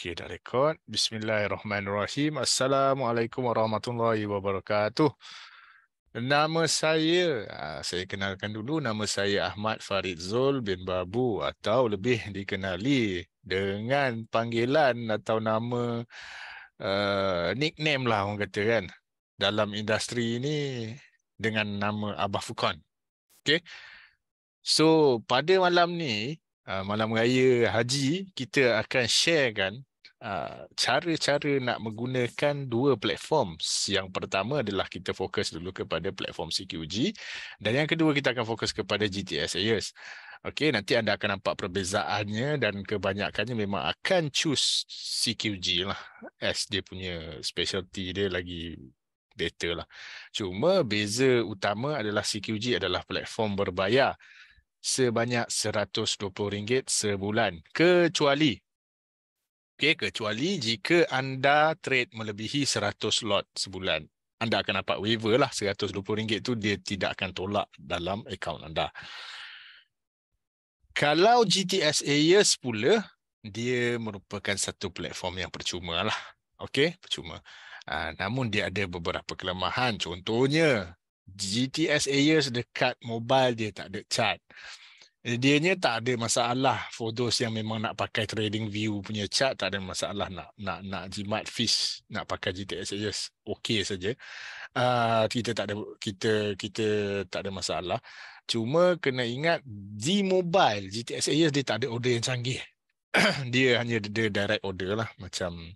Okey, dah rekod. Bismillahirrahmanirrahim. Assalamualaikum warahmatullahi wabarakatuh. Nama saya, ah, saya kenalkan dulu, nama saya Ahmad Farid Zul bin Babu atau lebih dikenali dengan panggilan atau nama uh, nickname lah orang kata kan dalam industri ini dengan nama Abah Fukon. Okay. So pada malam ni, uh, malam raya haji, kita akan sharekan cara-cara nak menggunakan dua platform. Yang pertama adalah kita fokus dulu kepada platform CQG dan yang kedua kita akan fokus kepada GTS AES. Okey, nanti anda akan nampak perbezaannya dan kebanyakannya memang akan choose CQG lah as dia punya specialty dia lagi better lah. Cuma beza utama adalah CQG adalah platform berbayar sebanyak RM120 sebulan kecuali Okay, kecuali jika anda trade melebihi 100 lot sebulan. Anda akan dapat waiver lah RM120 tu dia tidak akan tolak dalam akaun anda. Kalau GTS Ayers pula, dia merupakan satu platform yang percuma lah. Okay, percuma. Uh, namun dia ada beberapa kelemahan. Contohnya, GTS Ayers dekat mobile dia tak ada chat. Eh, dia nya tak ada masalah for those yang memang nak pakai trading view punya chart tak ada masalah nak nak nak jimat fish nak pakai GTS yes okey saja uh, kita tak ada kita kita tak ada masalah. Cuma kena ingat di mobile GTS dia tak ada order yang canggih. Dia hanya ada direct order lah macam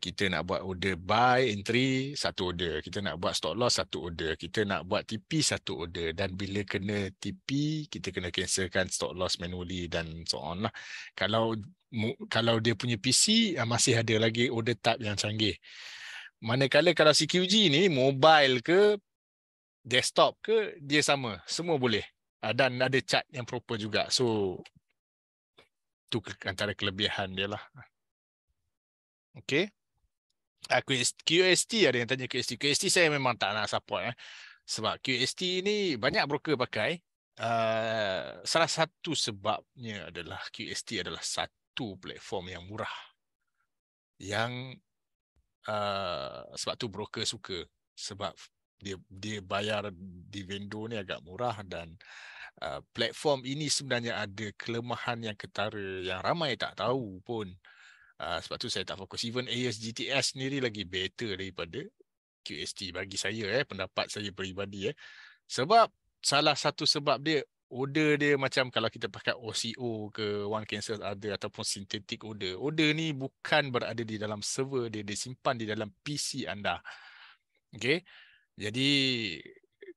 kita nak buat order buy entry satu order. Kita nak buat stop loss satu order. Kita nak buat TP satu order. Dan bila kena TP kita kena cancelkan stop loss manually dan so on lah. Kalau kalau dia punya PC ah, masih ada lagi order type yang canggih. Manakala kalau CQG ni mobile ke desktop ke dia sama. Semua boleh. Ah, dan ada chart yang proper juga. So tu antara kelebihan dia lah. Okay. Ah, QST ada yang tanya QST. QST saya memang tak nak support eh. Sebab QST ni banyak broker pakai. Uh, salah satu sebabnya adalah QST adalah satu platform yang murah. Yang uh, sebab tu broker suka. Sebab dia dia bayar di vendor ni agak murah dan uh, platform ini sebenarnya ada kelemahan yang ketara yang ramai tak tahu pun. Uh, sebab tu saya tak fokus. Even ASGTS sendiri lagi better daripada QST bagi saya eh pendapat saya peribadi eh. Sebab salah satu sebab dia order dia macam kalau kita pakai OCO ke One Cancel ada ataupun synthetic order. Order ni bukan berada di dalam server dia disimpan di dalam PC anda. Okay. Jadi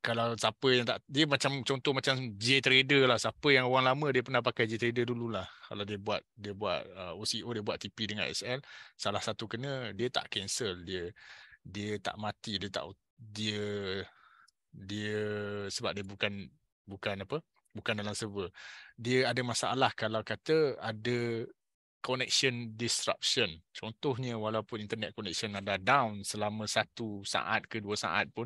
kalau siapa yang tak dia macam contoh macam J trader lah. Siapa yang orang lama dia pernah pakai J trader dululah. Kalau dia buat dia buat uh, OCO dia buat TP dengan SL salah satu kena dia tak cancel. Dia dia tak mati. Dia tak dia dia sebab dia bukan bukan apa bukan dalam server. Dia ada masalah kalau kata ada connection disruption. Contohnya walaupun internet connection ada down selama satu saat ke dua saat pun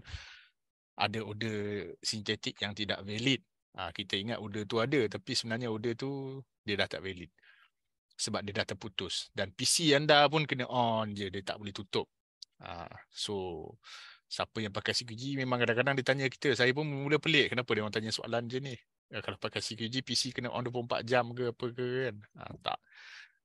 ada order sintetik yang tidak valid. Ha, kita ingat order tu ada tapi sebenarnya order tu dia dah tak valid. Sebab dia dah terputus. Dan PC anda pun kena on je, dia tak boleh tutup. Ha, so, siapa yang pakai CQG memang kadang-kadang dia tanya kita. Saya pun mula pelik kenapa dia orang tanya soalan je ni. Ya, kalau pakai CQG, PC kena on 24 jam ke apa ke kan. Ha, tak.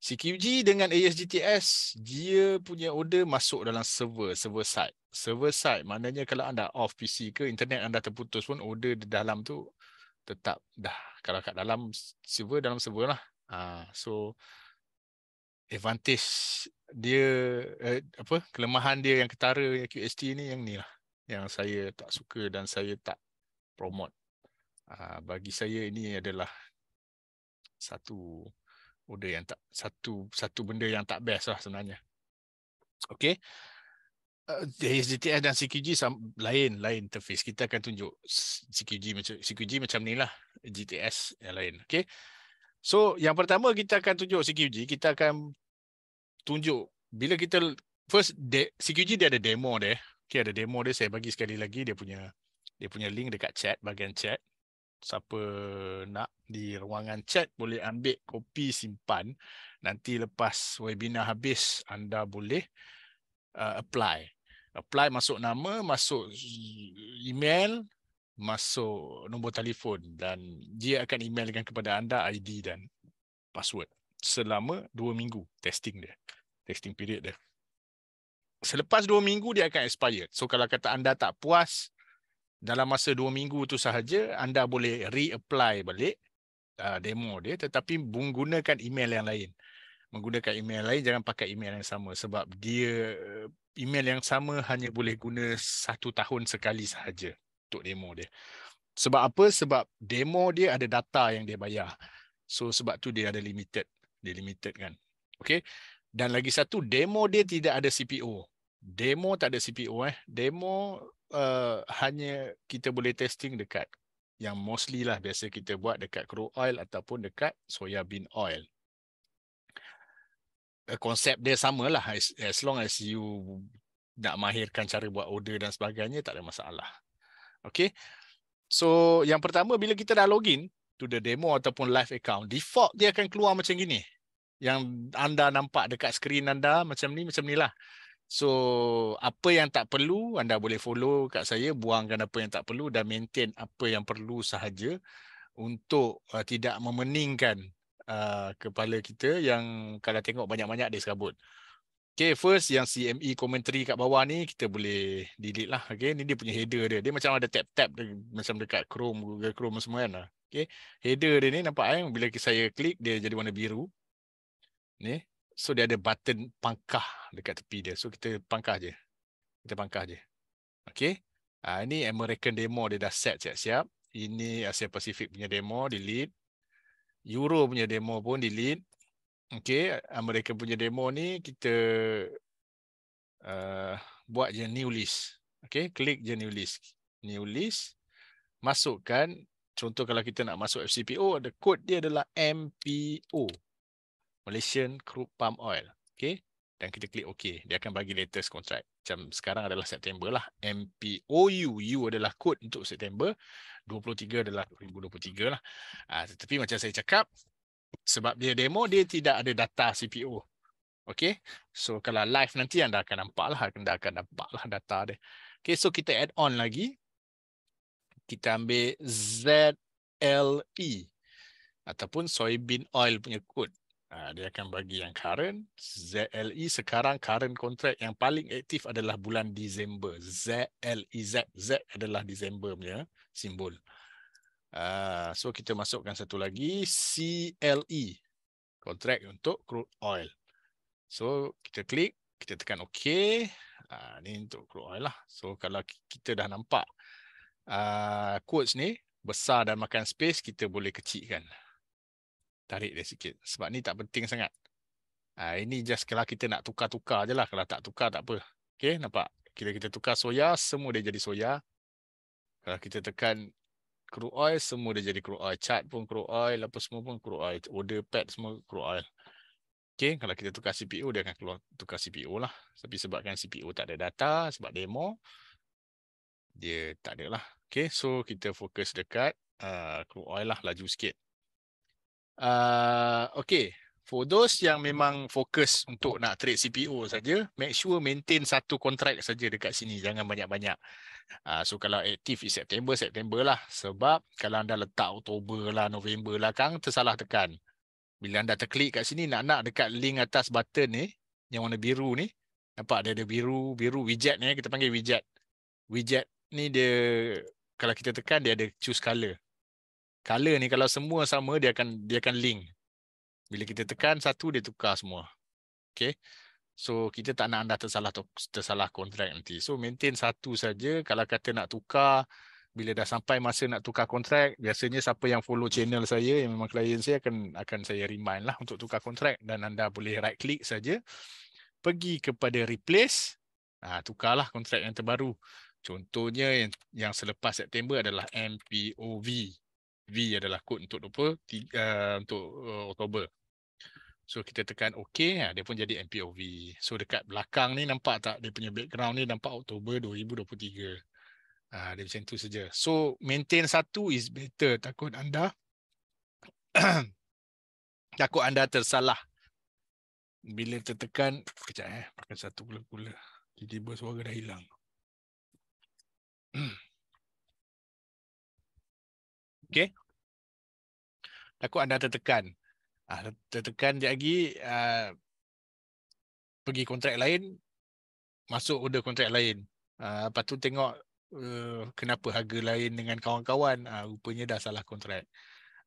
CQG dengan ASGTS, dia punya order masuk dalam server, server side. Server side, maknanya kalau anda off PC ke, internet anda terputus pun, order di dalam tu tetap dah. Kalau kat dalam server, dalam server lah. Ha, so, advantage dia, eh, apa, kelemahan dia yang ketara yang QST ni, yang ni lah. Yang saya tak suka dan saya tak promote. Ha, bagi saya ini adalah satu order yang tak satu satu benda yang tak best lah sebenarnya. Okay. Uh, HDTS dan CQG lain lain interface. Kita akan tunjuk CQG macam CQG macam ni lah. GTS yang lain. Okay so yang pertama kita akan tunjuk CQG kita akan tunjuk bila kita first de, CQG dia ada demo dia. Okay ada demo dia. Saya bagi sekali lagi dia punya dia punya link dekat chat bagian chat siapa nak di ruangan chat boleh ambil kopi simpan. Nanti lepas webinar habis anda boleh uh, apply. Apply masuk nama masuk email masuk nombor telefon dan dia akan emailkan kepada anda ID dan password selama dua minggu testing dia testing period dia. Selepas dua minggu dia akan expire. So kalau kata anda tak puas dalam masa dua minggu tu sahaja anda boleh reapply balik uh, demo dia tetapi menggunakan email yang lain menggunakan email lain jangan pakai email yang sama sebab dia email yang sama hanya boleh guna satu tahun sekali sahaja untuk demo dia. Sebab apa? Sebab demo dia ada data yang dia bayar. So sebab tu dia ada limited. Dia limited kan. Okay. Dan lagi satu, demo dia tidak ada CPO. Demo tak ada CPO eh. Demo uh, hanya kita boleh testing dekat yang mostly lah biasa kita buat dekat crude oil ataupun dekat soya bean oil. Konsep dia sama lah as, as long as you nak mahirkan cara buat order dan sebagainya tak ada masalah. Okay. So yang pertama bila kita dah login to the demo ataupun live account, default dia akan keluar macam gini. Yang anda nampak dekat skrin anda macam ni, macam ni lah. So apa yang tak perlu anda boleh follow kat saya, buangkan apa yang tak perlu dan maintain apa yang perlu sahaja untuk uh, tidak memeningkan uh, kepala kita yang kalau tengok banyak-banyak dia serabut. Okay, first yang CME commentary kat bawah ni kita boleh delete lah. Okay, ni dia punya header dia. Dia macam ada tab-tab macam dekat Chrome, Google Chrome semua kan. Okay, header dia ni nampak eh bila saya klik dia jadi warna biru. Ni. So dia ada button pangkah dekat tepi dia. So kita pangkah je. Kita pangkah je. Okay. Ha, ini American demo dia dah set siap-siap. Ini Asia Pacific punya demo delete. Euro punya demo pun delete. Okay, Amerika punya demo ni kita uh, buat je new list. Okay, klik je new list. New list. Masukkan, contoh kalau kita nak masuk FCPO, ada kod dia adalah MPO. Malaysian Crude Palm Oil. Okay, dan kita klik OK. Dia akan bagi latest contract. Macam sekarang adalah September lah. MPOU. U adalah kod untuk September. 23 adalah 2023 lah. Uh, tetapi macam saya cakap, sebab dia demo dia tidak ada data CPO. Okay. So kalau live nanti anda akan nampak lah. Anda akan nampak lah data dia. Okay. So kita add on lagi. Kita ambil ZLE. Ataupun soybean oil punya code. Ha, dia akan bagi yang current. ZLE sekarang current contract yang paling aktif adalah bulan Disember. ZLE Z. Z adalah Disember punya simbol. Uh, so kita masukkan satu lagi CLE kontrak untuk crude oil. So kita klik, kita tekan OK. Uh, ni untuk crude oil lah. So kalau kita dah nampak uh, quotes ni besar dan makan space, kita boleh kecilkan. Tarik dia sikit. Sebab ni tak penting sangat. Uh, ini just kalau kita nak tukar-tukar je lah. Kalau tak tukar tak apa. Okay nampak? Kita kita tukar soya, semua dia jadi soya. Kalau kita tekan crude oil semua dia jadi crude oil chart pun crude oil apa semua pun crude oil order pad semua crude oil okey kalau kita tukar CPU dia akan keluar tukar CPU lah tapi sebabkan CPU tak ada data sebab demo dia tak ada lah okey so kita fokus dekat uh, crude oil lah laju sikit uh, okey For those yang memang fokus untuk nak trade CPU saja, make sure maintain satu kontrak saja dekat sini, jangan banyak-banyak. Uh, so kalau aktif di September, September lah. Sebab kalau anda letak Oktober lah, November lah, kang tersalah tekan. Bila anda terklik kat sini, nak-nak dekat link atas button ni, yang warna biru ni, nampak dia ada biru, biru widget ni, kita panggil widget. Widget ni dia, kalau kita tekan, dia ada choose color. Color ni kalau semua sama, dia akan dia akan link. Bila kita tekan satu, dia tukar semua. Okay. So, kita tak nak anda tersalah tersalah kontrak nanti. So, maintain satu saja. Kalau kata nak tukar, bila dah sampai masa nak tukar kontrak, biasanya siapa yang follow channel saya, yang memang klien saya, akan akan saya remind lah untuk tukar kontrak. Dan anda boleh right click saja. Pergi kepada replace. Ha, tukarlah kontrak yang terbaru. Contohnya yang, yang selepas September adalah MPOV. V adalah kod untuk apa? Uh, untuk uh, Oktober. So kita tekan OK, ha, dia pun jadi MPOV. So dekat belakang ni nampak tak dia punya background ni nampak Oktober 2023. Ah, dia macam tu saja. So maintain satu is better. Takut anda takut anda tersalah bila tertekan kejap eh makan satu gula-gula tiba-tiba suara dah hilang Okay. Takut anda tertekan. Ah, tertekan sekejap lagi, uh, pergi kontrak lain, masuk order kontrak lain. Uh, lepas tu tengok uh, kenapa harga lain dengan kawan-kawan, uh, rupanya dah salah kontrak.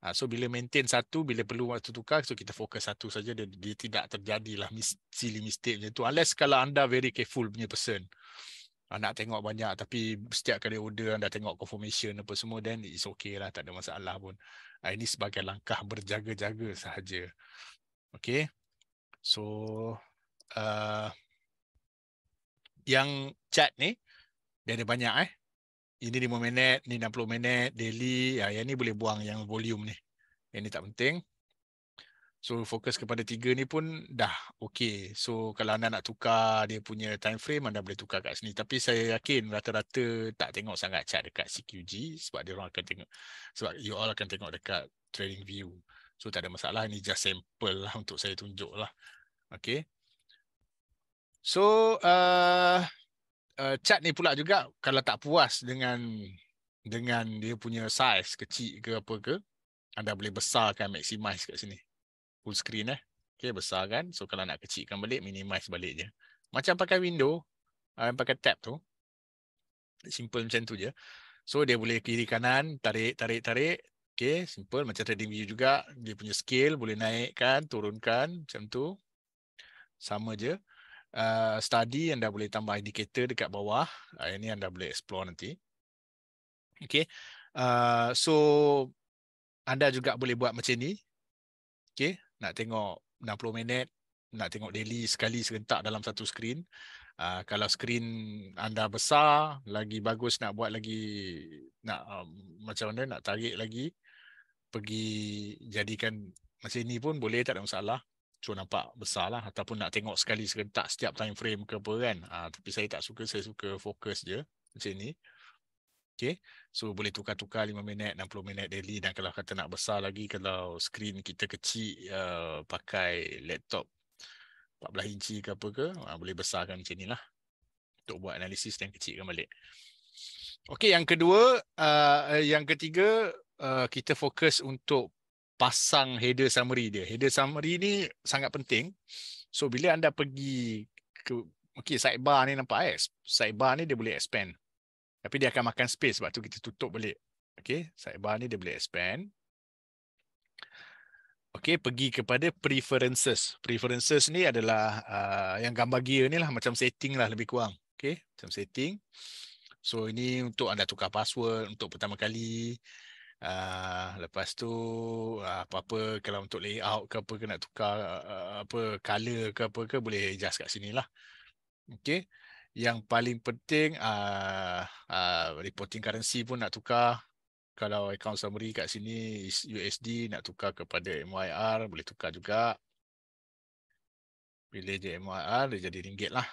Uh, so bila maintain satu, bila perlu waktu tukar, so kita fokus satu saja dia, dia tidak terjadilah silly mistake macam tu. Unless kalau anda very careful punya person. Ah, nak tengok banyak tapi setiap kali order anda tengok confirmation apa semua then it's okay lah tak ada masalah pun. Uh, ini sebagai langkah berjaga-jaga sahaja. Okay? So uh, yang chat ni dia ada banyak eh? Ini 5 minit ni 60 minit daily. Uh, yang ni boleh buang yang volume ni. Yang ni tak penting So fokus kepada tiga ni pun dah okey. So kalau anda nak tukar dia punya time frame anda boleh tukar kat sini. Tapi saya yakin rata-rata tak tengok sangat chat dekat CQG sebab dia orang akan tengok sebab you all akan tengok dekat trading view. So tak ada masalah ini just sample lah untuk saya tunjuk lah. Okay. So uh, uh, chat ni pula juga kalau tak puas dengan dengan dia punya size kecil ke apa ke anda boleh besarkan maximize kat sini full screen eh. Okay, besar kan. So kalau nak kecilkan balik, minimize balik je. Macam pakai window, uh, pakai tab tu. Simple macam tu je. So dia boleh kiri kanan, tarik, tarik, tarik. Okay, simple. Macam trading view juga. Dia punya scale boleh naikkan, turunkan. Macam tu. Sama je. Uh, study anda boleh tambah indikator dekat bawah. Uh, ini anda boleh explore nanti. Okay. Uh, so anda juga boleh buat macam ni. Okay nak tengok 60 minit, nak tengok daily sekali serentak dalam satu skrin. Uh, kalau skrin anda besar, lagi bagus nak buat lagi, nak um, macam mana, nak tarik lagi, pergi jadikan macam ini pun boleh, tak ada masalah. So nampak besar lah, ataupun nak tengok sekali serentak setiap time frame ke apa kan. Uh, tapi saya tak suka, saya suka fokus je macam ni. Okay. So boleh tukar-tukar 5 minit, 60 minit daily dan kalau kata nak besar lagi kalau screen kita kecil uh, pakai laptop 14 inci ke apa ke, uh, boleh besarkan macam ni lah untuk buat analisis dan kecilkan balik. Okay, yang kedua, uh, yang ketiga uh, kita fokus untuk pasang header summary dia. Header summary ni sangat penting. So bila anda pergi ke okay, sidebar ni nampak eh? Sidebar ni dia boleh expand. Tapi dia akan makan space sebab tu kita tutup balik. Okay, sidebar ni dia boleh expand. Okay, pergi kepada preferences. Preferences ni adalah uh, yang gambar gear ni lah macam setting lah lebih kurang. Okay, macam setting. So ini untuk anda tukar password untuk pertama kali. Uh, lepas tu uh, apa-apa kalau untuk layout ke apa ke nak tukar uh, apa color ke apa ke boleh adjust kat sini lah. Okay yang paling penting uh, uh, reporting currency pun nak tukar kalau account summary kat sini USD nak tukar kepada MYR boleh tukar juga pilih je MYR dia jadi ringgit lah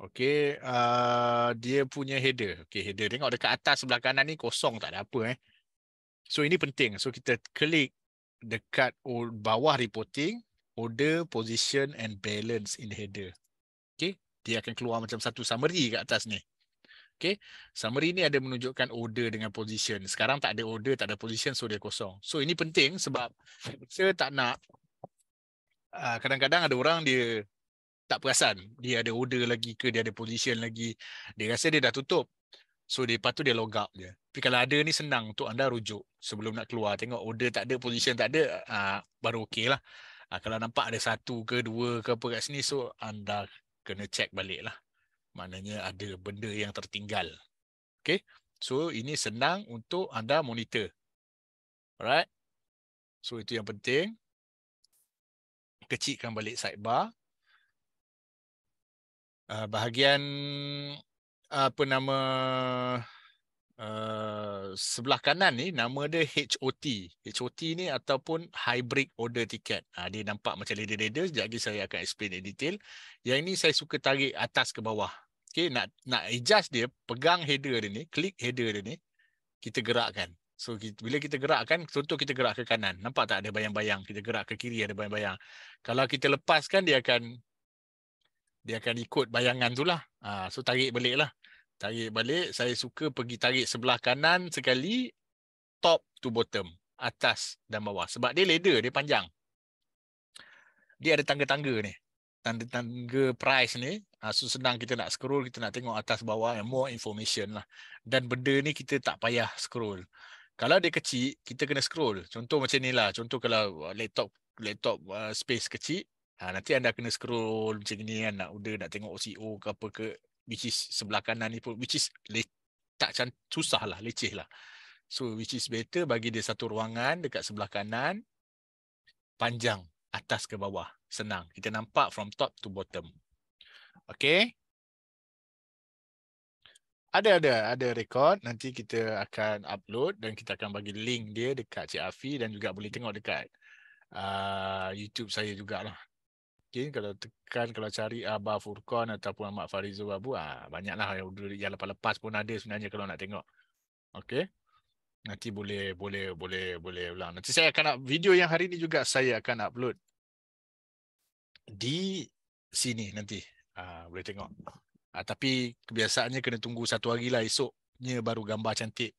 Okey, uh, dia punya header. Okey, header. Tengok dekat atas sebelah kanan ni kosong tak ada apa eh. So ini penting. So kita klik dekat bawah reporting, order, position and balance in header. Okey, dia akan keluar macam satu summary kat atas ni. Okay. Summary ni ada menunjukkan order dengan position. Sekarang tak ada order, tak ada position, so dia kosong. So ini penting sebab saya tak nak uh, kadang-kadang ada orang dia tak perasan. Dia ada order lagi ke, dia ada position lagi. Dia rasa dia dah tutup. So dia lepas tu dia log out je. Tapi kalau ada ni senang untuk anda rujuk sebelum nak keluar. Tengok order tak ada, position tak ada, uh, baru okey lah. Uh, kalau nampak ada satu ke dua ke apa kat sini, so anda kena check balik lah. Maknanya ada benda yang tertinggal. Okay. So ini senang untuk anda monitor. Alright. So itu yang penting. Kecilkan balik sidebar. Uh, bahagian apa nama Uh, sebelah kanan ni nama dia HOT. HOT ni ataupun hybrid order ticket. Ha, dia nampak macam ladder-ladder. Sekejap lagi saya akan explain in detail. Yang ini saya suka tarik atas ke bawah. Okay, nak nak adjust dia, pegang header dia ni, klik header dia ni, kita gerakkan. So kita, bila kita gerakkan, contoh kita gerak ke kanan, nampak tak ada bayang-bayang? Kita gerak ke kiri ada bayang-bayang. Kalau kita lepaskan dia akan dia akan ikut bayangan tu lah. Ha, so tarik balik lah. Tarik balik, saya suka pergi tarik sebelah kanan sekali, top to bottom, atas dan bawah. Sebab dia leather, dia panjang. Dia ada tangga-tangga ni. Tanda-tanda price ni uh, so senang kita nak scroll kita nak tengok atas bawah more information lah. Dan benda ni kita tak payah scroll. Kalau dia kecil kita kena scroll. Contoh macam ni lah. Contoh kalau laptop laptop uh, space kecil uh, nanti anda kena scroll macam ni kan nak order nak tengok OCO ke apa ke which is sebelah kanan ni pun which is le- tak susah lah leceh lah so which is better bagi dia satu ruangan dekat sebelah kanan panjang atas ke bawah senang. Kita nampak from top to bottom. Okay. Ada ada ada rekod nanti kita akan upload dan kita akan bagi link dia dekat Cik Afi dan juga boleh tengok dekat uh, YouTube saya jugalah. Okay, kalau tekan kalau cari Abah Furqan ataupun Ahmad Farizul Babu ah banyaklah yang yang lepas-lepas pun ada sebenarnya kalau nak tengok. Okay. Nanti boleh boleh boleh boleh ulang. Nanti saya akan nak video yang hari ini juga saya akan upload di sini nanti uh, boleh tengok. Uh, tapi kebiasaannya kena tunggu satu hari lah esoknya baru gambar cantik.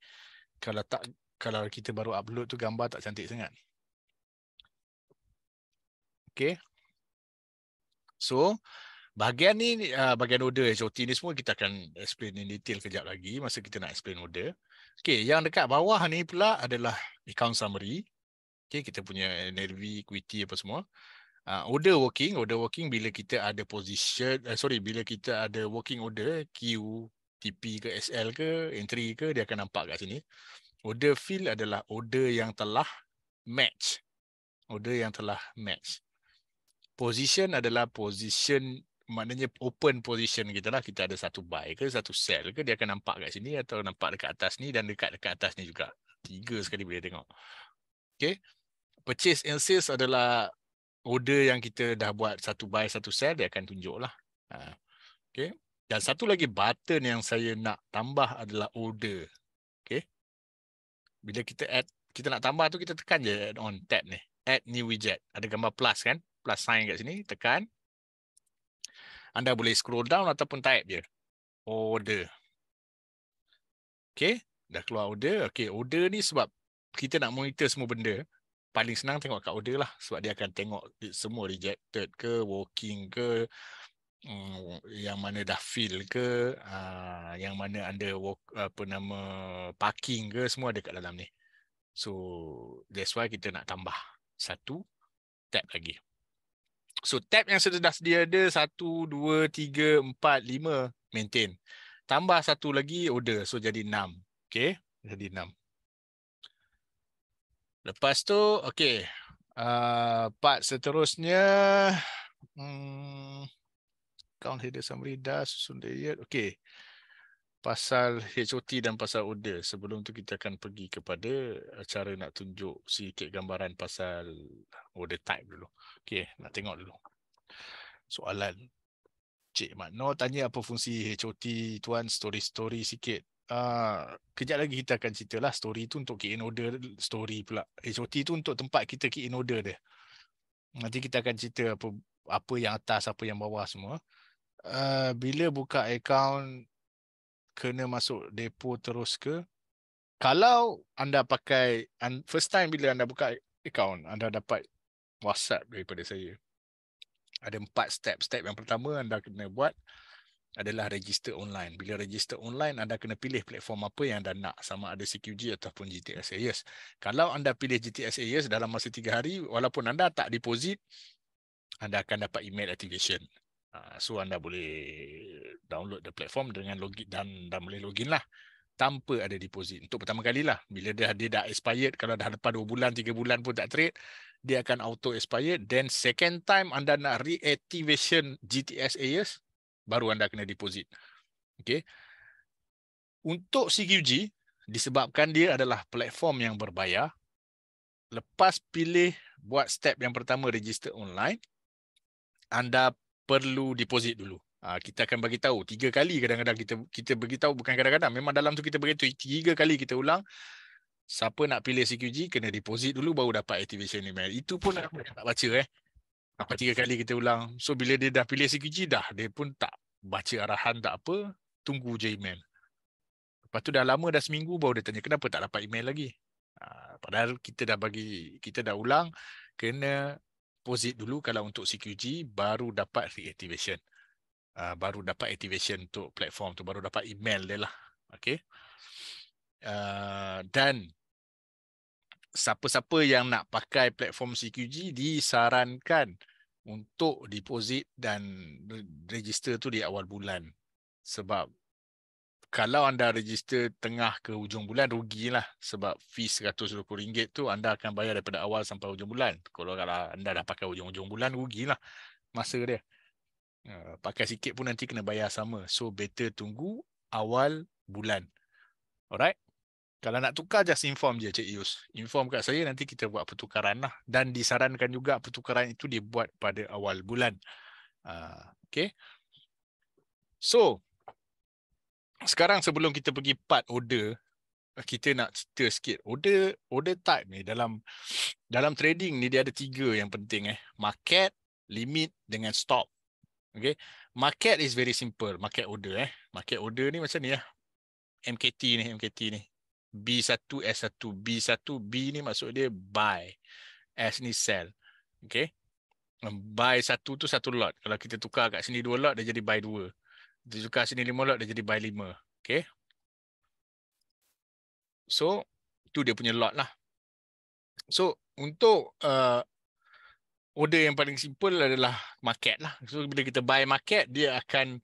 Kalau tak kalau kita baru upload tu gambar tak cantik sangat. Okay. So bahagian ni uh, bahagian order HOT ni semua kita akan explain in detail kejap lagi masa kita nak explain order. Okay, yang dekat bawah ni pula adalah account summary. Okay, kita punya NRV, equity apa semua uh, order working order working bila kita ada position uh, sorry bila kita ada working order Q TP ke SL ke entry ke dia akan nampak kat sini order field adalah order yang telah match order yang telah match position adalah position maknanya open position kita lah kita ada satu buy ke satu sell ke dia akan nampak kat sini atau nampak dekat atas ni dan dekat dekat atas ni juga tiga sekali boleh tengok okay purchase and sales adalah order yang kita dah buat satu buy satu sell dia akan tunjuk lah. Ha. Okay. Dan satu lagi button yang saya nak tambah adalah order. Okay. Bila kita add, kita nak tambah tu kita tekan je on tab ni. Add new widget. Ada gambar plus kan. Plus sign kat sini. Tekan. Anda boleh scroll down ataupun type je. Order. Okay. Dah keluar order. Okay. Order ni sebab kita nak monitor semua benda paling senang tengok kat order lah sebab dia akan tengok semua rejected ke working ke um, yang mana dah fill ke uh, yang mana ada work, apa nama parking ke semua ada kat dalam ni so that's why kita nak tambah satu tab lagi so tab yang sudah sedia ada satu, dua, tiga, empat, lima maintain tambah satu lagi order so jadi enam okay jadi enam Lepas tu, okay. Uh, part seterusnya. Hmm, count header summary dah susun layout. Okay. Pasal HOT dan pasal order. Sebelum tu kita akan pergi kepada cara nak tunjuk sikit gambaran pasal order type dulu. Okay, nak tengok dulu. Soalan. Cik Makno tanya apa fungsi HOT tuan story-story sikit. Uh, kejap lagi kita akan cerita lah story tu untuk key in order story pula. HOT tu untuk tempat kita key in order dia. Nanti kita akan cerita apa apa yang atas, apa yang bawah semua. Uh, bila buka account kena masuk depo terus ke? Kalau anda pakai first time bila anda buka account, anda dapat WhatsApp daripada saya. Ada empat step. Step yang pertama anda kena buat adalah register online. Bila register online, anda kena pilih platform apa yang anda nak sama ada CQG ataupun GTS AES. Kalau anda pilih GTS AES dalam masa tiga hari, walaupun anda tak deposit, anda akan dapat email activation. Ah, so anda boleh download the platform dengan login dan dan boleh login lah tanpa ada deposit. Untuk pertama kali lah, bila dia, dia dah expired, kalau dah lepas dua bulan, tiga bulan pun tak trade, dia akan auto expired. Then second time anda nak reactivation GTS AES, baru anda kena deposit. Okay. Untuk CQG, disebabkan dia adalah platform yang berbayar, lepas pilih buat step yang pertama register online, anda perlu deposit dulu. uh, kita akan bagi tahu. Tiga kali kadang-kadang kita kita bagi tahu. Bukan kadang-kadang. Memang dalam tu kita beritahu tiga kali kita ulang. Siapa nak pilih CQG kena deposit dulu baru dapat activation email. Itu pun aku tak baca eh. Apa tiga kali kita ulang. So bila dia dah pilih CQG dah dia pun tak baca arahan tak apa. Tunggu je email. Lepas tu dah lama dah seminggu baru dia tanya kenapa tak dapat email lagi? Uh, padahal kita dah bagi kita dah ulang. Kena deposit dulu kalau untuk CQG baru dapat reactivation uh, baru dapat activation untuk platform tu baru dapat email dia lah. Okay. Uh, dan siapa-siapa yang nak pakai platform CQG disarankan untuk deposit dan register tu di awal bulan. Sebab kalau anda register tengah ke hujung bulan rugilah sebab fees RM120 tu anda akan bayar daripada awal sampai hujung bulan. Kalau kalau anda dah pakai hujung-hujung bulan rugilah masa dia. Uh, pakai sikit pun nanti kena bayar sama. So better tunggu awal bulan. Alright. Kalau nak tukar just inform je Cik Yus. Inform kat saya nanti kita buat pertukaran lah. Dan disarankan juga pertukaran itu dibuat pada awal bulan. Uh, okay. So, sekarang sebelum kita pergi part order kita nak cerita sikit. Order order type ni dalam dalam trading ni dia ada tiga yang penting eh. Market limit dengan stop. Okay? Market is very simple. Market order eh. Market order ni macam ni lah MKT ni MKT ni. B1 S1 B1 B ni maksud dia buy. S ni sell. Okay? Buy satu tu satu lot. Kalau kita tukar kat sini dua lot dia jadi buy dua dia tukar sini lima lot, dia jadi buy lima. Okay. So, tu dia punya lot lah. So, untuk uh, order yang paling simple adalah market lah. So, bila kita buy market, dia akan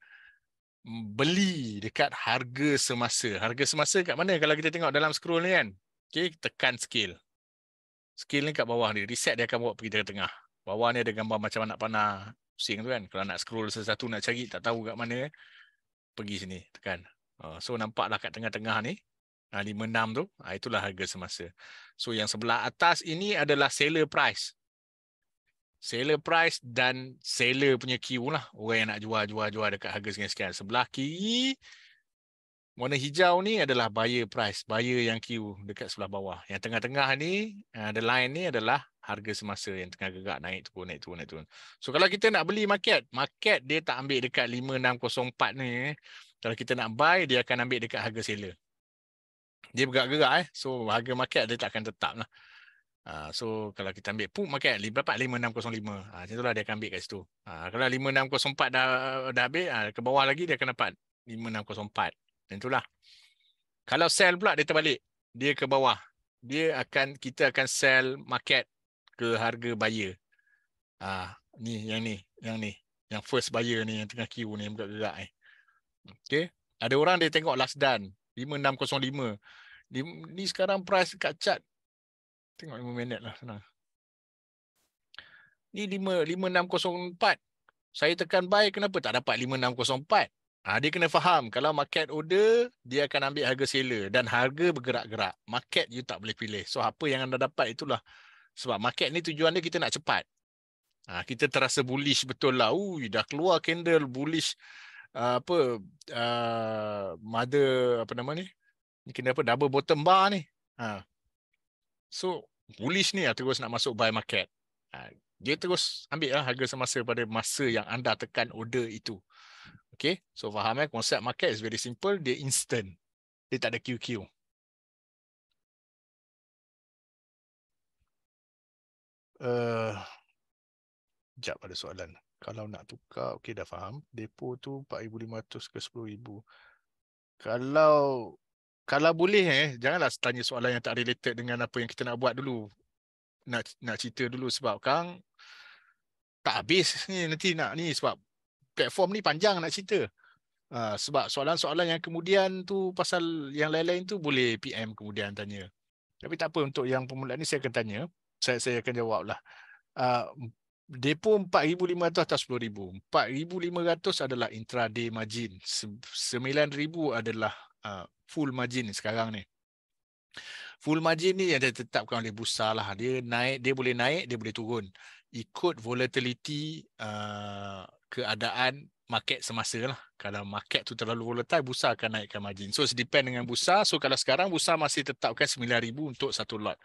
beli dekat harga semasa. Harga semasa kat mana? Kalau kita tengok dalam scroll ni kan. Okay, tekan scale. Scale ni kat bawah ni. Reset dia akan bawa pergi ke tengah. Bawah ni ada gambar macam anak panah pusing tu kan. Kalau nak scroll sesuatu nak cari tak tahu kat mana pergi sini tekan. Uh, so nampaklah kat tengah-tengah ni uh, 56 tu uh, itulah harga semasa. So yang sebelah atas ini adalah seller price. Seller price dan seller punya queue lah. Orang yang nak jual-jual-jual dekat harga sekian-sekian. Sebelah kiri Warna hijau ni adalah buyer price, buyer yang queue dekat sebelah bawah. Yang tengah-tengah ni, the line ni adalah harga semasa yang tengah gerak naik turun naik turun naik turun. So kalau kita nak beli market, market dia tak ambil dekat 5604 ni. Kalau kita nak buy dia akan ambil dekat harga seller. Dia bergerak-gerak eh. So harga market dia tak akan tetap lah. Uh, so kalau kita ambil put market dapat 5605. Uh, macam itulah dia akan ambil kat situ. Uh, kalau 5604 dah dah habis uh, ke bawah lagi dia akan dapat 5604. Dan itulah. Kalau sell pula dia terbalik. Dia ke bawah. Dia akan kita akan sell market ke harga buyer. Ah, ni yang ni, yang ni, yang first buyer ni yang tengah queue ni bergerak eh. Okey. Ada orang dia tengok last done 5605. Ni, ni sekarang price kat chart tengok 5 minit lah senang. Ni 5 5604. Saya tekan buy kenapa tak dapat 5604? Ha, dia kena faham kalau market order dia akan ambil harga seller dan harga bergerak-gerak. Market you tak boleh pilih. So apa yang anda dapat itulah sebab market ni tujuan dia kita nak cepat. Ha, kita terasa bullish betul lah. Ui, dah keluar candle bullish uh, apa uh, mother apa nama ni? Ni kena apa double bottom bar ni. Ha. So bullish ni lah terus nak masuk buy market. Ha, dia terus ambil lah harga semasa pada masa yang anda tekan order itu. Okay, so faham eh konsep market is very simple, dia instant. Dia tak ada QQ. Sekejap ada soalan. Kalau nak tukar, okey dah faham. Depo tu 4,500 ke 10,000. Kalau kalau boleh eh, janganlah tanya soalan yang tak related dengan apa yang kita nak buat dulu. Nak nak cerita dulu sebab Kang tak habis ni nanti nak ni sebab platform ni panjang nak cerita. Uh, sebab soalan-soalan yang kemudian tu pasal yang lain-lain tu boleh PM kemudian tanya. Tapi tak apa untuk yang permulaan ni saya akan tanya saya saya akan jawab lah. Uh, depo 4,500 atau 10,000. 4,500 adalah intraday margin. 9,000 adalah uh, full margin sekarang ni. Full margin ni yang ditetapkan oleh bursa lah. Dia naik, dia boleh naik, dia boleh turun. Ikut volatility uh, keadaan market semasa lah. Kalau market tu terlalu volatile, bursa akan naikkan margin. So, depend dengan bursa. So, kalau sekarang bursa masih tetapkan 9,000 untuk satu lot.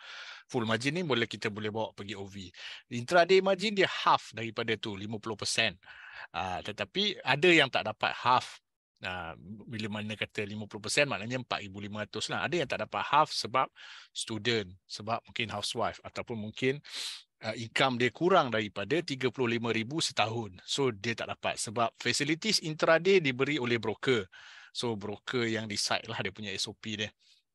Full margin ni boleh kita boleh bawa pergi OV. Intraday margin dia half daripada tu, 50%. Uh, tetapi ada yang tak dapat half. Uh, bila mana kata 50% maknanya 4,500 lah. Ada yang tak dapat half sebab student, sebab mungkin housewife ataupun mungkin uh, income dia kurang daripada 35,000 setahun. So dia tak dapat sebab facilities intraday diberi oleh broker. So broker yang decide lah dia punya SOP dia.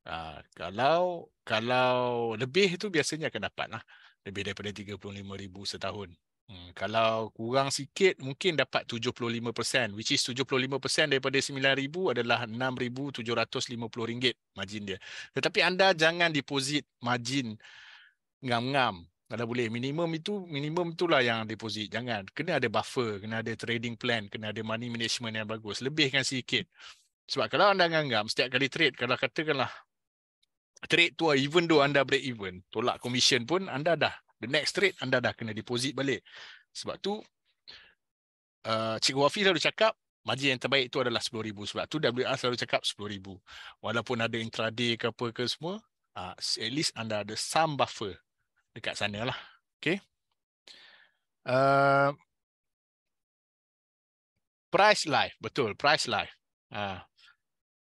Uh, kalau kalau lebih itu biasanya akan dapat lah. Lebih daripada 35,000 setahun. Hmm, kalau kurang sikit mungkin dapat 75% which is 75% daripada 9,000 adalah 6,750 ringgit margin dia. Tetapi anda jangan deposit margin ngam-ngam kalau boleh minimum itu minimum itulah yang deposit. Jangan kena ada buffer kena ada trading plan kena ada money management yang bagus. Lebihkan sikit. Sebab kalau anda nganggam setiap kali trade kalau katakanlah trade tu even though anda break even tolak commission pun anda dah the next trade anda dah kena deposit balik. Sebab tu uh, Cikgu Wafi selalu cakap margin yang terbaik itu adalah 10,000 sebab tu WR selalu cakap 10,000 walaupun ada intraday ke apa ke semua uh, at least anda ada some buffer dekat sana lah. Okay. Uh, price live. Betul. Price live. Uh,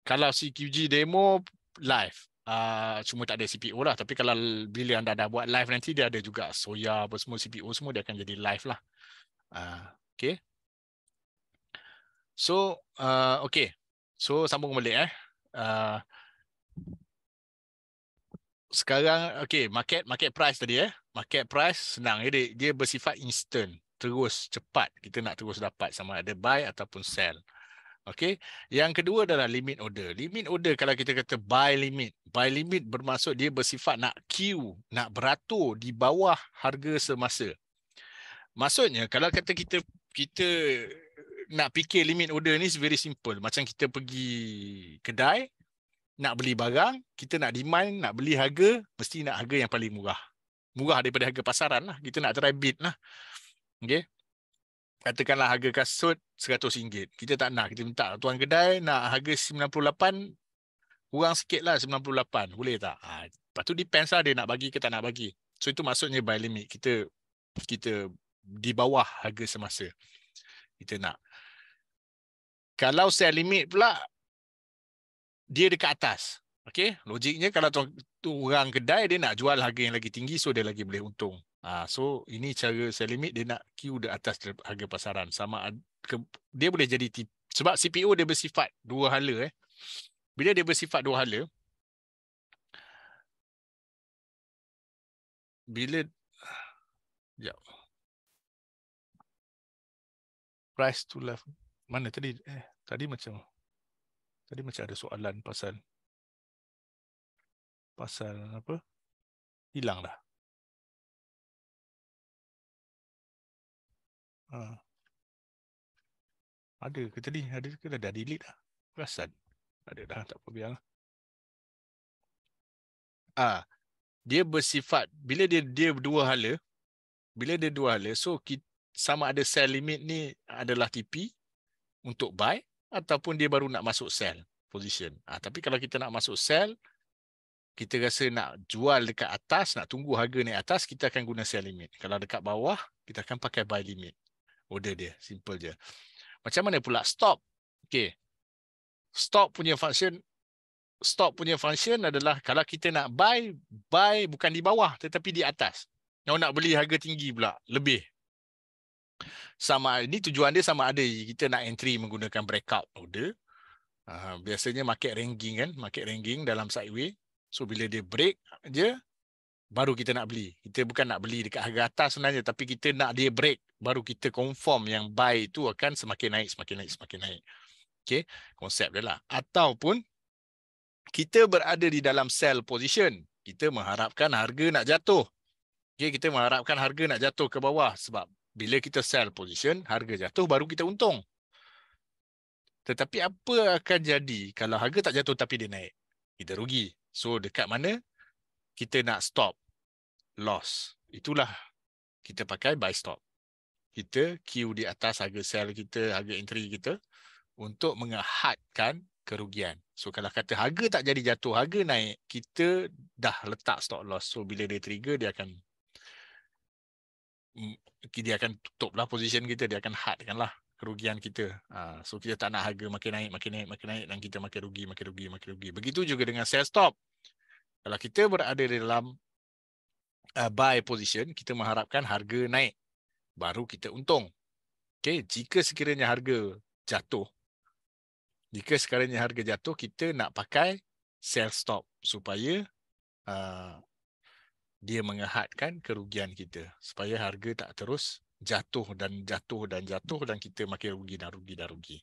kalau CQG demo live. Uh, cuma tak ada CPO lah. Tapi kalau bila anda dah buat live nanti dia ada juga Soya apa semua CPO semua dia akan jadi live lah. Uh, okay. So, uh, okay. So, sambung balik eh. Uh, sekarang okay market market price tadi eh. Market price senang ya dia, dia bersifat instant terus cepat. Kita nak terus dapat sama ada buy ataupun sell. Okay? Yang kedua adalah limit order. Limit order kalau kita kata buy limit buy limit bermaksud dia bersifat nak queue nak beratur di bawah harga semasa. Maksudnya kalau kata kita kita nak fikir limit order ni very simple. Macam kita pergi kedai nak beli barang, kita nak demand, nak beli harga, mesti nak harga yang paling murah. Murah daripada harga pasaran lah. Kita nak try bid lah. Okay. Katakanlah harga kasut RM100. Kita tak nak. Kita minta tuan kedai nak harga RM98, kurang sikit lah RM98. Boleh tak? Ha, lepas tu depends lah dia nak bagi ke tak nak bagi. So itu maksudnya buy limit. Kita kita di bawah harga semasa. Kita nak. Kalau sell limit pula, dia dekat atas. Okey, logiknya kalau tu, tu orang kedai dia nak jual harga yang lagi tinggi so dia lagi boleh untung. Ha, so ini cara sell limit dia nak queue di atas harga pasaran sama ke, dia boleh jadi tip, sebab CPO dia bersifat dua hala eh. Bila dia bersifat dua hala bila ya price to left mana tadi eh tadi macam Tadi macam ada soalan pasal pasal apa? Hilang dah. Ha. Ada ke tadi? Ada ke dah, dah delete dah? Perasan. Ada dah, tak apa biar. Ah, dia bersifat bila dia dia dua hala, bila dia dua hala, so kita, sama ada sell limit ni adalah TP untuk buy ataupun dia baru nak masuk sell position. Ha, tapi kalau kita nak masuk sell, kita rasa nak jual dekat atas, nak tunggu harga naik atas, kita akan guna sell limit. Kalau dekat bawah, kita akan pakai buy limit. Order dia, simple je. Macam mana pula stop? Okay. Stop punya function, stop punya function adalah kalau kita nak buy, buy bukan di bawah tetapi di atas. Kalau nak beli harga tinggi pula, lebih sama ini tujuan dia sama ada kita nak entry menggunakan breakout order. Uh, biasanya market ranking kan, market ranking dalam sideway. So bila dia break je baru kita nak beli. Kita bukan nak beli dekat harga atas sebenarnya tapi kita nak dia break baru kita confirm yang buy itu akan semakin naik, semakin naik, semakin naik. Okay, konsep dia lah. Ataupun kita berada di dalam sell position. Kita mengharapkan harga nak jatuh. Okay, kita mengharapkan harga nak jatuh ke bawah sebab bila kita sell position, harga jatuh baru kita untung. Tetapi apa akan jadi kalau harga tak jatuh tapi dia naik? Kita rugi. So dekat mana kita nak stop loss? Itulah kita pakai buy stop. kita queue di atas harga sell kita, harga entry kita untuk mengehadkan kerugian. So kalau kata harga tak jadi jatuh, harga naik, kita dah letak stop loss. So bila dia trigger dia akan dia akan tutup lah position kita, dia akan hadkan lah kerugian kita. Ha, so kita tak nak harga makin naik, makin naik, makin naik dan kita makin rugi, makin rugi, makin rugi. Begitu juga dengan sell stop. Kalau kita berada di dalam uh, buy position, kita mengharapkan harga naik. Baru kita untung. Okay, jika sekiranya harga jatuh, jika sekiranya harga jatuh, kita nak pakai sell stop supaya uh, dia mengehadkan kerugian kita. Supaya harga tak terus jatuh dan jatuh dan jatuh dan kita makin rugi dan rugi dan rugi.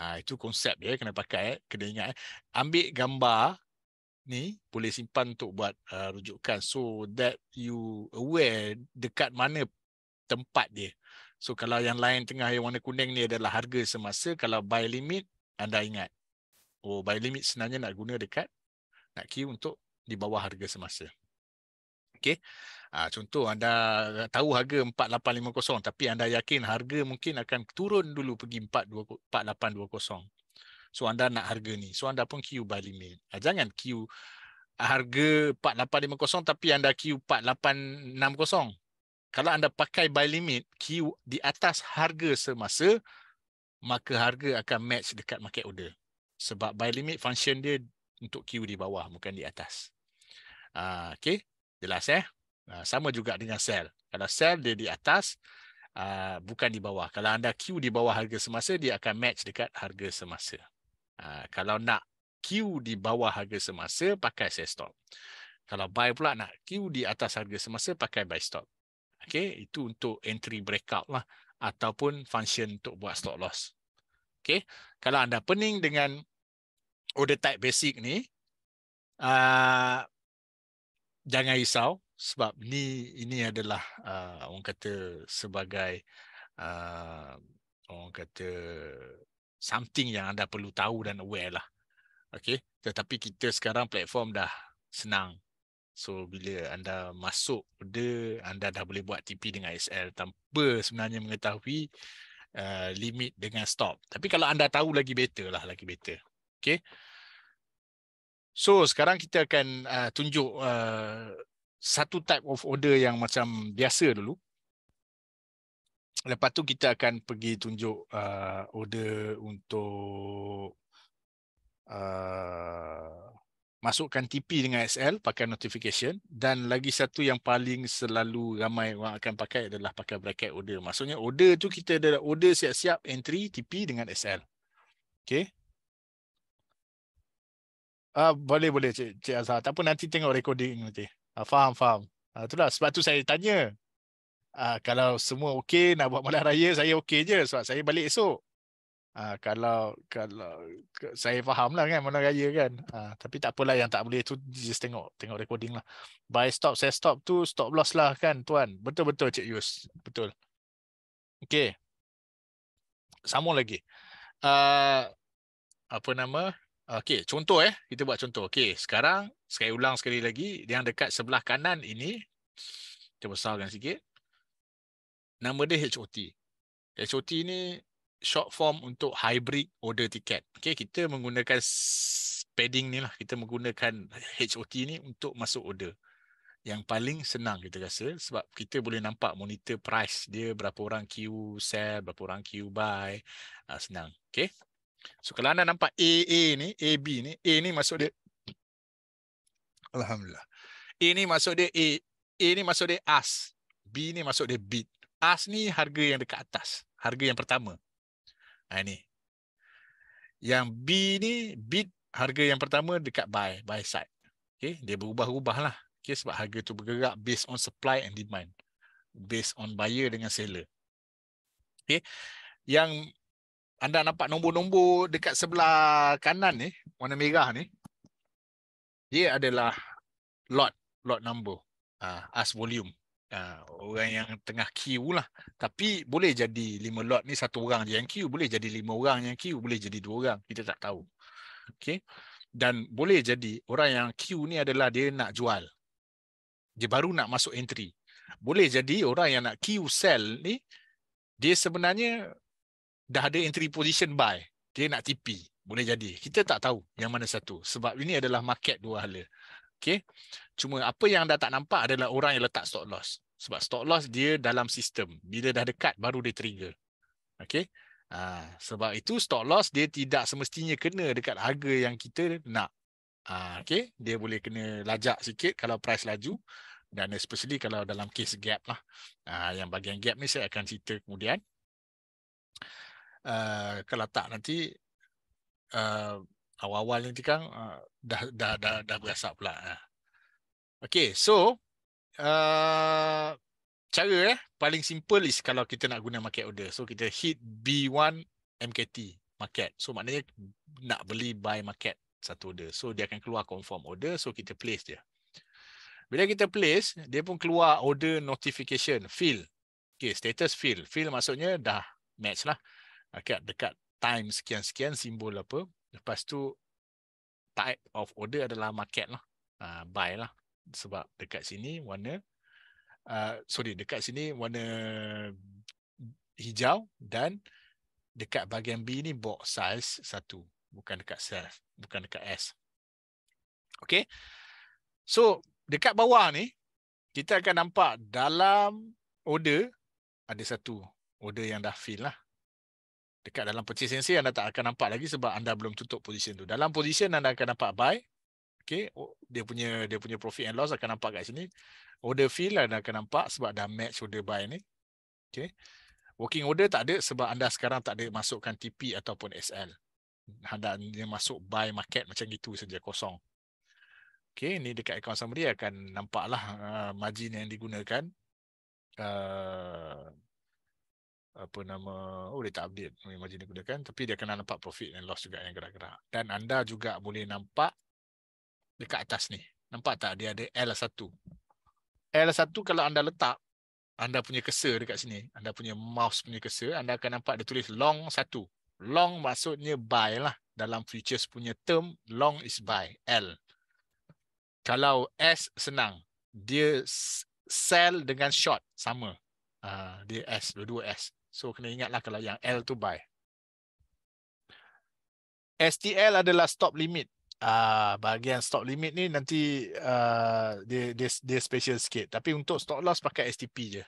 Ha, itu konsep dia kena pakai. Eh. Kena ingat. Eh. Ambil gambar ni boleh simpan untuk buat uh, rujukan. So that you aware dekat mana tempat dia. So kalau yang lain tengah yang warna kuning ni adalah harga semasa. Kalau buy limit anda ingat. Oh, buy limit sebenarnya nak guna dekat nak queue untuk di bawah harga semasa. Okey. Ha, contoh anda tahu harga 4850 tapi anda yakin harga mungkin akan turun dulu pergi 4820. So anda nak harga ni. So anda pun queue buy limit. Ha, jangan queue harga 4850 tapi anda queue 4860. Kalau anda pakai buy limit, queue di atas harga semasa, maka harga akan match dekat market order. Sebab buy limit function dia untuk queue di bawah bukan di atas. Uh, okay, jelas eh? Uh, sama juga dengan sell. Kalau sell dia di atas, uh, bukan di bawah. Kalau anda queue di bawah harga semasa, dia akan match dekat harga semasa. Uh, kalau nak queue di bawah harga semasa, pakai sell stop. Kalau buy pula nak queue di atas harga semasa, pakai buy stop. Okay, itu untuk entry breakout lah ataupun function untuk buat stop loss. Okay. Kalau anda pening dengan order type basic ni, uh, jangan risau sebab ni ini adalah uh, orang kata sebagai uh, orang kata something yang anda perlu tahu dan aware lah. Okay. Tetapi kita sekarang platform dah senang So bila anda masuk order, anda dah boleh buat TP dengan SL tanpa sebenarnya mengetahui uh, limit dengan stop. Tapi kalau anda tahu lagi better lah, lagi better. Okay. So sekarang kita akan uh, tunjuk uh, satu type of order yang macam biasa dulu. Lepas tu kita akan pergi tunjuk uh, order untuk uh, masukkan TP dengan SL pakai notification dan lagi satu yang paling selalu ramai orang akan pakai adalah pakai bracket order. Maksudnya order tu kita ada order siap-siap entry TP dengan SL. Okay. Ah boleh boleh Cik, Cik Azhar. Tak pun nanti tengok recording nanti. Ah, faham faham. Ah, itulah sebab tu saya tanya. Ah, kalau semua okey nak buat malam raya saya okey je sebab saya balik esok. Ha, kalau kalau saya faham lah kan mana raya kan. Ha, tapi tak apalah yang tak boleh tu just tengok tengok recording lah. Buy stop saya stop tu stop loss lah kan tuan. Betul-betul Cik Yus. Betul. Okay. Sambung lagi. Uh, apa nama? Okay, contoh eh. Kita buat contoh. Okay, sekarang sekali ulang sekali lagi. Yang dekat sebelah kanan ini. Kita besarkan sikit. Nama dia HOT. HOT ni short form untuk hybrid order ticket. Okay, kita menggunakan padding ni lah. Kita menggunakan HOT ni untuk masuk order. Yang paling senang kita rasa sebab kita boleh nampak monitor price dia berapa orang queue sell, berapa orang queue buy. Uh, senang. Okay. So kalau anda nampak AA ni, AB ni, A ni masuk dia. Alhamdulillah. A ni masuk dia A. A ni masuk dia AS. B ni masuk dia bid. AS ni harga yang dekat atas. Harga yang pertama. Ha, ini. Yang B ni bid harga yang pertama dekat buy, buy side. Okay, dia berubah-ubah lah. Okay, sebab harga tu bergerak based on supply and demand. Based on buyer dengan seller. Okay. Yang anda nampak nombor-nombor dekat sebelah kanan ni, warna merah ni, dia adalah lot, lot number. Uh, as volume. Uh, orang yang tengah queue lah. Tapi boleh jadi lima lot ni satu orang je yang queue. Boleh jadi lima orang yang queue. Boleh jadi dua orang. Kita tak tahu. Okay. Dan boleh jadi orang yang queue ni adalah dia nak jual. Dia baru nak masuk entry. Boleh jadi orang yang nak queue sell ni dia sebenarnya dah ada entry position buy. Dia nak TP. Boleh jadi. Kita tak tahu yang mana satu. Sebab ini adalah market dua hala. Okay. Cuma apa yang anda tak nampak adalah orang yang letak stop loss. Sebab stop loss dia dalam sistem. Bila dah dekat baru dia trigger. Okay. Ha, sebab itu stop loss dia tidak semestinya kena dekat harga yang kita nak. Ha, okay. Dia boleh kena lajak sikit kalau price laju. Dan especially kalau dalam case gap lah. Ha, yang bagian gap ni saya akan cerita kemudian. Uh, kalau tak nanti uh, awal-awal nanti kan uh, dah, dah dah dah berasap pula. Uh. Okay, so uh, cara eh paling simple is kalau kita nak guna market order. So kita hit B1 MKT market. So maknanya nak beli buy market satu order. So dia akan keluar confirm order. So kita place dia. Bila kita place, dia pun keluar order notification, fill. Okay, status fill. Fill maksudnya dah match lah dekat dekat time sekian-sekian simbol apa lepas tu type of order adalah market lah. Uh, buy lah. Sebab dekat sini warna uh, sorry dekat sini warna hijau dan dekat bahagian B ni box size satu bukan dekat self bukan dekat S. Okay? So dekat bawah ni kita akan nampak dalam order ada satu order yang dah fill lah dekat dalam purchase sensei anda tak akan nampak lagi sebab anda belum tutup position tu. Dalam position anda akan nampak buy. Okay, oh, dia punya dia punya profit and loss akan nampak kat sini. Order fill anda akan nampak sebab dah match order buy ni. Okay. Working order tak ada sebab anda sekarang tak ada masukkan TP ataupun SL. Anda hanya masuk buy market macam gitu saja kosong. Okay, ni dekat account summary akan nampaklah uh, margin yang digunakan. Uh, apa nama oh dia tak update margin dia gunakan tapi dia kena nampak profit and loss juga yang gerak-gerak. Dan anda juga boleh nampak dekat atas ni. Nampak tak? Dia ada L1 L1 kalau anda letak anda punya cursor dekat sini anda punya mouse punya cursor anda akan nampak dia tulis long 1 long maksudnya buy lah. Dalam futures punya term long is buy L. Kalau S senang dia sell dengan short. Sama. Uh, dia S dua-dua S So kena ingatlah kalau yang L tu buy. STL adalah stop limit. Ah bahagian stop limit ni nanti uh, dia dia dia special sikit. Tapi untuk stop loss pakai STP je.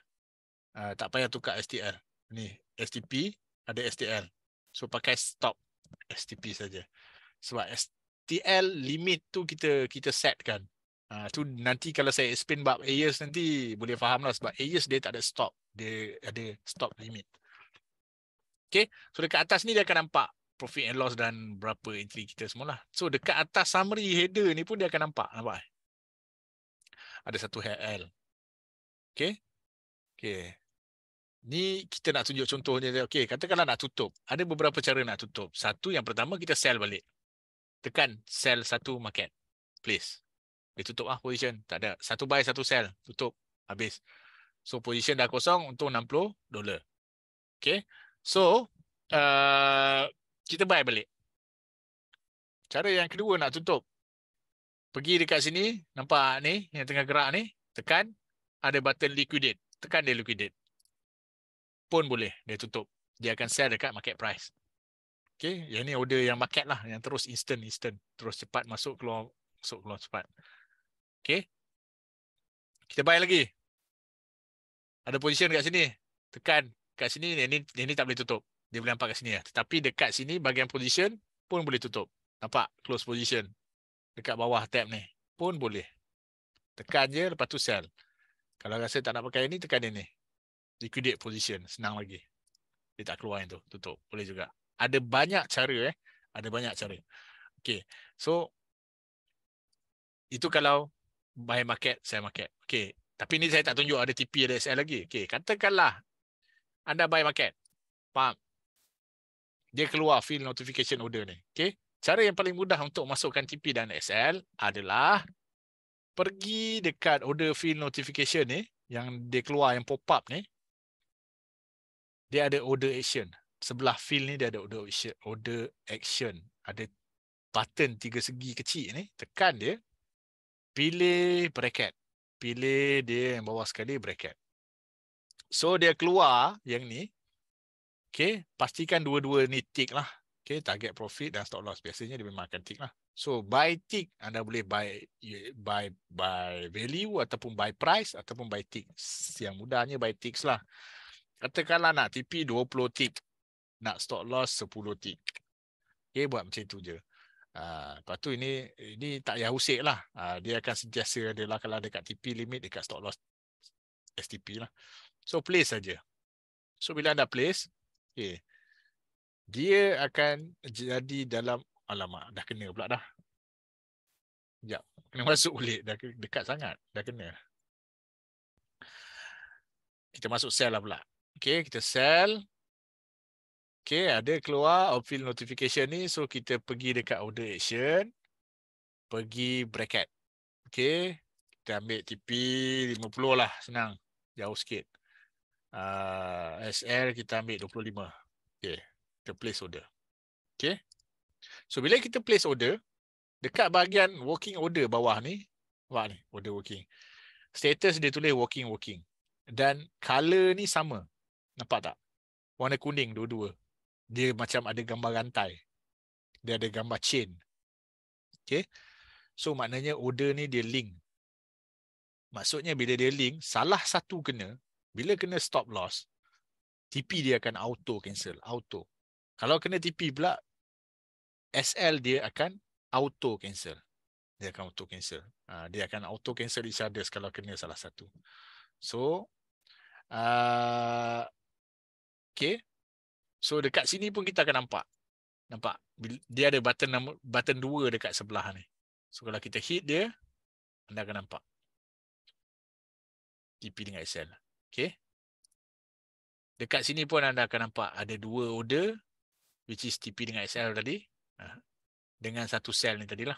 Uh, tak payah tukar STL. Ni STP ada STL. So pakai stop STP saja. Sebab STL limit tu kita kita set kan. Uh, tu nanti kalau saya explain bab AES nanti boleh faham lah sebab AES dia tak ada stop. Dia ada stop limit. Okay. So dekat atas ni dia akan nampak profit and loss dan berapa entry kita semua lah. So dekat atas summary header ni pun dia akan nampak. Nampak? Ada satu head L. Okay. Okay. Ni kita nak tunjuk contohnya. Okay. Katakanlah nak tutup. Ada beberapa cara nak tutup. Satu yang pertama kita sell balik. Tekan sell satu market. Please. Dia tutup lah position. Tak ada. Satu buy, satu sell. Tutup. Habis. So position dah kosong untuk 60 dolar. Okay. So, uh, kita buy balik. Cara yang kedua nak tutup. Pergi dekat sini, nampak ni, yang tengah gerak ni, tekan, ada button liquidate. Tekan dia liquidate. Pun boleh, dia tutup. Dia akan sell dekat market price. Okay, yang ni order yang market lah, yang terus instant, instant. Terus cepat masuk, keluar, masuk, keluar cepat. Okay. Kita buy lagi. Ada position dekat sini. Tekan, kat sini yang ni, yang ni tak boleh tutup. Dia boleh nampak kat sini lah. Tetapi dekat sini bahagian position pun boleh tutup. Nampak? Close position. Dekat bawah tab ni. Pun boleh. Tekan je lepas tu sell. Kalau rasa tak nak pakai ni, tekan dia ni. Liquidate position. Senang lagi. Dia tak keluar yang tu. Tutup. Boleh juga. Ada banyak cara eh. Ada banyak cara. Okay. So, itu kalau buy market, sell market. Okay. Tapi ni saya tak tunjuk ada TP, ada SL lagi. Okay. Katakanlah anda buy market. Faham? Dia keluar field notification order ni. Okay. Cara yang paling mudah untuk masukkan TP dan SL adalah pergi dekat order field notification ni yang dia keluar yang pop up ni. Dia ada order action. Sebelah field ni dia ada order action. Order action. Ada button tiga segi kecil ni. Tekan dia. Pilih bracket. Pilih dia yang bawah sekali bracket. So dia keluar yang ni Okay, pastikan dua-dua ni tick lah. Okay, target profit dan stop loss. Biasanya dia memang akan tick lah. So, buy tick, anda boleh buy buy buy value ataupun buy price ataupun buy tick. Yang mudahnya buy ticks lah. Katakanlah nak TP 20 tick. Nak stop loss 10 tick. Okay, buat macam tu je. Uh, lepas tu ini ini tak payah usik lah. Uh, dia akan sentiasa adalah kalau dekat TP limit dekat stop loss STP lah. So, place saja. So, bila anda place, Okay. Dia akan jadi dalam alamak dah kena pula dah. Sekejap. Kena masuk kulit dah dekat sangat. Dah kena. Kita masuk sell lah pula. Okay, kita sell. Okay, ada keluar outfield notification ni. So, kita pergi dekat order action. Pergi bracket. Okay. Kita ambil TP 50 lah. Senang. Jauh sikit uh, ah, SL kita ambil 25. Okay. Kita place order. Okay. So bila kita place order, dekat bahagian working order bawah ni, bawah ni, order working. Status dia tulis working working. Dan color ni sama. Nampak tak? Warna kuning dua-dua. Dia macam ada gambar rantai. Dia ada gambar chain. Okay. So maknanya order ni dia link. Maksudnya bila dia link, salah satu kena, bila kena stop loss, TP dia akan auto cancel, auto. Kalau kena TP pula, SL dia akan auto cancel. Dia akan auto cancel. Uh, dia akan auto cancel each other kalau kena salah satu. So, uh, okay. So dekat sini pun kita akan nampak. Nampak? Dia ada button button dua dekat sebelah ni. So kalau kita hit dia, anda akan nampak. TP dengan SL. Okay. Dekat sini pun anda akan nampak ada dua order which is TP dengan SL tadi. Ha. Dengan satu sel ni tadilah.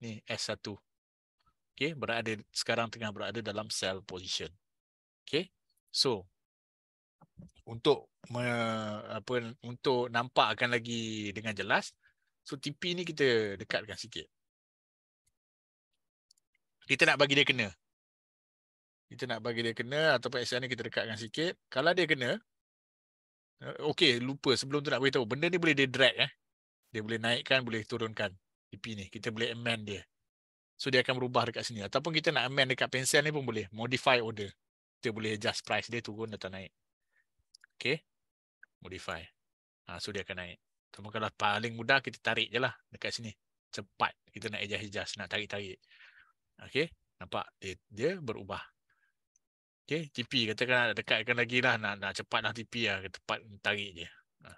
Ni S1. Okay. Berada sekarang tengah berada dalam sell position. Okay. So. Untuk me, apa untuk nampakkan lagi dengan jelas. So TP ni kita dekatkan sikit. Kita nak bagi dia kena kita nak bagi dia kena ataupun action ni kita dekatkan sikit. Kalau dia kena, eh, okey, lupa sebelum tu nak beritahu. Benda ni boleh dia drag eh. Dia boleh naikkan, boleh turunkan TP ni. Kita boleh amend dia. So dia akan berubah dekat sini. Ataupun kita nak amend dekat pensel ni pun boleh. Modify order. Kita boleh adjust price dia turun atau naik. Okay. Modify. Ha, so dia akan naik. Tapi kalau paling mudah kita tarik je lah dekat sini. Cepat. Kita nak adjust-adjust. Nak tarik-tarik. Okay. Nampak? Dia, dia berubah. Okay, TP katakan nak dekatkan lagi lah, nak, nak cepat lah TP lah, tepat tarik je. Ha.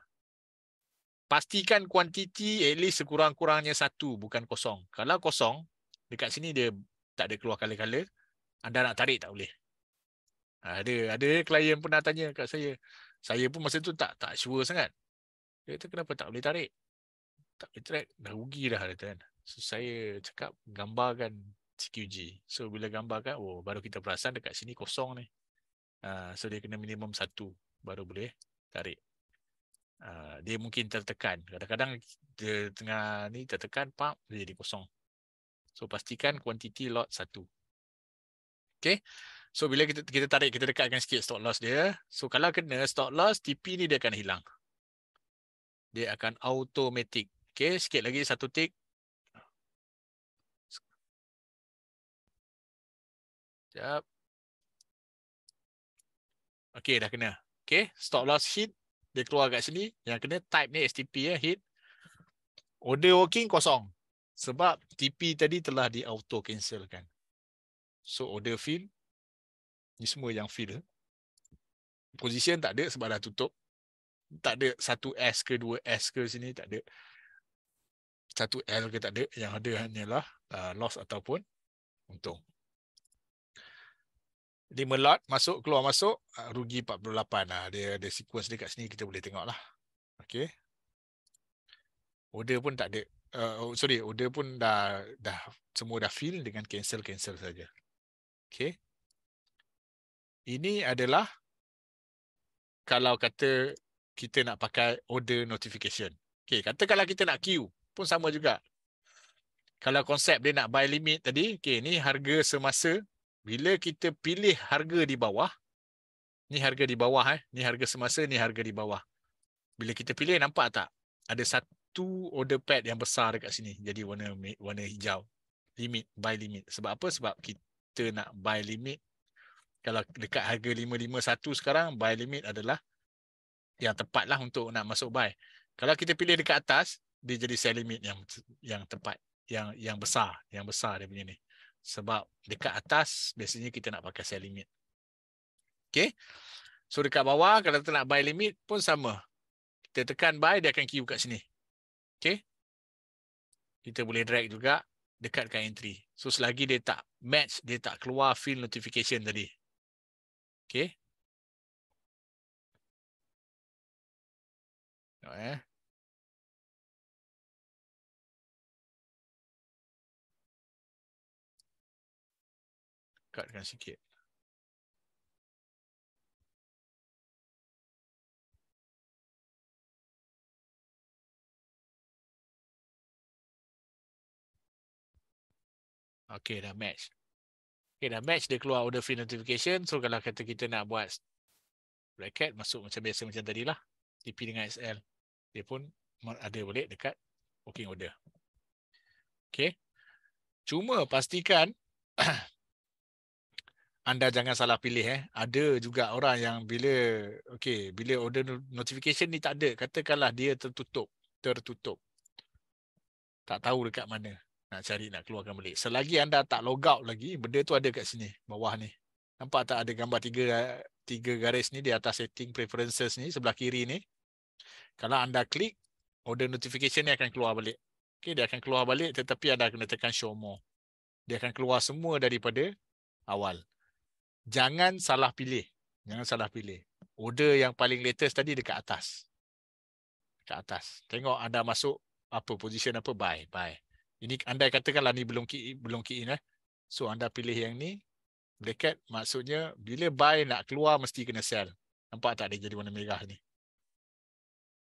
Pastikan kuantiti at least sekurang-kurangnya satu, bukan kosong. Kalau kosong, dekat sini dia tak ada keluar kala-kala, anda nak tarik tak boleh. Ha, ada ada klien pernah tanya kat saya, saya pun masa tu tak tak sure sangat. Dia kata kenapa tak boleh tarik? Tak boleh tarik, dah rugi dah. Kata, kan. So, saya cakap gambarkan CQG. So bila gambarkan, oh baru kita perasan dekat sini kosong ni. Uh, so dia kena minimum satu baru boleh tarik. Uh, dia mungkin tertekan. Kadang-kadang dia tengah ni tertekan, dia jadi kosong. So pastikan kuantiti lot satu. Okay. So bila kita kita tarik, kita dekatkan sikit stop loss dia. So kalau kena stop loss, TP ni dia akan hilang. Dia akan automatic. Okay, sikit lagi satu tick. Sekejap. Okey, dah kena. Okey, stop loss hit. Dia keluar kat sini. Yang kena type ni STP ya, hit. Order working kosong. Sebab TP tadi telah di auto cancelkan. So order fill. Ni semua yang fill. Position tak ada sebab dah tutup. Tak ada satu S ke dua S ke sini. Tak ada. Satu L ke tak ada. Yang ada hanyalah uh, loss ataupun untung. 5 lot masuk keluar masuk uh, rugi 48 lah dia ada sequence dekat sini kita boleh tengok lah okey order pun tak ada uh, oh, sorry order pun dah dah semua dah fill dengan cancel cancel saja okey ini adalah kalau kata kita nak pakai order notification okey kata kalau kita nak queue pun sama juga kalau konsep dia nak buy limit tadi okey ni harga semasa bila kita pilih harga di bawah, ni harga di bawah eh, ni harga semasa, ni harga di bawah. Bila kita pilih nampak tak? Ada satu order pad yang besar dekat sini jadi warna warna hijau. Limit buy limit. Sebab apa? Sebab kita nak buy limit kalau dekat harga 551 sekarang buy limit adalah yang tepatlah untuk nak masuk buy. Kalau kita pilih dekat atas, dia jadi sell limit yang yang tepat, yang yang besar, yang besar dia punya ni. Sebab dekat atas biasanya kita nak pakai sell limit. Okay. So dekat bawah kalau kita nak buy limit pun sama. Kita tekan buy dia akan queue kat sini. Okay. Kita boleh drag juga dekat kat entry. So selagi dia tak match, dia tak keluar field notification tadi. Okay. Tengok eh. Cutkan sikit. Okay, dah match. Okay, dah match. Dia keluar order free notification. So, kalau kata kita nak buat bracket, masuk macam biasa macam tadi lah. TP dengan SL. Dia pun ada boleh dekat booking order. Okay. Cuma pastikan anda jangan salah pilih. eh. Ada juga orang yang bila okay, bila order notification ni tak ada. Katakanlah dia tertutup. Tertutup. Tak tahu dekat mana nak cari nak keluarkan balik. Selagi anda tak log out lagi, benda tu ada kat sini, bawah ni. Nampak tak ada gambar tiga tiga garis ni di atas setting preferences ni sebelah kiri ni. Kalau anda klik, order notification ni akan keluar balik. Okay, dia akan keluar balik tetapi anda kena tekan show more. Dia akan keluar semua daripada awal. Jangan salah pilih. Jangan salah pilih. Order yang paling latest tadi dekat atas. Dekat atas. Tengok anda masuk apa position apa buy, buy. Ini anda katakanlah ni belum key belum key in eh. So anda pilih yang ni bracket maksudnya bila buy nak keluar mesti kena sell. Nampak tak dia jadi warna merah ni?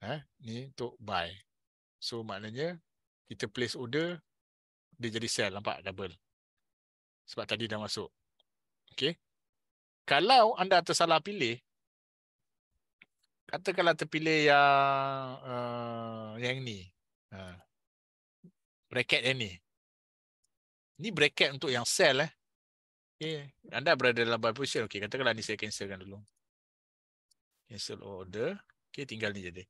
Eh, ni untuk buy. So maknanya kita place order dia jadi sell nampak double. Sebab tadi dah masuk. Okey. Kalau anda tersalah pilih katakanlah terpilih yang uh, yang ni. Uh, bracket yang ni. Ni bracket untuk yang sell eh. Okay. Anda berada dalam buy position. Okay, katakanlah ni saya cancelkan dulu. Cancel order. Okay, tinggal ni jadi.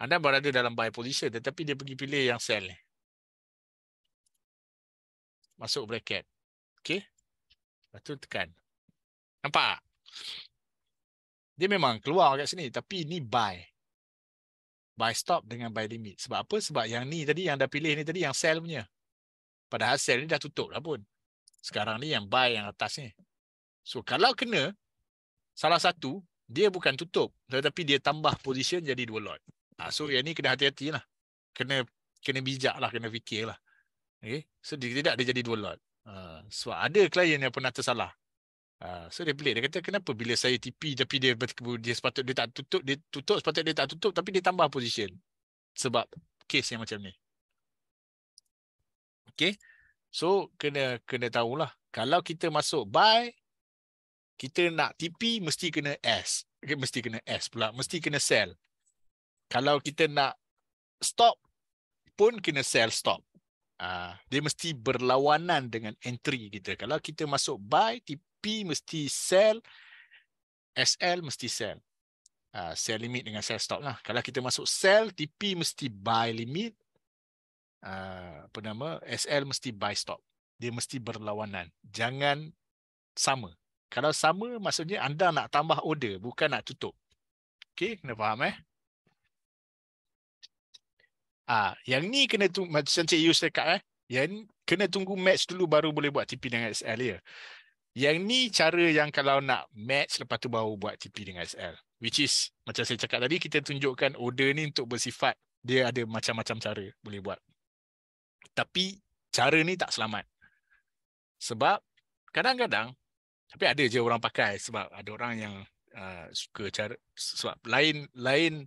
Anda berada dalam buy position tetapi dia pergi pilih yang sell ni. Masuk bracket. Okay. Lepas tu tekan. Nampak Dia memang keluar kat sini tapi ni buy buy stop dengan buy limit. Sebab apa? Sebab yang ni tadi yang dah pilih ni tadi yang sell punya. Padahal sell ni dah tutup lah pun. Sekarang ni yang buy yang atas ni. So kalau kena salah satu dia bukan tutup tetapi dia tambah position jadi dua lot. Ha, so yang ni kena hati-hati lah. Kena kena bijak lah, kena fikir lah. Okay. So dia tidak dia jadi dua lot. Ha, sebab ada klien yang pernah tersalah. Uh, so dia pelik dia kata kenapa bila saya TP tapi dia dia sepatut dia tak tutup dia tutup sepatut dia tak tutup tapi dia tambah position sebab case yang macam ni. Okay. So kena kena tahulah kalau kita masuk buy kita nak TP mesti kena S. Okay, mesti kena S pula, mesti kena sell. Kalau kita nak stop pun kena sell stop. Uh, dia mesti berlawanan dengan entry kita. Kalau kita masuk buy, P mesti sell, SL mesti sell. Uh, sell limit dengan sell stop lah. Kalau kita masuk sell, TP mesti buy limit. Uh, apa nama? SL mesti buy stop. Dia mesti berlawanan. Jangan sama. Kalau sama, maksudnya anda nak tambah order, bukan nak tutup. Okay, kena faham eh? Ah, yang ni kena tu macam Cik Yus dekat eh. Yang kena tunggu match dulu baru boleh buat TP dengan SL ya. Yang ni cara yang kalau nak match lepas tu baru buat TP dengan SL. Which is macam saya cakap tadi kita tunjukkan order ni untuk bersifat dia ada macam-macam cara boleh buat. Tapi cara ni tak selamat. Sebab kadang-kadang tapi ada je orang pakai sebab ada orang yang uh, suka cara sebab lain lain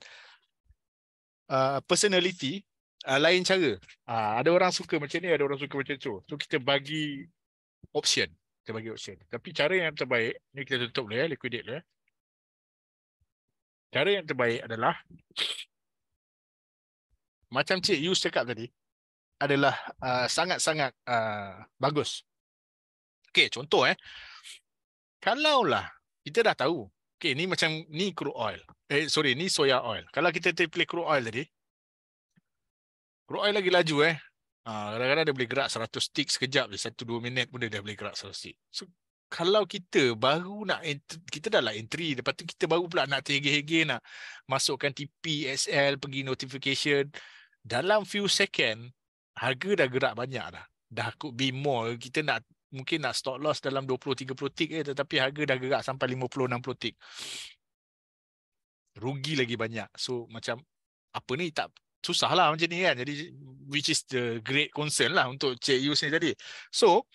uh, personality uh, lain cara. Uh, ada orang suka macam ni, ada orang suka macam tu. So kita bagi option kita bagi option. Tapi cara yang terbaik, ni kita tutup dulu ya, liquidate dulu ya. Cara yang terbaik adalah macam Cik Yus cakap tadi, adalah uh, sangat-sangat uh, bagus. Okey, contoh eh. Kalaulah kita dah tahu, okey ni macam ni crude oil. Eh sorry, ni soya oil. Kalau kita pilih crude oil tadi, crude oil lagi laju eh. Uh, kadang-kadang dia boleh gerak 100 stick sekejap je, 1-2 minit pun dia dah boleh gerak 100 stick. So, kalau kita baru nak, kita dah lah entry, lepas tu kita baru pula nak terhege-hege nak masukkan TP, SL, pergi notification, dalam few second, harga dah gerak banyak dah. Dah could be more. Kita nak mungkin nak stop loss dalam 20-30 tick eh, tetapi harga dah gerak sampai 50-60 tick. Rugi lagi banyak. So macam apa ni tak susah lah macam ni kan. Jadi which is the great concern lah untuk Cik Yus ni tadi. So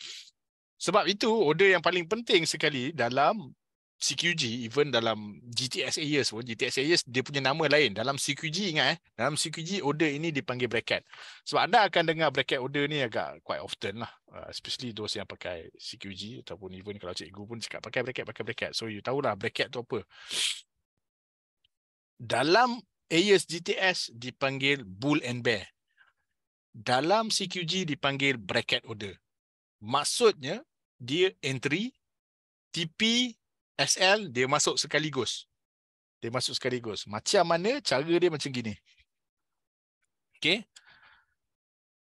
sebab itu order yang paling penting sekali dalam CQG even dalam GTS AES pun GTS AES dia punya nama lain. Dalam CQG ingat eh? Dalam CQG order ini dipanggil bracket. Sebab anda akan dengar bracket order ni agak quite often lah. Uh, especially those yang pakai CQG ataupun even kalau cikgu pun cakap pakai bracket pakai bracket. So you tahulah bracket tu apa. Dalam AES GTS dipanggil bull and bear. Dalam CQG dipanggil bracket order. Maksudnya dia entry TP SL dia masuk sekaligus. Dia masuk sekaligus. Macam mana cara dia macam gini. Okay.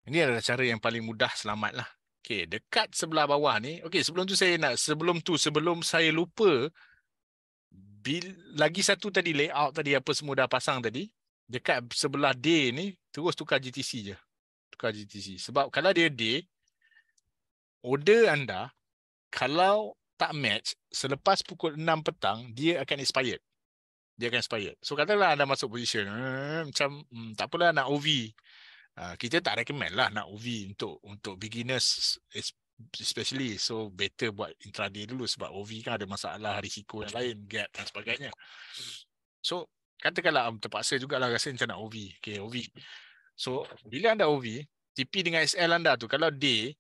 Ini adalah cara yang paling mudah selamat lah. Okay. Dekat sebelah bawah ni. Okay. Sebelum tu saya nak. Sebelum tu. Sebelum saya lupa. Bil, lagi satu tadi layout tadi apa semua dah pasang tadi. Dekat sebelah D ni. Terus tukar GTC je. Tukar GTC. Sebab kalau dia D. Order anda. Kalau tak match selepas pukul 6 petang dia akan expired. Dia akan expired. So katalah anda masuk position hmm, macam hmm, tak apalah nak OV uh, ah, kita tak recommend lah nak OV untuk untuk beginners especially. So better buat intraday dulu sebab OV kan ada masalah risiko yang lain gap dan sebagainya. So katakanlah um, terpaksa jugalah rasa macam nak OV okay OV so bila anda OV TP dengan SL anda tu kalau day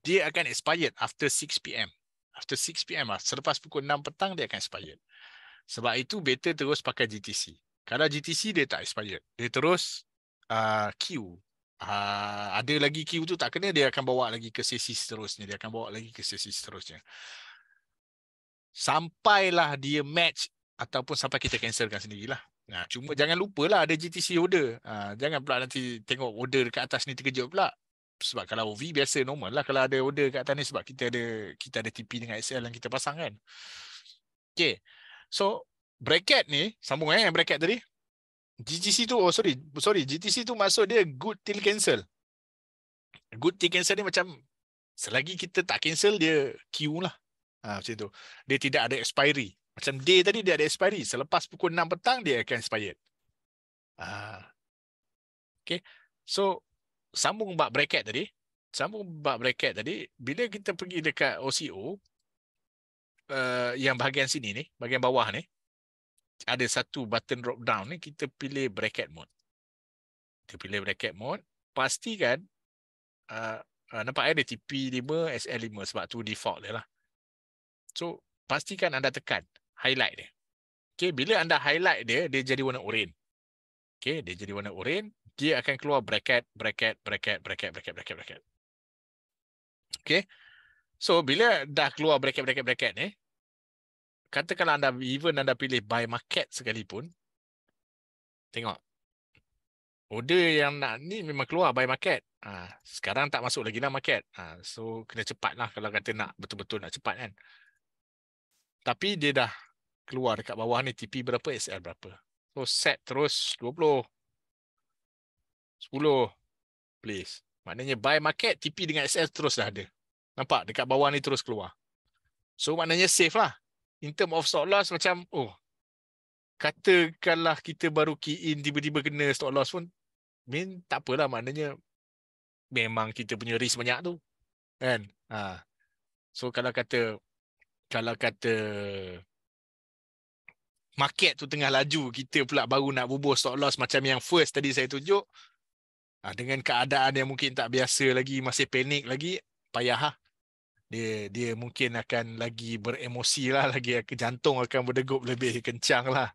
dia akan expired after 6 pm. After 6 pm lah. Selepas pukul 6 petang dia akan expired. Sebab itu better terus pakai GTC. Kalau GTC dia tak expired. Dia terus uh, queue. Uh, ada lagi queue tu tak kena dia akan bawa lagi ke sesi seterusnya. Dia akan bawa lagi ke sesi seterusnya. Sampailah dia match ataupun sampai kita cancelkan sendirilah. Nah, cuma jangan lupalah ada GTC order. Uh, jangan pula nanti tengok order dekat atas ni terkejut pula sebab kalau OV biasa normal lah kalau ada order kat atas ni sebab kita ada kita ada TP dengan XL yang kita pasang kan. Okay. So bracket ni sambung eh bracket tadi. GTC tu oh sorry sorry GTC tu maksud dia good till cancel. Good till cancel ni macam selagi kita tak cancel dia queue lah. Ha, macam tu. Dia tidak ada expiry. Macam day tadi dia ada expiry. Selepas pukul 6 petang dia akan expired. Ha. Okay. So sambung bab bracket tadi, sambung bab bracket tadi, bila kita pergi dekat OCO, uh, yang bahagian sini ni, bahagian bawah ni, ada satu button drop down ni, kita pilih bracket mode. Kita pilih bracket mode, pastikan, uh, uh, nampak ada TP5, SL5 sebab tu default dia lah. So, pastikan anda tekan highlight dia. Okay, bila anda highlight dia, dia jadi warna oranye. Okay, dia jadi warna oranye dia akan keluar bracket, bracket, bracket, bracket, bracket, bracket, bracket. Okay. So, bila dah keluar bracket, bracket, bracket ni, katakanlah anda, even anda pilih buy market sekalipun, tengok. Order yang nak ni memang keluar buy market. Ha, sekarang tak masuk lagi lah market. Ha, so, kena cepat lah kalau kata nak betul-betul nak cepat kan. Tapi dia dah keluar dekat bawah ni TP berapa, SL berapa. So, set terus 20. 10 please. Maknanya buy market TP dengan SL terus dah ada. Nampak dekat bawah ni terus keluar. So maknanya safe lah. In term of stop loss macam oh katakanlah kita baru key in tiba-tiba kena stop loss pun mean tak apalah maknanya memang kita punya risk banyak tu. Kan? Ha. So kalau kata kalau kata market tu tengah laju kita pula baru nak bubuh stop loss macam yang first tadi saya tunjuk Ha, dengan keadaan yang mungkin tak biasa lagi, masih panik lagi, payah lah. Dia, dia mungkin akan lagi beremosi lah, lagi jantung akan berdegup lebih kencang lah.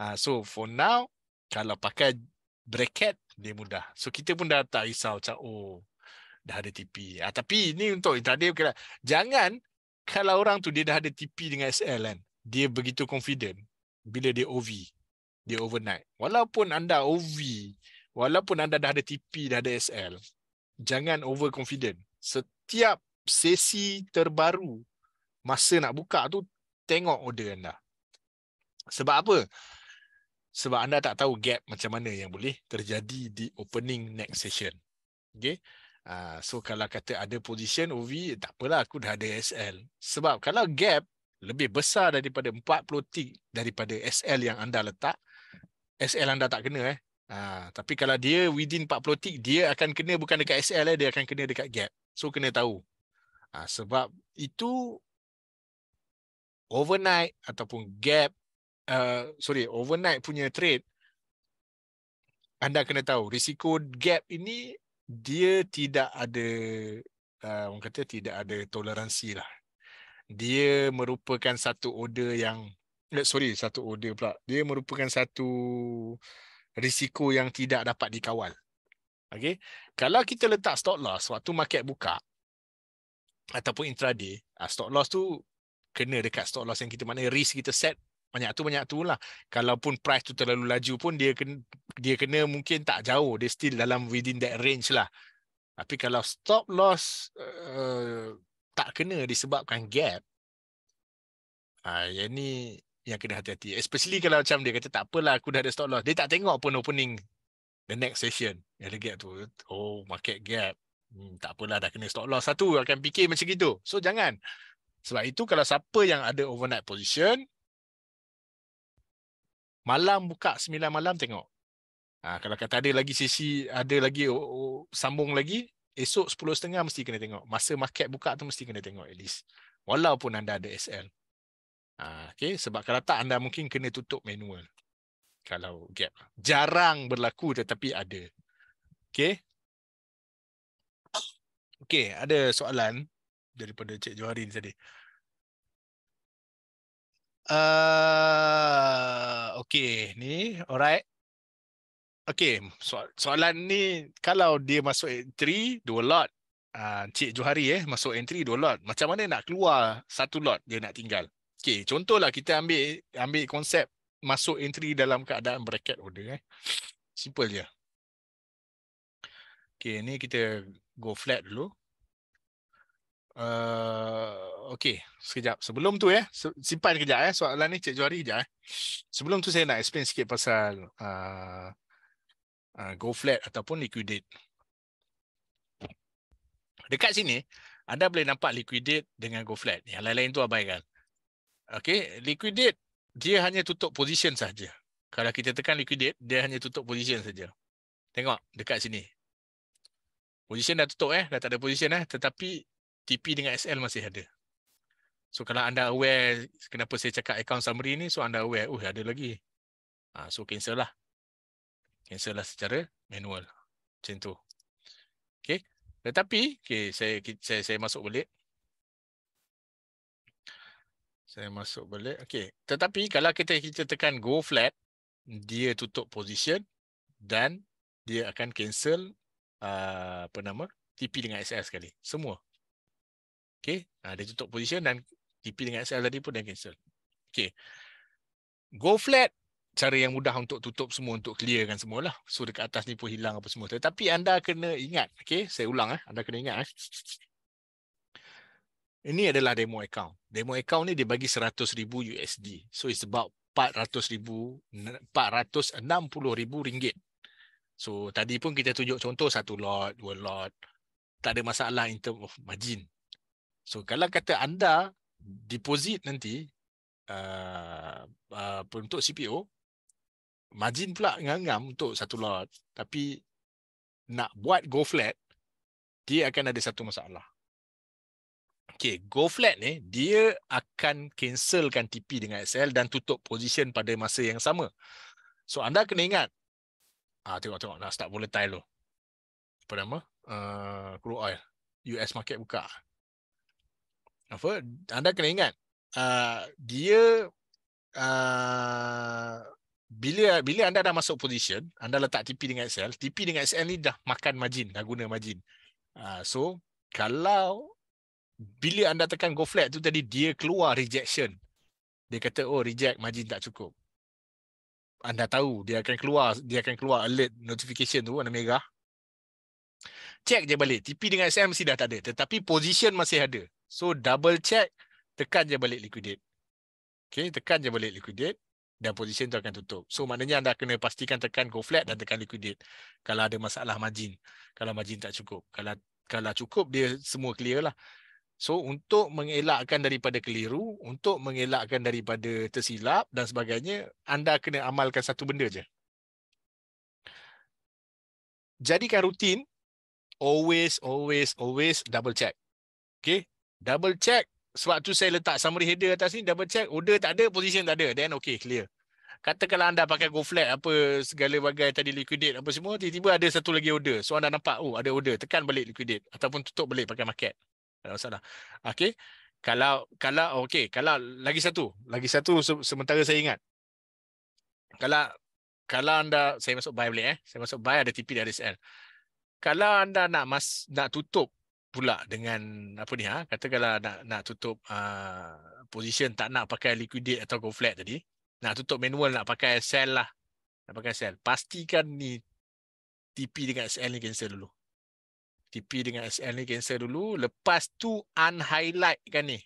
Ha, so for now, Kalau pakai bracket, dia mudah. So kita pun dah tak risau macam, oh, dah ada TP. Ah, tapi ini untuk tadi kira jangan kalau orang tu dia dah ada TP dengan SL kan, dia begitu confident bila dia OV, dia overnight. Walaupun anda OV, walaupun anda dah ada TP, dah ada SL, jangan overconfident. Setiap sesi terbaru masa nak buka tu tengok order anda. Sebab apa? Sebab anda tak tahu gap macam mana yang boleh terjadi di opening next session. Okay? Uh, so kalau kata ada position OV, tak apalah aku dah ada SL. Sebab kalau gap lebih besar daripada 40 tick daripada SL yang anda letak, SL anda tak kena eh. Uh, tapi kalau dia within 40 tick, dia akan kena bukan dekat SL eh, dia akan kena dekat gap. So kena tahu. Uh, sebab itu overnight ataupun gap, uh, sorry, overnight punya trade, anda kena tahu risiko gap ini dia tidak ada uh, orang kata tidak ada toleransi lah. Dia merupakan satu order yang eh, sorry satu order pula. Dia merupakan satu risiko yang tidak dapat dikawal. Okay. Kalau kita letak stop loss waktu market buka ataupun intraday, uh, stop loss tu kena dekat stop loss yang kita mana risk kita set banyak tu banyak tu lah. Kalaupun price tu terlalu laju pun dia kena, dia kena mungkin tak jauh. Dia still dalam within that range lah. Tapi kalau stop loss uh, tak kena disebabkan gap. Uh, yang ni yang kena hati-hati. Especially kalau macam dia kata tak apalah aku dah ada stop loss. Dia tak tengok pun opening the next session. Yang ada gap tu. Oh market gap. Hmm, tak apalah dah kena stop loss satu akan fikir macam gitu. So jangan. Sebab itu kalau siapa yang ada overnight position malam buka 9 malam tengok. Ha, kalau kata ada lagi sesi, ada lagi oh, oh, sambung lagi, esok 10.30 mesti kena tengok. Masa market buka tu mesti kena tengok at least. Walaupun anda ada SL. Ha, okay? Sebab kalau tak anda mungkin kena tutup manual. Kalau gap. Jarang berlaku tetapi ada. Okay. Okay, ada soalan daripada Cik Johari tadi. Uh, okay, ni alright. Okay, so, soalan ni kalau dia masuk entry dua lot, uh, Cik Johari eh masuk entry dua lot. Macam mana nak keluar satu lot dia nak tinggal? Okay, contohlah kita ambil ambil konsep masuk entry dalam keadaan bracket order eh. Simple je. Okay, ni kita go flat dulu. Uh, okay, sekejap. Sebelum tu ya, simpan kejap eh. Soalan ni Cik Johari kejap eh. Sebelum tu saya nak explain sikit pasal uh, uh, go flat ataupun liquidate. Dekat sini, anda boleh nampak liquidate dengan go flat. Yang lain-lain tu abaikan. Okay, liquidate dia hanya tutup position saja. Kalau kita tekan liquidate, dia hanya tutup position saja. Tengok dekat sini. Position dah tutup eh, dah tak ada position eh. Tetapi TP dengan SL masih ada. So kalau anda aware kenapa saya cakap account summary ni, so anda aware, oh ada lagi. Ha, so cancel lah. Cancel lah secara manual. Macam tu. Okay. Tetapi, okay, saya, saya, saya masuk balik. Saya masuk balik. Okay. Tetapi kalau kita, kita tekan go flat, dia tutup position dan dia akan cancel uh, apa nama TP dengan SL sekali. Semua. Okay. Ha, dia tutup position dan TP dengan SL tadi pun dia cancel. Okay. Go flat. Cara yang mudah untuk tutup semua, untuk clearkan semua lah. So dekat atas ni pun hilang apa semua. Tetapi anda kena ingat. Okay. Saya ulang. Eh. Anda kena ingat. Eh. Ini adalah demo account. Demo account ni dia bagi 100,000 USD. So it's about 400,000, 460,000 ringgit. So tadi pun kita tunjuk contoh satu lot, dua lot. Tak ada masalah in term of margin. So kalau kata anda deposit nanti uh, uh, untuk CPO, margin pula ngam-ngam untuk satu lot. Tapi nak buat go flat, dia akan ada satu masalah. Okay, go flat ni, dia akan cancelkan TP dengan SL dan tutup position pada masa yang sama. So anda kena ingat, ah tengok-tengok nak start volatile tu. Apa nama? Uh, crude oil. US market buka apa anda kena ingat uh, dia uh, bila bila anda dah masuk position, anda letak TP dengan SL, TP dengan SL ni dah makan margin, dah guna margin. Uh, so kalau bila anda tekan go flat tu tadi dia keluar rejection. Dia kata oh reject margin tak cukup. Anda tahu dia akan keluar dia akan keluar alert notification tu warna merah. Check je balik. TP dengan SL mesti dah tak ada. Tetapi position masih ada. So double check, tekan je balik liquidate. Okay, tekan je balik liquidate dan position tu akan tutup. So maknanya anda kena pastikan tekan go flat dan tekan liquidate kalau ada masalah margin. Kalau margin tak cukup. Kalau kalau cukup dia semua clear lah. So untuk mengelakkan daripada keliru, untuk mengelakkan daripada tersilap dan sebagainya, anda kena amalkan satu benda je. Jadikan rutin always always always double check. Okay? Double check sebab tu saya letak summary header atas ni double check order tak ada position tak ada then okay clear katakanlah anda pakai go flat apa segala bagai tadi liquidate apa semua tiba-tiba ada satu lagi order so anda nampak oh ada order tekan balik liquidate ataupun tutup balik pakai market tak ada masalah. Okey kalau kalau okey kalau lagi satu lagi satu sementara saya ingat. Kalau kalau anda saya masuk buy balik eh. Saya masuk buy ada TP ada SL kalau anda nak mas nak tutup pula dengan apa ni ha katakanlah nak nak tutup uh, position tak nak pakai liquidate atau go flat tadi nak tutup manual nak pakai sell lah. Nak pakai sell pastikan ni TP dengan SL ni cancel dulu TP dengan SL ni cancel dulu. Lepas tu unhighlight kan ni?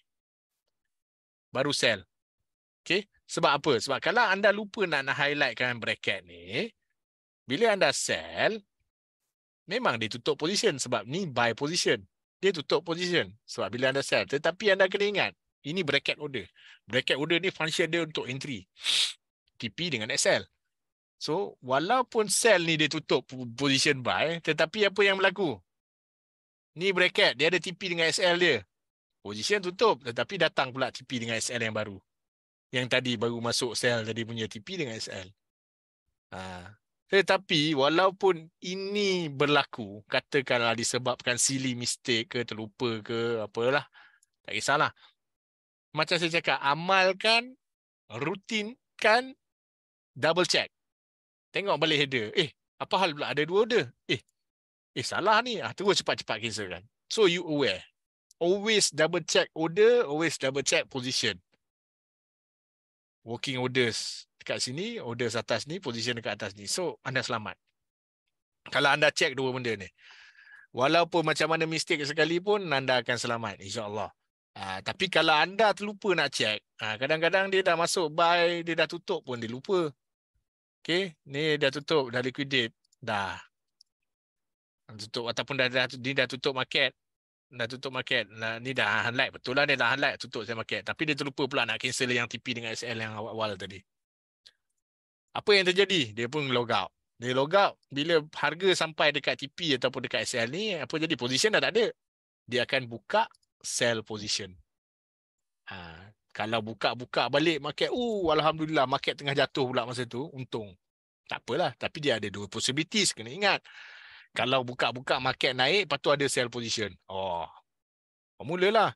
Baru sell. Okey? Sebab apa? Sebab kalau anda lupa nak nak highlightkan bracket ni bila anda sell memang dia tutup position sebab ni buy position. Dia tutup position sebab bila anda sell. Tetapi anda kena ingat ini bracket order. Bracket order ni function dia untuk entry. TP dengan SL so walaupun sell ni dia tutup position buy tetapi apa yang berlaku ni bracket dia ada TP dengan SL dia position tutup tetapi datang pula TP dengan SL yang baru yang tadi baru masuk sell tadi punya TP dengan SL ha. Tetapi walaupun ini berlaku, katakanlah disebabkan silly mistake ke terlupa ke apalah, tak kisahlah. Macam saya cakap, amalkan, rutinkan, double check. Tengok balik header. Eh, apa hal pula ada dua order? Eh, eh salah ni. Ah, terus cepat-cepat cancelkan. So you aware. Always double check order, always double check position. Working orders dekat sini, order atas ni, position dekat atas ni. So, anda selamat. Kalau anda check dua benda ni. Walaupun macam mana mistake sekalipun, anda akan selamat. InsyaAllah. Uh, tapi kalau anda terlupa nak check, uh, kadang-kadang dia dah masuk buy, dia dah tutup pun dia lupa. Okay, ni dah tutup, dah liquidate. Dah. Tutup ataupun dah, dah, dia dah tutup market. Dah tutup market. Nah, ni dah highlight. Betul lah dia dah highlight tutup saya market. Tapi dia terlupa pula nak cancel yang TP dengan SL yang awal-awal tadi apa yang terjadi? Dia pun log out. Dia log out bila harga sampai dekat TP ataupun dekat SL ni, apa jadi? Position dah tak ada. Dia akan buka sell position. Ha, kalau buka-buka balik market, uh, Alhamdulillah market tengah jatuh pula masa tu, untung. Tak apalah. Tapi dia ada dua possibilities, kena ingat. Kalau buka-buka market naik, lepas tu ada sell position. Oh, mulalah.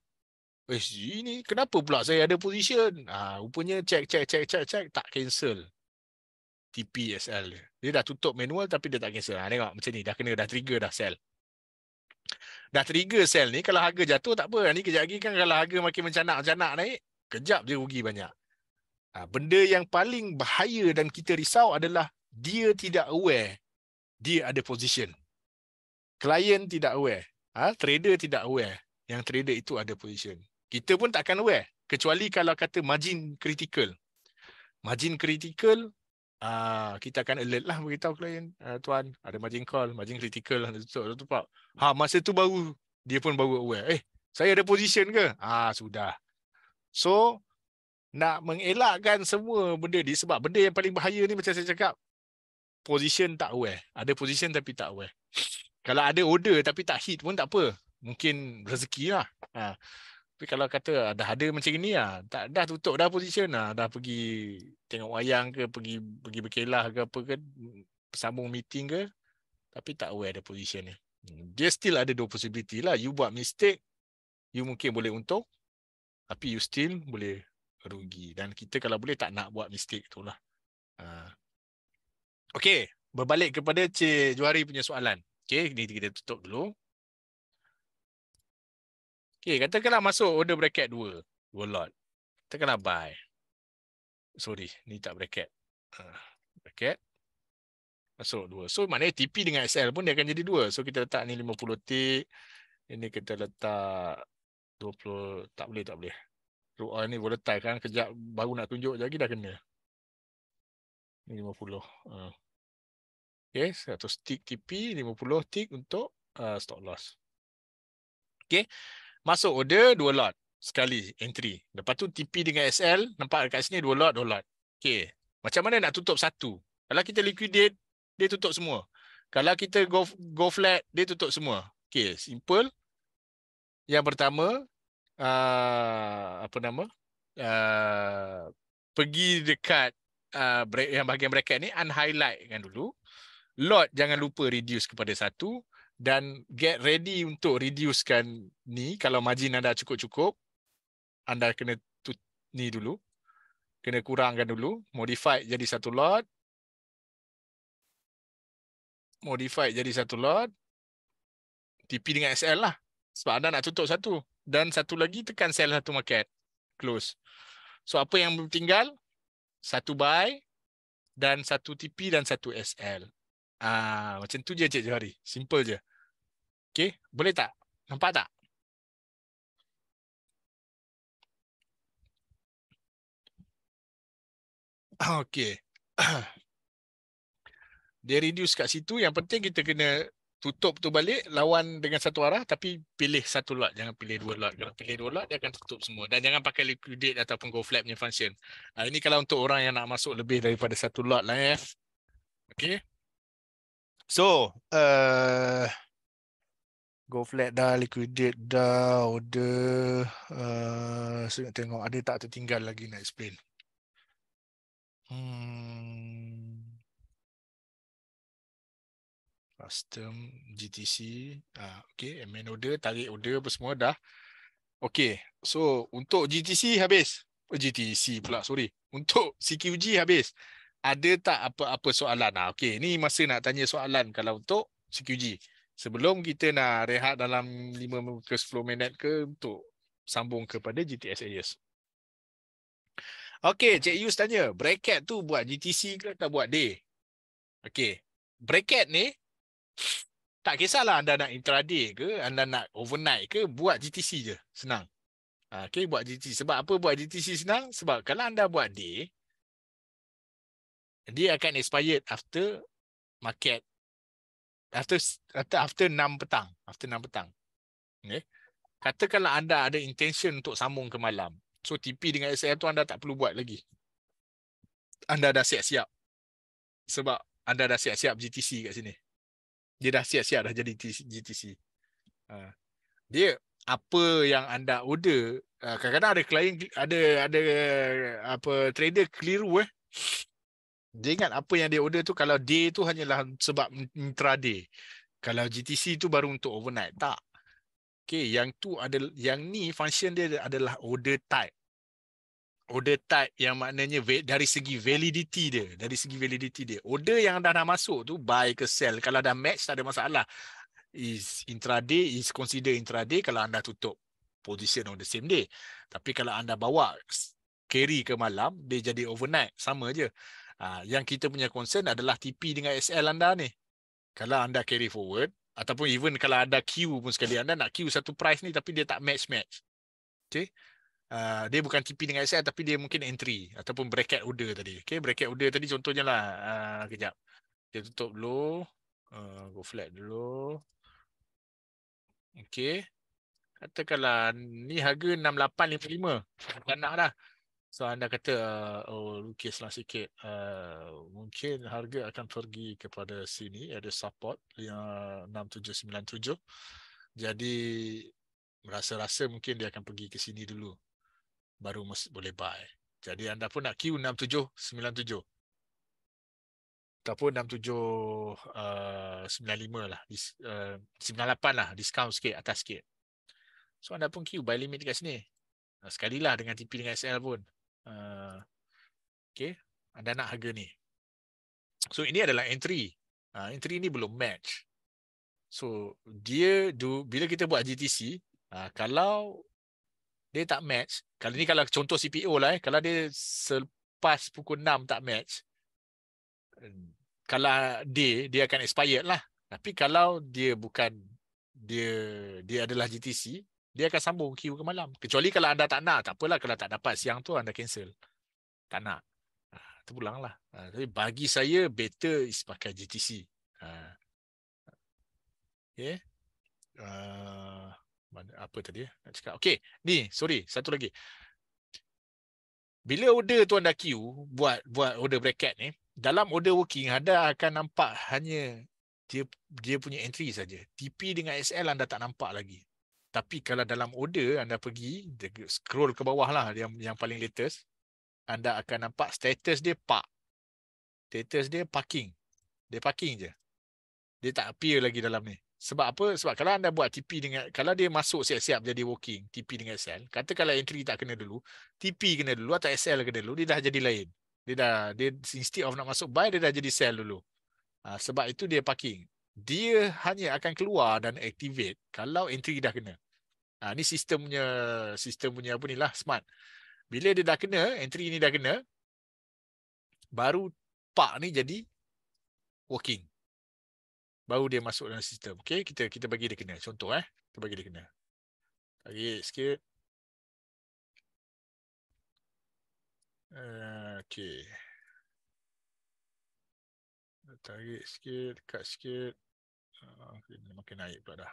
Eh, ini kenapa pula saya ada position? Ah, rupanya check, check, check, check, check, tak cancel. TPSL dia. Dia dah tutup manual tapi dia tak cancel. Ha, tengok macam ni. Dah kena, dah trigger dah sell. Dah trigger sell ni, kalau harga jatuh tak apa. Ni kejap lagi kan kalau harga makin mencanak-mencanak naik, kejap je rugi banyak. Ha, benda yang paling bahaya dan kita risau adalah dia tidak aware dia ada position. Klien tidak aware. Ha, trader tidak aware yang trader itu ada position. Kita pun takkan aware. Kecuali kalau kata margin critical. Margin critical, Ah, kita akan alert lah beritahu klien, uh, tuan, ada margin call, margin critical tutup, tutup, Ha, masa tu baru, dia pun baru aware. Eh, saya ada position ke? Ah, sudah. So, nak mengelakkan semua benda ni, sebab benda yang paling bahaya ni macam saya cakap, position tak aware. Ada position tapi tak aware. Kalau ada order tapi tak hit pun tak apa. Mungkin rezeki lah. Ha. Tapi kalau kata dah ada macam ni ah, tak dah tutup dah position ah, dah pergi tengok wayang ke, pergi pergi berkelah ke apa ke, sambung meeting ke, tapi tak aware ada position ni. Hmm, dia still ada dua possibility lah. You buat mistake, you mungkin boleh untung, tapi you still boleh rugi. Dan kita kalau boleh tak nak buat mistake tu lah. Ha. Okey, berbalik kepada Cik Juari punya soalan. Okey, ni kita tutup dulu. Okey, katakanlah masuk order bracket 2, dua lot. Katakanlah buy. Sorry, ni tak bracket. Uh, bracket. Masuk dua. So maknanya TP dengan SL pun dia akan jadi dua. So kita letak ni 50 tik. Ini kita letak 20. Tak boleh, tak boleh. Oh, ni volatile kan. Kejap baru nak tunjuk lagi dah kena. Ni 50. Uh. Okay, 100 tick TP, 50 tick untuk uh, stop loss. Okay, masuk order dua lot sekali entry. Lepas tu TP dengan SL, nampak dekat sini dua lot, dua lot. Okay, macam mana nak tutup satu? Kalau kita liquidate, dia tutup semua. Kalau kita go go flat, dia tutup semua. Okay, simple. Yang pertama, uh, apa nama? Uh, pergi dekat uh, yang bahagian bracket ni, unhighlight kan dulu. Lot jangan lupa reduce kepada satu. Dan get ready untuk reducekan ni. Kalau margin anda cukup-cukup, anda kena tu, ni dulu. Kena kurangkan dulu. Modify jadi satu lot modify jadi satu lot TP dengan SL lah sebab anda nak tutup satu dan satu lagi tekan sell satu market close so apa yang tinggal satu buy dan satu TP dan satu SL ah macam tu je Cik Johari. Simple je. Okey boleh tak? Nampak tak? Okey. Dia reduce kat situ. Yang penting kita kena tutup tu balik lawan dengan satu arah tapi pilih satu lot. Jangan pilih dua lot. Kalau pilih dua lot dia akan tutup semua. Dan jangan pakai liquidate ataupun go flat punya function. Uh, ini kalau untuk orang yang nak masuk lebih daripada satu lot lah ya okay so uh, go flat dah liquidate dah order uh, saya tengok ada tak tertinggal lagi nak explain. Hmm. Custom GTC ah okey admin order tarik order apa semua dah. Okey so untuk GTC habis. Oh, GTC pula sorry. Untuk CQG habis ada tak apa-apa soalan ah okey ni masa nak tanya soalan kalau untuk CQG sebelum kita nak rehat dalam 5 ke 10 minit ke untuk sambung kepada GTS AES Okey, Cik Yus tanya, bracket tu buat GTC ke tak buat day? Okey, bracket ni tak kisahlah anda nak intraday ke, anda nak overnight ke, buat GTC je. Senang. Ha, okay, buat GTC. Sebab apa buat GTC senang? Sebab kalau anda buat day, dia akan expired after market. After after, after 6 petang. After 6 petang. Okay. Katakanlah anda ada intention untuk sambung ke malam. So TP dengan SL tu anda tak perlu buat lagi. Anda dah siap-siap. Sebab anda dah siap-siap GTC kat sini dia dah siap-siap dah jadi GTC. Ha. Dia apa yang anda order, uh, kadang-kadang ada klien ada ada apa trader keliru eh. Dia ingat apa yang dia order tu kalau day tu hanyalah sebab intraday. Kalau GTC tu baru untuk overnight. Tak. Okay, yang tu ada yang ni function dia adalah order type. Order type yang maknanya dari segi validity dia. Dari segi validity dia. Order yang dah dah masuk tu buy ke sell. Kalau dah match tak ada masalah. Is intraday is consider intraday kalau anda tutup position on the same day. Tapi kalau anda bawa carry ke malam dia jadi overnight. Sama je ha, yang kita punya concern adalah TP dengan SL anda ni kalau anda carry forward ataupun even kalau ada queue pun sekali anda nak queue satu price ni tapi dia tak match match okay uh, dia bukan TP dengan SL tapi dia mungkin entry ataupun bracket order tadi. Okay, bracket order tadi contohnya lah. Uh, kejap. Dia tutup dulu. Uh, go flat dulu. Okay. Katakanlah ni harga 6855. Tak nak dah. So anda kata, uh, oh lukislah sikit. Uh, mungkin harga akan pergi kepada sini. Ada support yang 6797. Jadi rasa-rasa mungkin dia akan pergi ke sini dulu baru boleh buy. Jadi anda pun nak Q6797. Ataupun 6795 uh, lah. Uh, 98 lah. Discount sikit atas sikit. So anda pun Q buy limit dekat sini. Uh, sekali lah dengan TP dengan SL pun. Uh, okay. Anda nak harga ni. So ini adalah entry. Uh, entry ni belum match. So dia do bila kita buat GTC, uh, kalau dia tak match, kalau ni kalau contoh CPO lah eh, kalau dia selepas pukul 6 tak match, kalau day dia akan expired lah. Tapi kalau dia bukan dia dia adalah GTC, dia akan sambung queue ke malam. Kecuali kalau anda tak nak, tak apalah kalau tak dapat siang tu anda cancel. Tak nak. Ha, terpulanglah. Ha, tapi bagi saya better is pakai GTC. Ha. Okay. Uh, apa tadi ya? Nak cakap. Okay. Ni, sorry. Satu lagi. Bila order tu anda queue buat buat order bracket ni, dalam order working anda akan nampak hanya dia dia punya entry saja. TP dengan SL anda tak nampak lagi. Tapi kalau dalam order anda pergi scroll ke bawah lah yang yang paling latest, anda akan nampak status dia park. Status dia parking. Dia parking je. Dia tak appear lagi dalam ni. Sebab apa? Sebab kalau anda buat TP dengan kalau dia masuk siap-siap jadi working TP dengan SL, kata kalau entry tak kena dulu, TP kena dulu atau SL kena dulu, dia dah jadi lain. Dia dah dia instead of nak masuk buy dia dah jadi sell dulu. Ha, sebab itu dia parking. Dia hanya akan keluar dan activate kalau entry dah kena. Ha, ni sistemnya sistem punya apa ni lah smart. Bila dia dah kena, entry ni dah kena, baru park ni jadi working baru dia masuk dalam sistem. Okey, kita kita bagi dia kena. Contoh eh, kita bagi dia kena. Tarik sikit. Uh, okey. Tarik sikit, dekat sikit. Uh, okay, makin naik pula dah.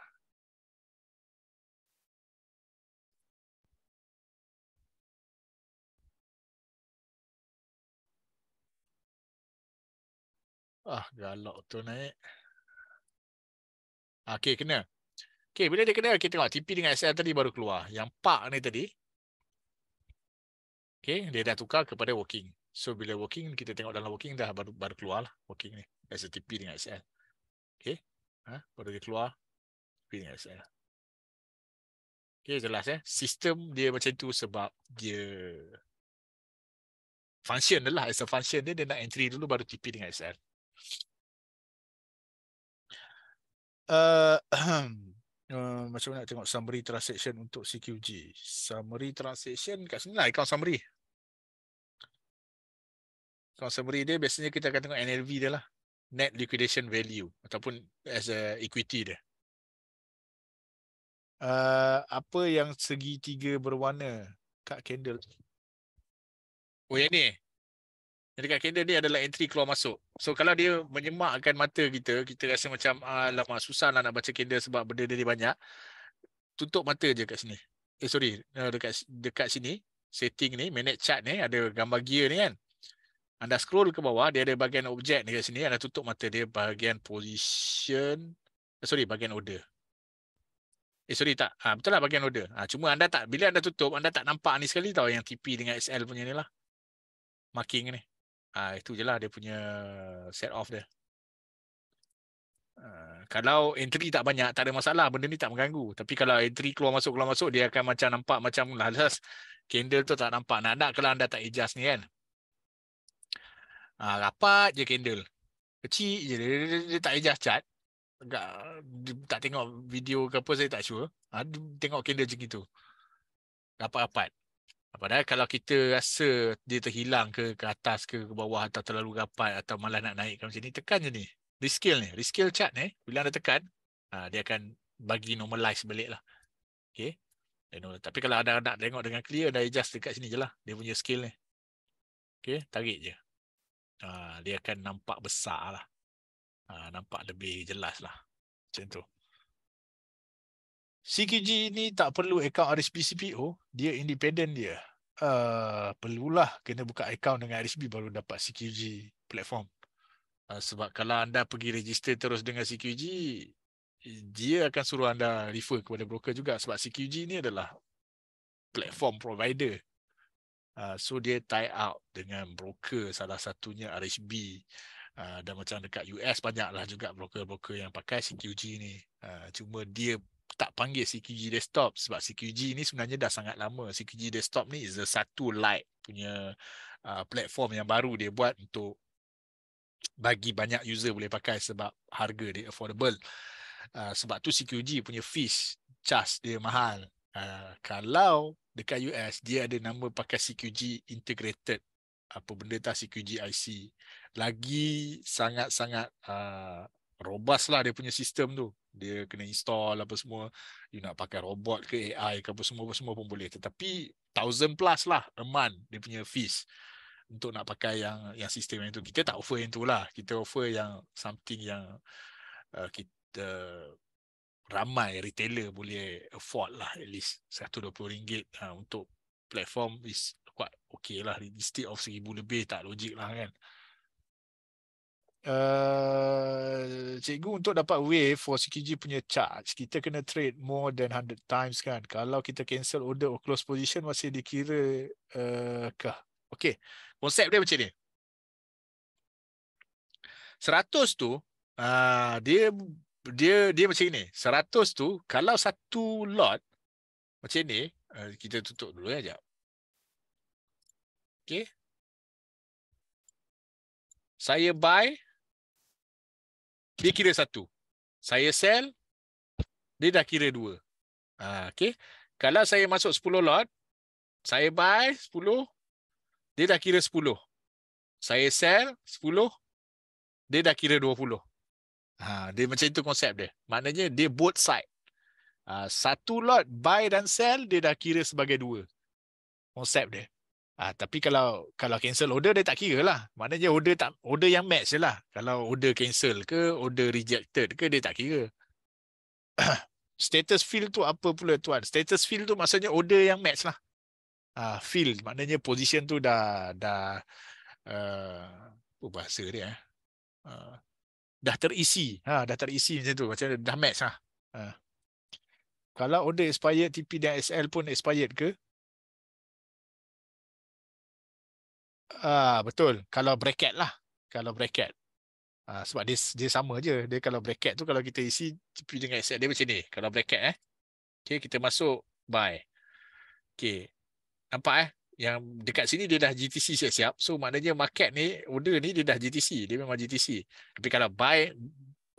Ah, galak tu naik. Ah, okey, kena. Okey, bila dia kena, kita tengok TP dengan SL tadi baru keluar. Yang Pak ni tadi, okey, dia dah tukar kepada working. So, bila working, kita tengok dalam working dah baru baru keluar lah working ni. As TP dengan SL. Okey, ha? baru dia keluar dengan SL. Okey, jelas eh. Sistem dia macam tu sebab dia function lah. As a function dia, dia nak entry dulu baru TP dengan SL. uh, uh, macam mana nak tengok summary transaction untuk CQG summary transaction kat sini lah account summary account summary dia biasanya kita akan tengok NLV dia lah net liquidation value ataupun as a equity dia uh, apa yang segitiga berwarna kat candle oh yang ni yang dekat candle ni adalah entry keluar masuk. So kalau dia menyemakkan mata kita, kita rasa macam lama susah lah nak baca candle sebab benda dia banyak. Tutup mata je kat sini. Eh sorry, uh, dekat dekat sini setting ni, manage chart ni ada gambar gear ni kan. Anda scroll ke bawah, dia ada bahagian objek ni kat sini, anda tutup mata dia bahagian position, eh, sorry, bahagian order. Eh sorry tak, ha, betul lah bahagian order. Ha, cuma anda tak, bila anda tutup, anda tak nampak ni sekali tau yang TP dengan SL punya ni lah. Marking ni. Ha, itu je lah dia punya set off dia. Uh, kalau entry tak banyak, tak ada masalah. Benda ni tak mengganggu. Tapi kalau entry keluar masuk, keluar masuk, dia akan macam nampak macam lah. Candle tu tak nampak. Nak nak kalau anda tak adjust ni kan. Uh, rapat je candle. Kecil je. Dia, dia, dia, tak adjust chart. Agak, tak tengok video ke apa, saya tak sure. Uh, tengok candle macam itu. Rapat-rapat. Padahal kalau kita rasa dia terhilang ke ke atas ke ke bawah atau terlalu rapat atau malah nak naikkan macam ni, tekan je ni. Rescale ni. Rescale chart ni, bila anda tekan, ha, dia akan bagi normalize balik lah. Okay. Tapi kalau anda nak tengok dengan clear, anda adjust dekat sini je lah. Dia punya scale ni. Okay, tarik je. Ha, dia akan nampak besar lah. Ha, nampak lebih jelas lah. Macam tu. CKG ni tak perlu account RSB CPO, dia independent dia. Uh, perlulah kena buka account dengan RSB baru dapat CQG platform. Uh, sebab kalau anda pergi register terus dengan CQG, dia akan suruh anda refer kepada broker juga sebab CQG ni adalah platform provider. Uh, so dia tie out dengan broker salah satunya RSB. Uh, dan macam dekat US banyaklah juga broker-broker yang pakai CQG ni. Uh, cuma dia tak panggil CQG desktop sebab CQG ni sebenarnya dah sangat lama. CQG desktop ni is a satu light punya uh, platform yang baru dia buat untuk bagi banyak user boleh pakai sebab harga dia affordable. Uh, sebab tu CQG punya fees charge dia mahal. Uh, kalau dekat US dia ada nama pakai CQG integrated. Apa benda tak CQG IC lagi sangat-sangat uh, robust lah dia punya sistem tu. Dia kena install apa semua. You nak pakai robot ke AI ke apa semua apa semua pun boleh. Tetapi thousand plus lah a month dia punya fees untuk nak pakai yang yang sistem yang tu. Kita tak offer yang tu lah. Kita offer yang something yang uh, kita ramai retailer boleh afford lah at least RM120 uh, untuk platform is quite okay lah. Instead of RM1,000 lebih tak logik lah kan. Uh, cikgu untuk dapat wave for CKG punya charge kita kena trade more than 100 times kan. Kalau kita cancel order or close position masih dikira uh, kah? Okey konsep dia macam ni. 100 tu uh, dia dia dia macam ni 100 tu kalau satu lot macam ni uh, kita tutup dulu ya jap okey saya buy dia kira satu. Saya sell, dia dah kira dua. Ha, okay. Kalau saya masuk 10 lot, saya buy 10, dia dah kira 10. Saya sell 10, dia dah kira 20. Ha, dia macam itu konsep dia. Maknanya dia both side. Ha, satu lot buy dan sell, dia dah kira sebagai dua. Konsep dia. Ah, tapi kalau kalau cancel order dia tak kira lah. Maknanya order tak order yang match je lah. Kalau order cancel ke, order rejected ke, dia tak kira. Status field tu apa pula tuan? Status field tu maksudnya order yang match lah. Ah, field maknanya position tu dah dah uh, apa bahasa dia? Uh, dah terisi. Ha, dah terisi macam tu. Macam dah match lah. Uh. Kalau order expired, TP dan SL pun expired ke? Ah betul. Kalau bracket lah. Kalau bracket. Ah, sebab dia dia sama je. Dia kalau bracket tu kalau kita isi TP dengan asset dia macam ni. Kalau bracket eh. Okay, kita masuk buy. Okay. Nampak eh? Yang dekat sini dia dah GTC siap-siap. So maknanya market ni, order ni dia dah GTC. Dia memang GTC. Tapi kalau buy,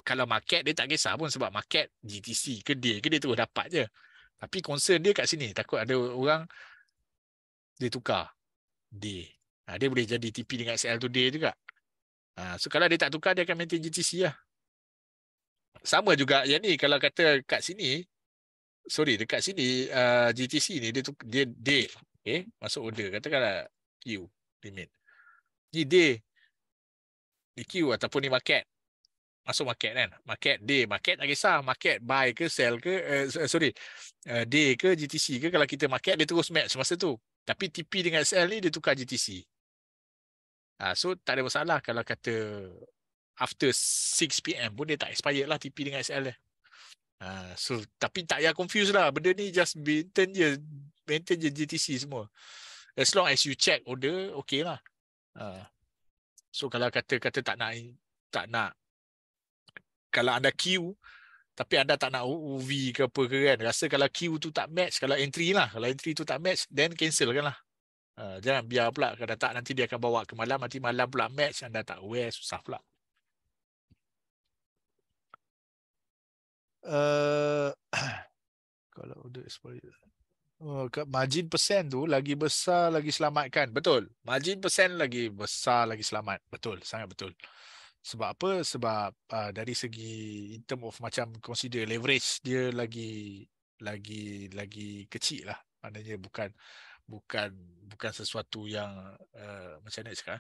kalau market dia tak kisah pun sebab market GTC ke dia ke dia terus dapat je. Tapi concern dia kat sini. Takut ada orang dia tukar. Dia. Ha, dia boleh jadi TP dengan SL today juga. Ha, so kalau dia tak tukar, dia akan maintain GTC lah. Sama juga yang ni, kalau kata kat sini, sorry, dekat sini uh, GTC ni, dia, dia day, okay, masuk order. Katakanlah Q, limit. Ni day, di Q ataupun ni market. Masuk market kan. Market day, market tak kisah. Market buy ke sell ke, uh, sorry, uh, day ke GTC ke, kalau kita market, dia terus match masa tu. Tapi TP dengan SL ni, dia tukar GTC. Ha, so tak ada masalah kalau kata after 6 PM pun dia tak expired lah TP dengan SL dia. Ha, so tapi tak payah confuse lah. Benda ni just maintain je, maintain je GTC semua. As long as you check order, okay lah. Ha. So kalau kata kata tak nak tak nak kalau anda queue tapi anda tak nak UV ke apa ke kan rasa kalau queue tu tak match kalau entry lah kalau entry tu tak match then cancel kan lah Uh, jangan biar pula kalau tak nanti dia akan bawa ke malam nanti malam pula match anda tak aware susah pula. Uh, kalau udah expired. Oh, margin persen tu lagi besar lagi selamatkan. Betul. Margin persen lagi besar lagi selamat. Betul. Sangat betul. Sebab apa? Sebab uh, dari segi in term of macam consider leverage dia lagi lagi lagi kecil lah. Maknanya bukan bukan bukan sesuatu yang uh, macam mana cakap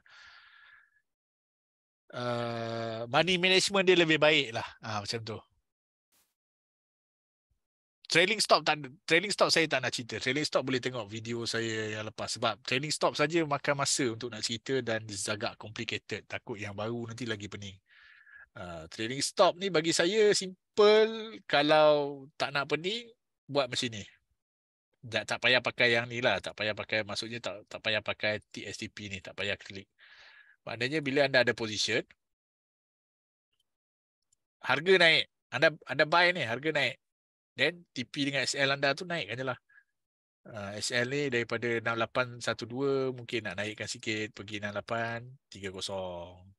uh, money management dia lebih baik lah uh, macam tu trailing stop tak trailing stop saya tak nak cerita trailing stop boleh tengok video saya yang lepas sebab trailing stop saja makan masa untuk nak cerita dan agak complicated takut yang baru nanti lagi pening uh, trailing stop ni bagi saya simple kalau tak nak pening buat macam ni tak, tak payah pakai yang ni lah. Tak payah pakai, maksudnya tak, tak payah pakai TSTP ni. Tak payah klik. Maknanya bila anda ada position, harga naik. Anda anda buy ni, harga naik. Then TP dengan SL anda tu naik je lah. Uh, SL ni daripada 6812 mungkin nak naikkan sikit pergi 6830.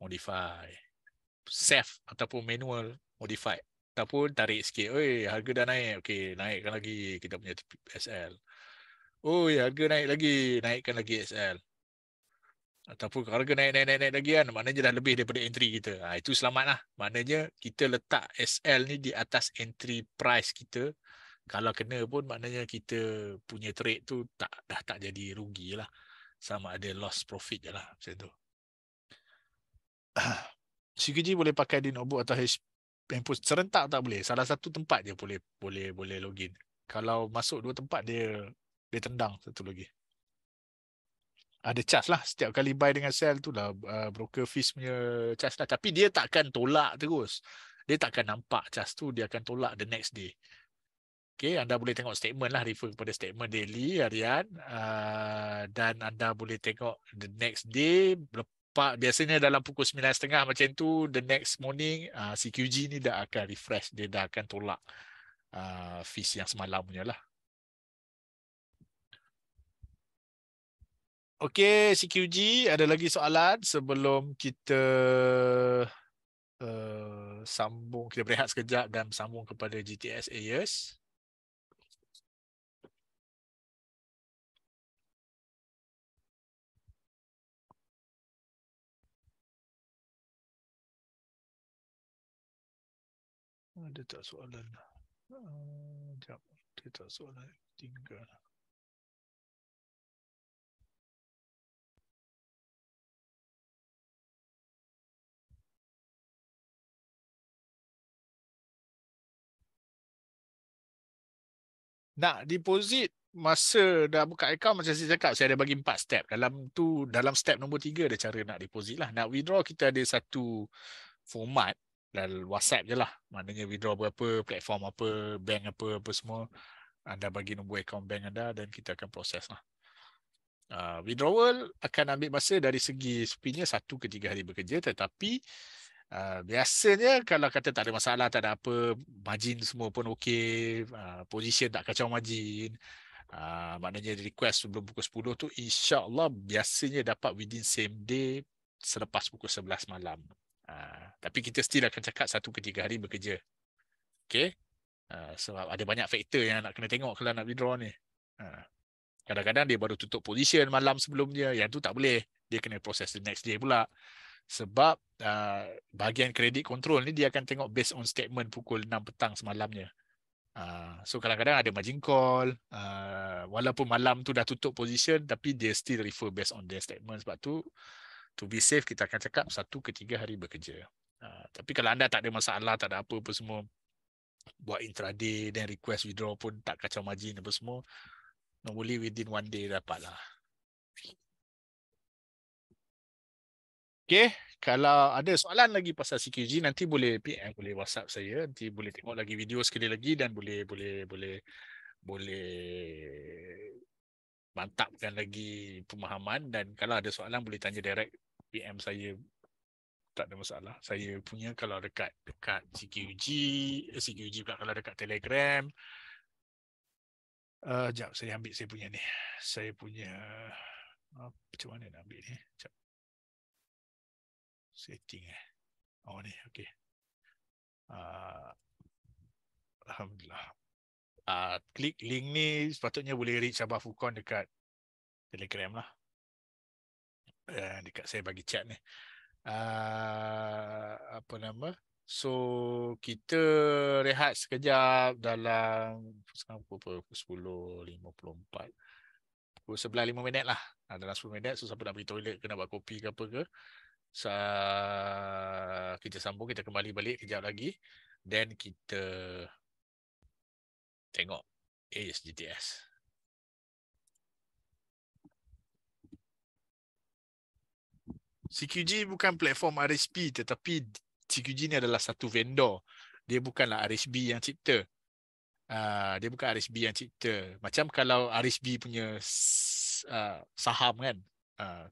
modify. Safe ataupun manual modify. Ataupun tarik sikit. Oi, harga dah naik. Okey, naikkan lagi kita punya SL. Oi, harga naik lagi. Naikkan lagi SL. Ataupun harga naik, naik, naik, naik lagi kan. Maknanya dah lebih daripada entry kita. Ha, itu selamat lah. Maknanya kita letak SL ni di atas entry price kita. Kalau kena pun maknanya kita punya trade tu tak dah tak jadi rugi lah. Sama ada loss profit je lah. Macam tu. CQG boleh pakai di notebook atau handphone serentak tak boleh. Salah satu tempat je boleh boleh boleh login. Kalau masuk dua tempat dia dia tendang satu lagi. Ada charge lah setiap kali buy dengan sell tu lah uh, broker fees punya charge lah. Tapi dia takkan tolak terus. Dia takkan nampak charge tu dia akan tolak the next day. Okay, anda boleh tengok statement lah, refer kepada statement daily, harian. Uh, dan anda boleh tengok the next day, lepas biasanya dalam pukul 9.30 macam tu the next morning uh, CQG ni dah akan refresh dia dah akan tolak uh, fees yang semalam punya lah Okey, CQG ada lagi soalan sebelum kita uh, sambung, kita berehat sekejap dan sambung kepada GTS AES. Ada tak soalan? Uh, jap. Ada tak soalan? Tinggal. Nak deposit masa dah buka account macam saya cakap saya ada bagi empat step dalam tu dalam step nombor tiga ada cara nak deposit lah nak withdraw kita ada satu format dan WhatsApp je lah. Maknanya withdraw berapa, platform apa, bank apa, apa semua. Anda bagi nombor account bank anda dan kita akan proses lah. Uh, withdrawal akan ambil masa dari segi sepinya satu ke tiga hari bekerja tetapi uh, biasanya kalau kata tak ada masalah, tak ada apa, margin semua pun okey, uh, position tak kacau margin, uh, maknanya request sebelum pukul 10 tu insyaAllah biasanya dapat within same day selepas pukul 11 malam. Ha, tapi kita still akan cakap satu ke tiga hari bekerja. Okay. Ha, sebab ada banyak faktor yang nak kena tengok kalau nak withdraw ni. Ha, kadang-kadang dia baru tutup position malam sebelum dia. Yang tu tak boleh. Dia kena proses the next day pula. Sebab uh, bahagian kredit control ni dia akan tengok based on statement pukul 6 petang semalamnya. Uh, so kadang-kadang ada margin call. Uh, walaupun malam tu dah tutup position tapi dia still refer based on their statement. Sebab tu to be safe kita akan cakap satu ke tiga hari bekerja. Uh, tapi kalau anda tak ada masalah, tak ada apa-apa semua, buat intraday dan request withdraw pun tak kacau margin apa semua, normally within one day dapatlah. Okay, kalau ada soalan lagi pasal CQG nanti boleh PM, boleh WhatsApp saya, nanti boleh tengok lagi video sekali lagi dan boleh boleh boleh boleh mantapkan lagi pemahaman dan kalau ada soalan boleh tanya direct PM saya tak ada masalah. Saya punya kalau dekat dekat CQG, eh, CQG pula kalau dekat Telegram. Uh, jap, saya ambil saya punya ni. Saya punya uh, macam mana nak ambil ni? Jap. Setting eh. Oh ni, okey. Uh, Alhamdulillah uh, klik link ni sepatutnya boleh reach Abah Fukon dekat Telegram lah. Uh, dekat saya bagi chat ni. Uh, apa nama? So kita rehat sekejap dalam sekarang pukul 10.54. Pukul 11.5 minit lah. Uh, dalam 10 minit. So siapa nak pergi toilet kena buat kopi ke apa ke. So, kita sambung, kita kembali balik kejap lagi. Then kita tengok ASGTS. CQG bukan platform RSP tetapi CQG ni adalah satu vendor. Dia bukanlah RSB yang cipta. Uh, dia bukan RSB yang cipta. Macam kalau RSB punya uh, saham kan. Uh,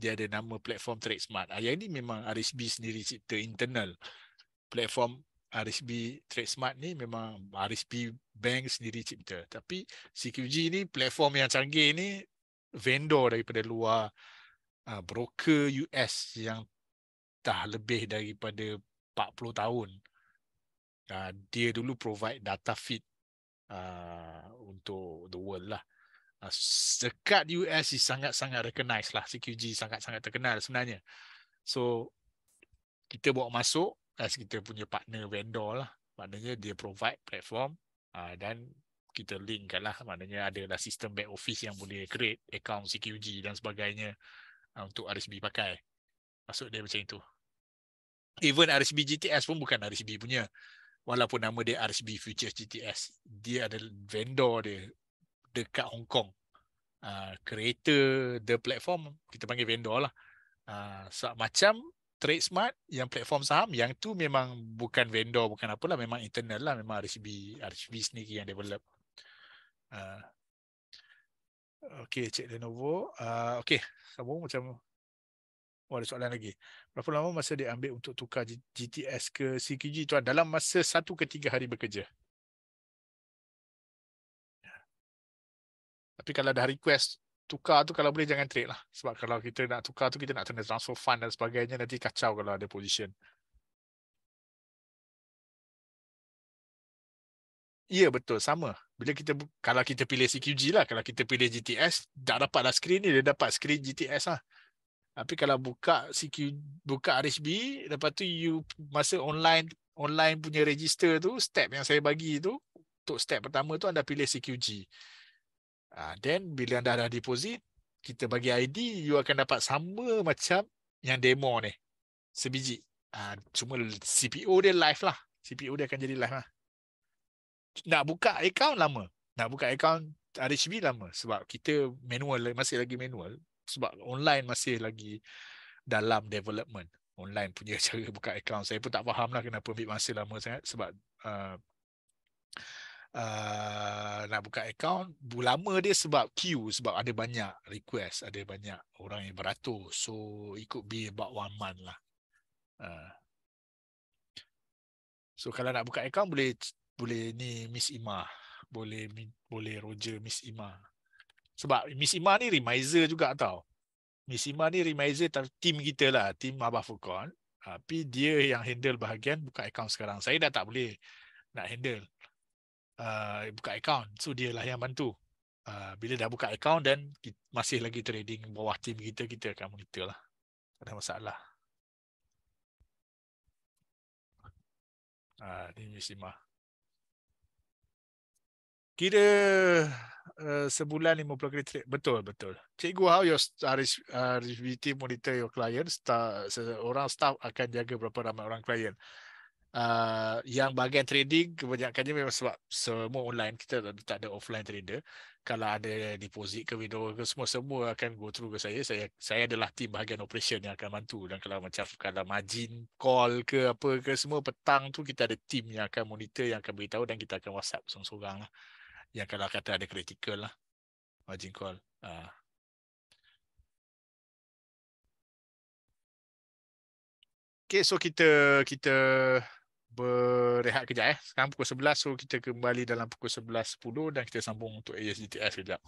dia ada nama platform Trade Smart. Uh, yang ni memang RSB sendiri cipta internal. Platform RSB Trade Smart ni memang RSB bank sendiri cipta. Tapi CQG ni platform yang canggih ni vendor daripada luar uh, broker US yang dah lebih daripada 40 tahun. Uh, dia dulu provide data feed uh, untuk the world lah. Dekat US is sangat-sangat recognized lah. CQG sangat-sangat terkenal sebenarnya. So, kita bawa masuk as kita punya partner vendor lah. Maknanya dia provide platform uh, dan kita linkkan lah. Maknanya adalah sistem back office yang boleh create account CQG dan sebagainya uh, untuk RSB pakai. Maksud dia macam itu. Even RSB GTS pun bukan RSB punya. Walaupun nama dia RSB Futures GTS. Dia ada vendor dia dekat Hong Kong. Uh, creator the platform, kita panggil vendor lah. Uh, macam Trade Smart yang platform saham, yang tu memang bukan vendor, bukan apalah. Memang internal lah. Memang RSB, RSB sendiri yang develop. Uh, okay, cek Lenovo. Uh, okay, sambung macam Oh, ada soalan lagi. Berapa lama masa dia ambil untuk tukar GTS ke CQG tuan? Dalam masa satu ke tiga hari bekerja. Tapi kalau dah request tukar tu kalau boleh jangan trade lah. Sebab kalau kita nak tukar tu kita nak kena transfer fund dan sebagainya nanti kacau kalau ada position. Ya betul sama. Bila kita kalau kita pilih CQG lah, kalau kita pilih GTS, dah dapat lah screen ni, dia dapat screen GTS lah. Tapi kalau buka CQ buka RHB, lepas tu you masa online online punya register tu, step yang saya bagi tu, untuk step pertama tu anda pilih CQG. Uh, then bila anda dah deposit, kita bagi ID, you akan dapat sama macam yang demo ni. Sebiji. Uh, cuma CPO dia live lah. CPO dia akan jadi live lah. Nak buka account lama. Nak buka account RHB lama. Sebab kita manual, masih lagi manual sebab online masih lagi dalam development online punya cara buka account saya pun tak faham lah kenapa ambil masa lama sangat sebab uh, uh, nak buka account lama dia sebab queue sebab ada banyak request ada banyak orang yang beratus so it could be about one month lah uh. so kalau nak buka account boleh boleh ni Miss Ima boleh boleh Roger Miss Ima sebab Miss Ima ni remiser juga tau. Miss Ima ni remiser tim kita lah, tim Abah Furqan. Tapi dia yang handle bahagian buka account sekarang. Saya dah tak boleh nak handle uh, buka account. So dia lah yang bantu. Uh, bila dah buka account dan masih lagi trading bawah tim kita, kita akan monitor lah. Tak ada masalah. Uh, ni Miss Ima. Kira uh, sebulan 50 kali trade. Betul, betul. Cikgu, how your RSVT monitor your client? Staff, orang staff akan jaga berapa ramai orang klien. Uh, yang bahagian trading, kebanyakannya memang sebab semua online, kita tak ada offline trader. Kalau ada deposit ke withdraw ke semua, semua akan go through ke saya. Saya saya adalah tim bahagian operation yang akan bantu. Dan kalau macam kalau margin call ke apa ke semua petang tu, kita ada tim yang akan monitor, yang akan beritahu dan kita akan whatsapp seorang-seorang lah yang kalau kata ada critical lah margin call uh. Okay, so kita kita berehat kejap eh. Sekarang pukul 11, so kita kembali dalam pukul 11.10 dan kita sambung untuk ASGTF kejap.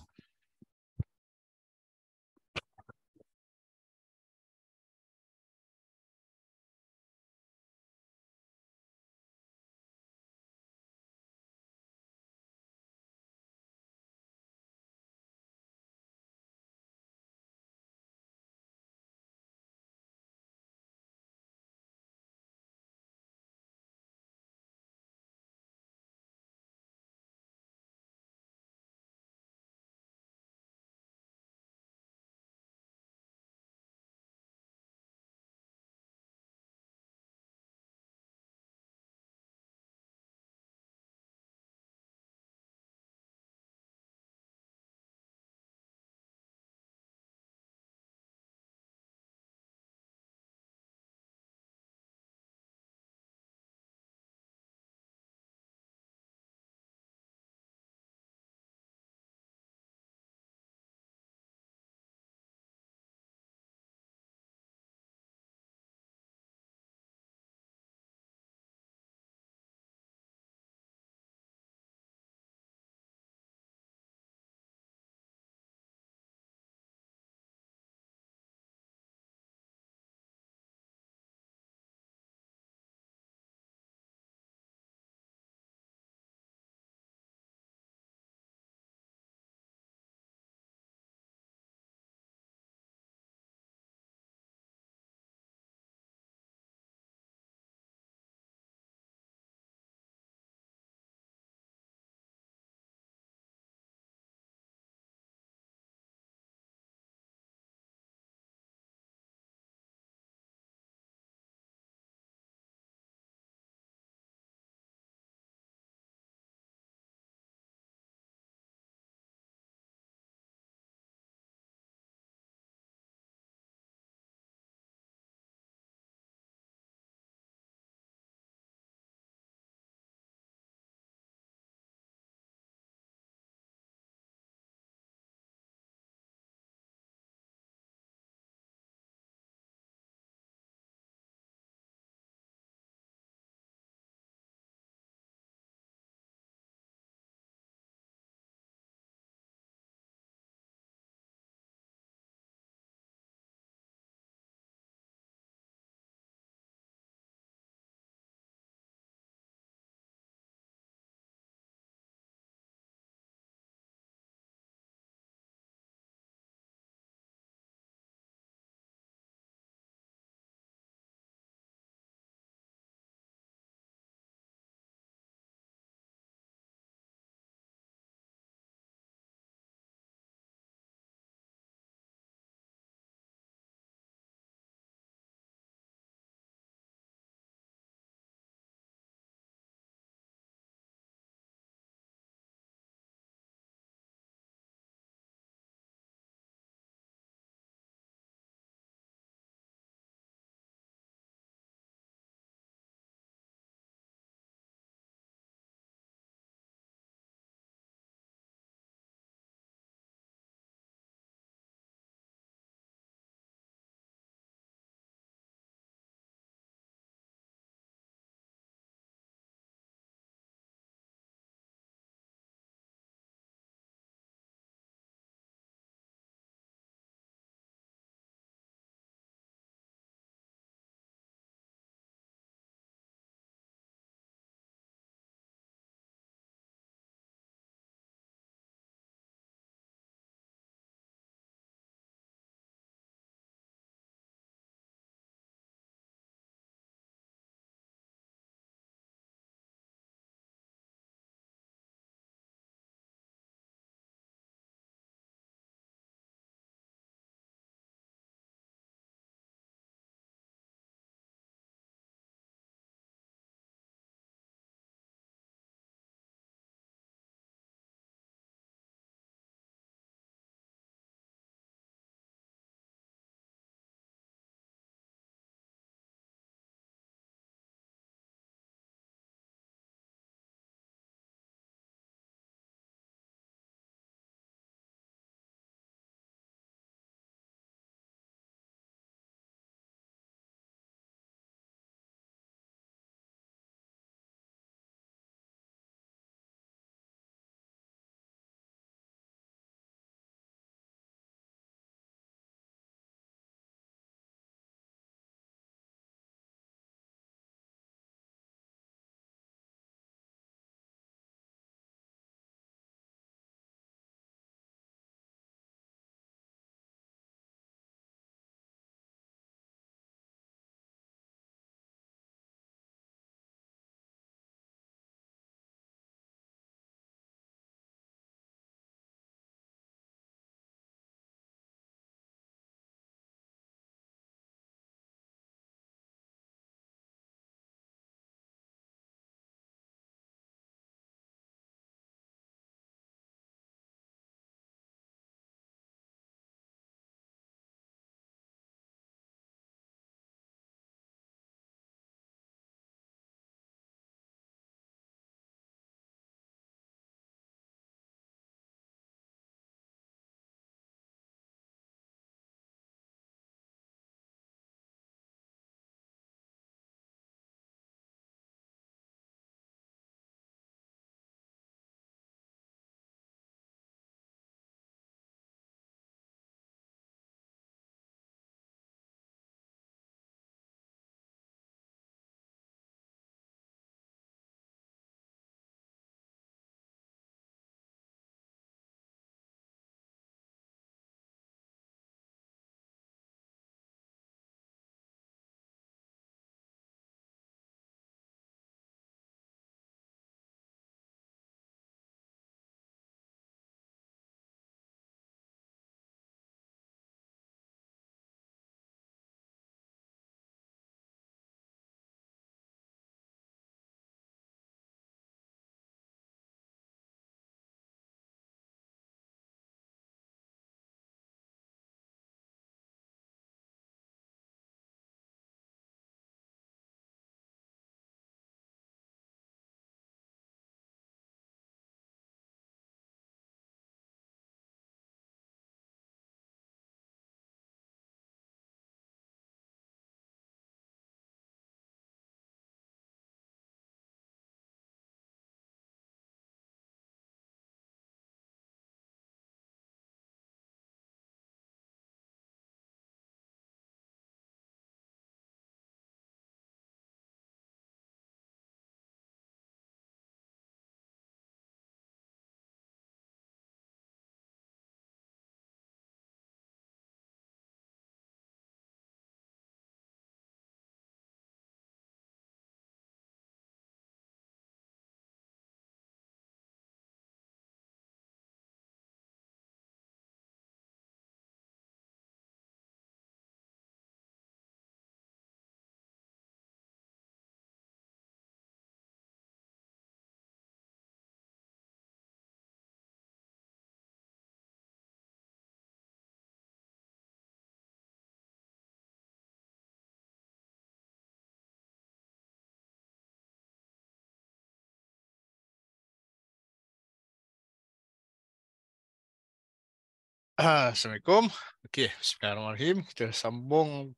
Assalamualaikum. Okey, bismillahirrahmanirrahim. Kita sambung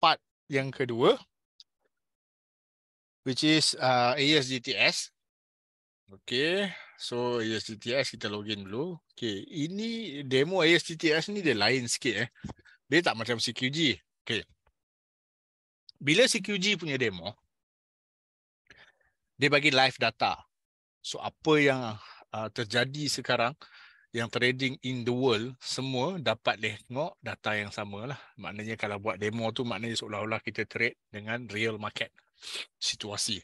part yang kedua which is uh, ASGTS. Okey, so ASGTS kita login dulu. Okey, ini demo ASGTS ni dia lain sikit eh. Dia tak macam CQG. Okey. Bila CQG punya demo, dia bagi live data. So apa yang uh, terjadi sekarang yang trading in the world semua dapat tengok data yang sama lah. Maknanya kalau buat demo tu maknanya seolah-olah kita trade dengan real market situasi.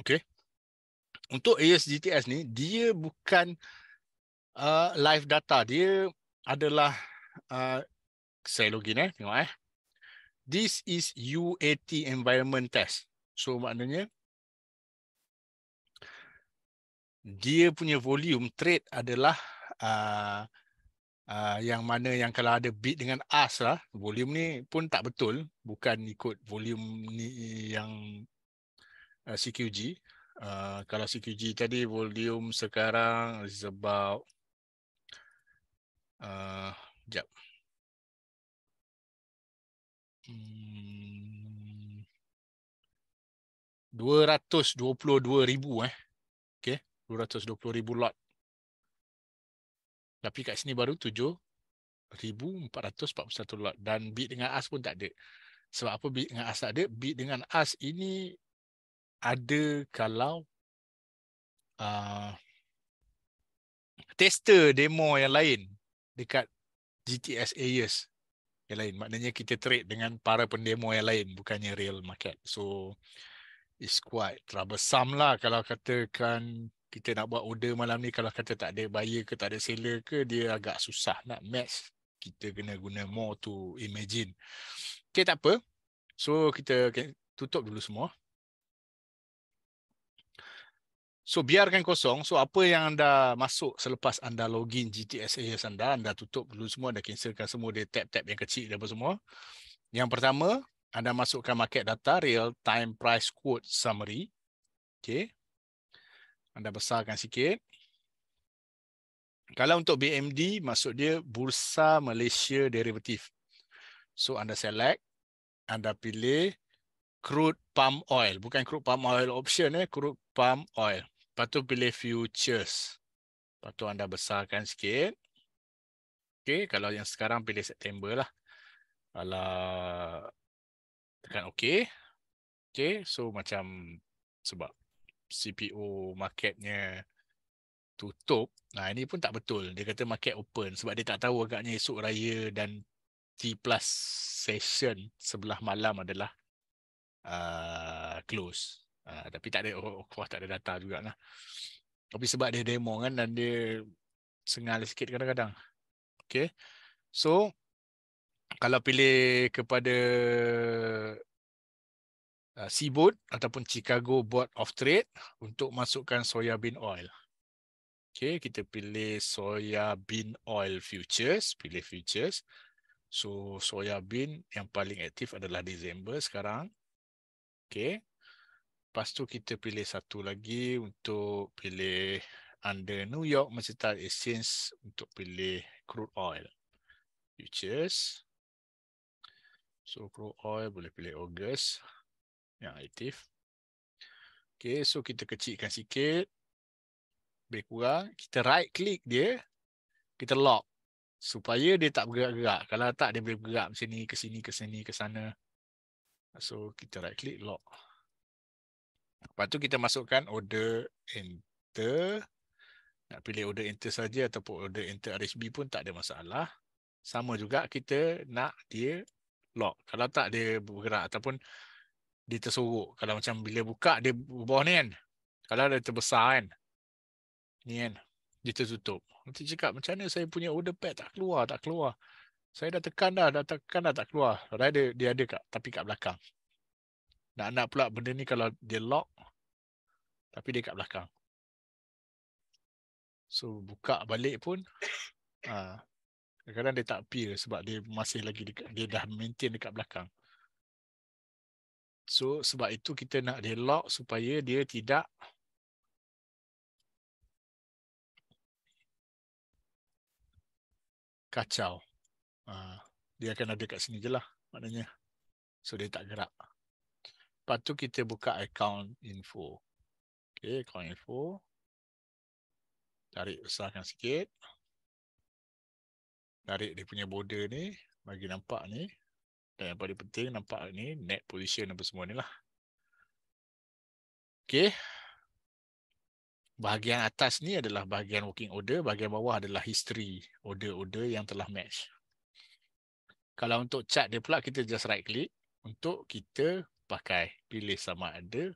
Okay. Untuk ASGTS ni, dia bukan uh, live data. Dia adalah, uh, saya login eh, tengok eh. This is UAT environment test. So maknanya, dia punya volume trade adalah uh, uh, yang mana yang kalau ada bid dengan as lah volume ni pun tak betul. Bukan ikut volume ni yang uh, CQG uh, kalau CQG tadi volume sekarang is about uh, jap. Hmm, 222 ribu eh 220,000 lot. Tapi kat sini baru 7,441 lot. Dan bid dengan AS pun tak ada. Sebab apa bid dengan AS tak ada? Bid dengan AS ini ada kalau uh, tester demo yang lain dekat GTS Ayers yang lain. Maknanya kita trade dengan para pendemo yang lain bukannya real market. So it's quite troublesome lah kalau katakan kita nak buat order malam ni kalau kata tak ada buyer ke tak ada seller ke dia agak susah nak match. Kita kena guna more to imagine. Okay tak apa. So kita tutup dulu semua. So biarkan kosong. So apa yang anda masuk selepas anda login GTS anda anda tutup dulu semua anda cancelkan semua dia tab-tab yang kecil dan apa semua. Yang pertama anda masukkan market data real time price quote summary. Okay anda besarkan sikit. Kalau untuk BMD, maksud dia Bursa Malaysia Derivative. So, anda select. Anda pilih crude palm oil. Bukan crude palm oil option, eh. crude palm oil. Lepas tu pilih futures. Lepas tu anda besarkan sikit. Okay, kalau yang sekarang pilih September lah. Kalau tekan OK. Okay, so macam sebab CPO marketnya tutup. Nah ini pun tak betul. Dia kata market open sebab dia tak tahu agaknya esok raya dan T plus session sebelah malam adalah uh, close. Uh, tapi tak ada oh, oh, tak ada data juga lah. Tapi sebab dia demo kan dan dia sengal sikit kadang-kadang. Okay. So kalau pilih kepada uh, Seaboard ataupun Chicago Board of Trade untuk masukkan soya bean oil. Okay, kita pilih soya bean oil futures, pilih futures. So soya bean yang paling aktif adalah Disember sekarang. Okay. Lepas tu kita pilih satu lagi untuk pilih under New York Mercantile Exchange untuk pilih crude oil futures. So crude oil boleh pilih August yang aktif. Okay, so kita kecilkan sikit. Lebih kurang. Kita right click dia. Kita lock. Supaya dia tak bergerak-gerak. Kalau tak, dia boleh bergerak macam ni, ke sini, ke sini, ke sana. So, kita right click, lock. Lepas tu kita masukkan order enter. Nak pilih order enter saja ataupun order enter RSB pun tak ada masalah. Sama juga kita nak dia lock. Kalau tak dia bergerak ataupun dia tersorok. Kalau macam bila buka dia bawah ni kan. Kalau dia terbesar kan. Ni kan. Dia tertutup. Nanti cakap macam mana saya punya order pad tak keluar, tak keluar. Saya dah tekan dah, dah tekan dah tak keluar. Dia, dia ada kat, tapi kat belakang. Nak-nak pula benda ni kalau dia lock. Tapi dia kat belakang. So buka balik pun. Ha, kadang-kadang dia tak appear sebab dia masih lagi dekat, dia dah maintain dekat belakang. So sebab itu kita nak dia lock supaya dia tidak kacau. Uh, dia akan ada kat sini je lah maknanya. So dia tak gerak. Lepas tu kita buka account info. Okay, account info. Tarik besarkan sikit. Tarik dia punya border ni. Bagi nampak ni. Dan yang paling penting nampak ni net position apa semua ni lah. Okay. Bahagian atas ni adalah bahagian working order. Bahagian bawah adalah history order-order yang telah match. Kalau untuk chart dia pula kita just right click untuk kita pakai pilih sama ada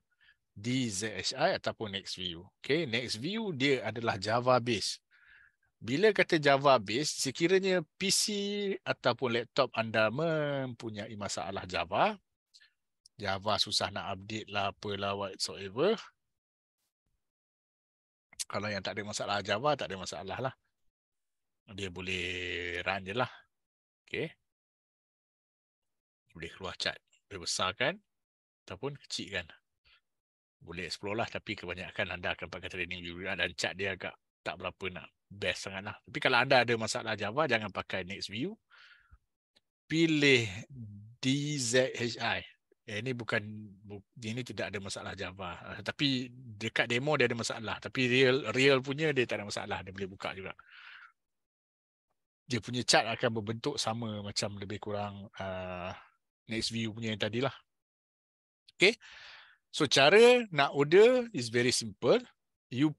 DZHI ataupun next view. Okay, next view dia adalah Java base. Bila kata Java base, sekiranya PC ataupun laptop anda mempunyai masalah Java, Java susah nak update lah apalah whatsoever. Kalau yang tak ada masalah Java, tak ada masalah lah. Dia boleh run je lah. Okay boleh keluar cat berbesarkan ataupun kecilkan. Boleh explore lah tapi kebanyakan anda akan pakai training dan cat dia agak tak berapa nak best sangat lah. Tapi kalau anda ada masalah Java jangan pakai next view. Pilih DZHI. Eh, ini bukan ini tidak ada masalah Java. Uh, tapi dekat demo dia ada masalah. Tapi real real punya dia tak ada masalah. Dia boleh buka juga. Dia punya chart akan berbentuk sama macam lebih kurang uh, next view punya yang tadi lah. Okay. So cara nak order is very simple. You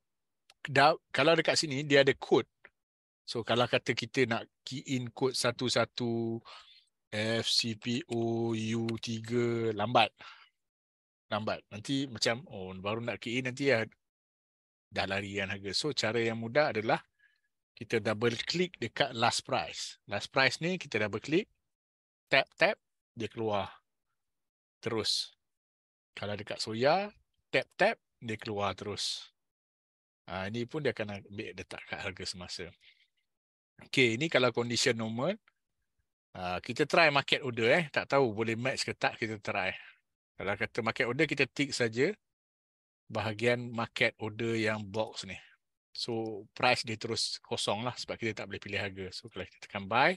da, kalau dekat sini dia ada code. So kalau kata kita nak key in code satu-satu FCPO U3 lambat. Lambat. Nanti macam oh baru nak key in nanti ya dah lari kan harga. So cara yang mudah adalah kita double click dekat last price. Last price ni kita double click tap tap dia keluar terus. Kalau dekat soya, tap-tap, dia keluar terus. Ha, ini pun dia akan ambil letak kat harga semasa. Okay, ini kalau condition normal. Ha, kita try market order. eh. Tak tahu boleh match ke tak, kita try. Kalau kata market order, kita tick saja bahagian market order yang box ni. So, price dia terus kosong lah sebab kita tak boleh pilih harga. So, kalau kita tekan buy,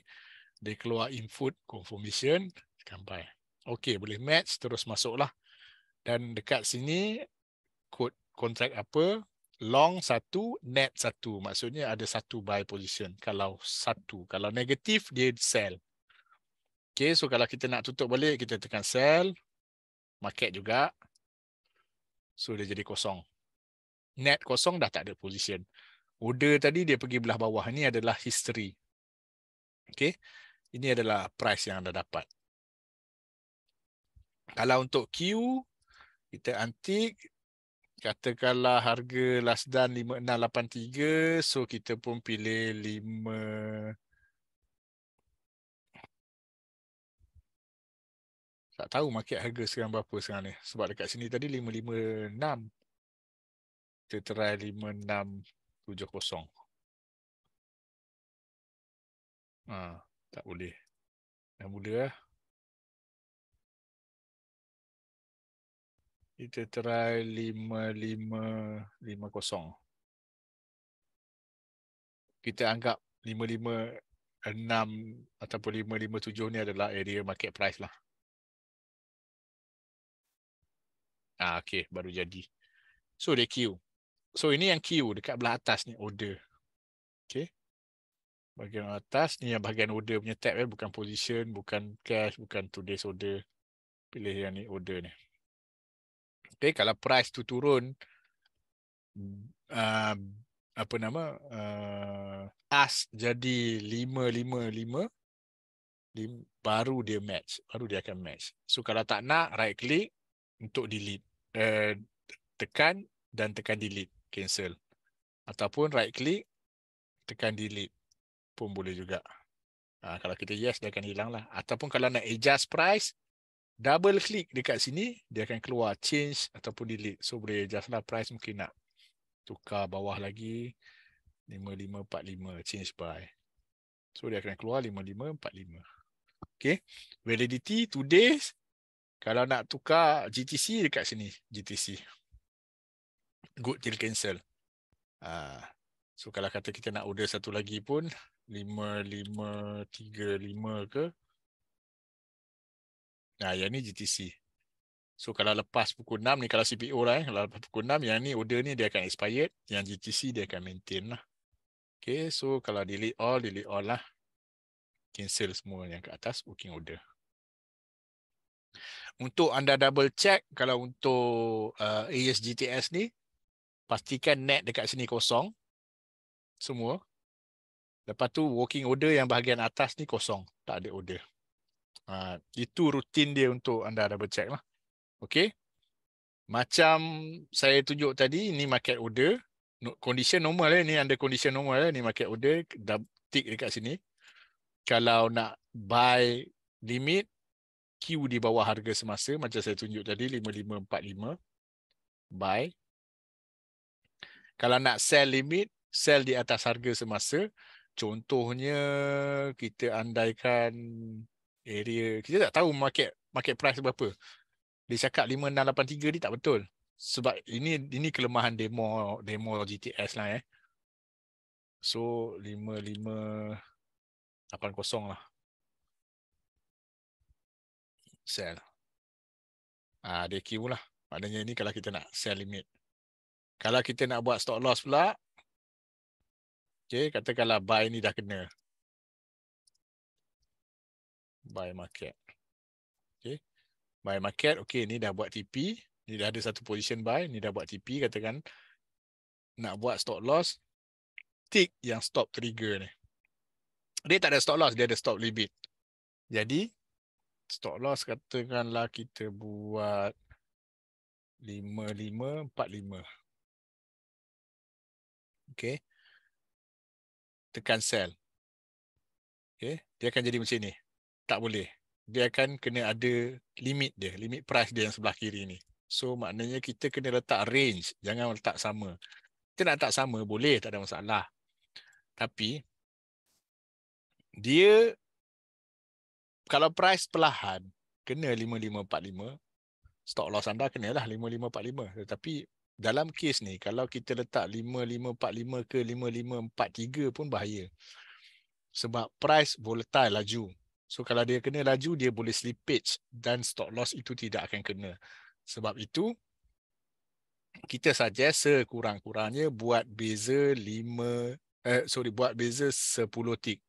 dia keluar input confirmation gambar. Okey, boleh match terus masuklah. Dan dekat sini kod kontrak apa? Long satu, net satu. Maksudnya ada satu buy position. Kalau satu. Kalau negatif, dia sell. Okey, so kalau kita nak tutup balik, kita tekan sell. Market juga. So, dia jadi kosong. Net kosong dah tak ada position. Order tadi dia pergi belah bawah. Ini adalah history. Okey. Ini adalah price yang anda dapat. Kalau untuk Q, kita antik. Katakanlah harga last done 5683. So kita pun pilih 5. Tak tahu market harga sekarang berapa sekarang ni. Sebab dekat sini tadi 556. Kita try 5670. Ha, tak boleh. Dah mula lah. Kita try 5550. Kita anggap 556 ataupun 557 ni adalah area market price lah. Ah, okay, baru jadi. So, dia queue. So, ini yang queue dekat belah atas ni, order. Okay. Bahagian atas ni yang bahagian order punya tab eh. Bukan position, bukan cash, bukan today's order. Pilih yang ni order ni. Okay, kalau price tu turun uh, apa nama uh, as jadi 555 baru dia match baru dia akan match. So kalau tak nak right click untuk delete uh, tekan dan tekan delete cancel. Ataupun right click tekan delete pun boleh juga. Uh, kalau kita yes dia akan hilang lah. Ataupun kalau nak adjust price double click dekat sini dia akan keluar change ataupun delete. So boleh adjust lah price mungkin nak tukar bawah lagi 5545 change by. So dia akan keluar 5545 okay. Validity two days kalau nak tukar GTC dekat sini. GTC good till cancel. Uh, so kalau kata kita nak order satu lagi pun 5535 ke. Nah, yang ni GTC. So kalau lepas pukul 6 ni kalau CPO lah eh, kalau lepas pukul 6 yang ni order ni dia akan expired, yang GTC dia akan maintain lah. Okay, so kalau delete all, delete all lah. Cancel semua yang ke atas booking order. Untuk anda double check kalau untuk uh, ASGTS ni, pastikan net dekat sini kosong. Semua. Lepas tu working order yang bahagian atas ni kosong. Tak ada order. Ha, itu rutin dia untuk anda double check lah. Okay. Macam saya tunjuk tadi, ni market order. Condition normal lah. Ni under condition normal lah. Ni market order. Tick dekat sini. Kalau nak buy limit, Q di bawah harga semasa. Macam saya tunjuk tadi, 5545. Buy. Kalau nak sell limit, sell di atas harga semasa. Contohnya, kita andaikan area kita tak tahu market market price berapa. Dia cakap 5683 ni tak betul. Sebab ini ini kelemahan demo demo GTS lah eh. So 5580 lah. Sell. Ah dia Q lah. Maknanya ni kalau kita nak sell limit. Kalau kita nak buat stop loss pula. Okay, katakanlah buy ni dah kena buy market. Okay. Buy market, okay, ni dah buat TP. Ni dah ada satu position buy. Ni dah buat TP, katakan nak buat stop loss. Tick yang stop trigger ni. Dia tak ada stop loss, dia ada stop limit. Jadi, stop loss katakanlah kita buat 5545. Okay. Tekan sell. Okay. Dia akan jadi macam ni tak boleh. Dia akan kena ada limit dia, limit price dia yang sebelah kiri ni. So maknanya kita kena letak range, jangan letak sama. Kita nak letak sama boleh, tak ada masalah. Tapi dia kalau price perlahan kena 5545, stop loss anda kenalah 5545. Tetapi dalam kes ni kalau kita letak 5545 ke 5543 pun bahaya. Sebab price volatile laju. So kalau dia kena laju, dia boleh slippage dan stop loss itu tidak akan kena. Sebab itu, kita suggest sekurang-kurangnya buat beza 5, eh, sorry, buat beza 10 tick.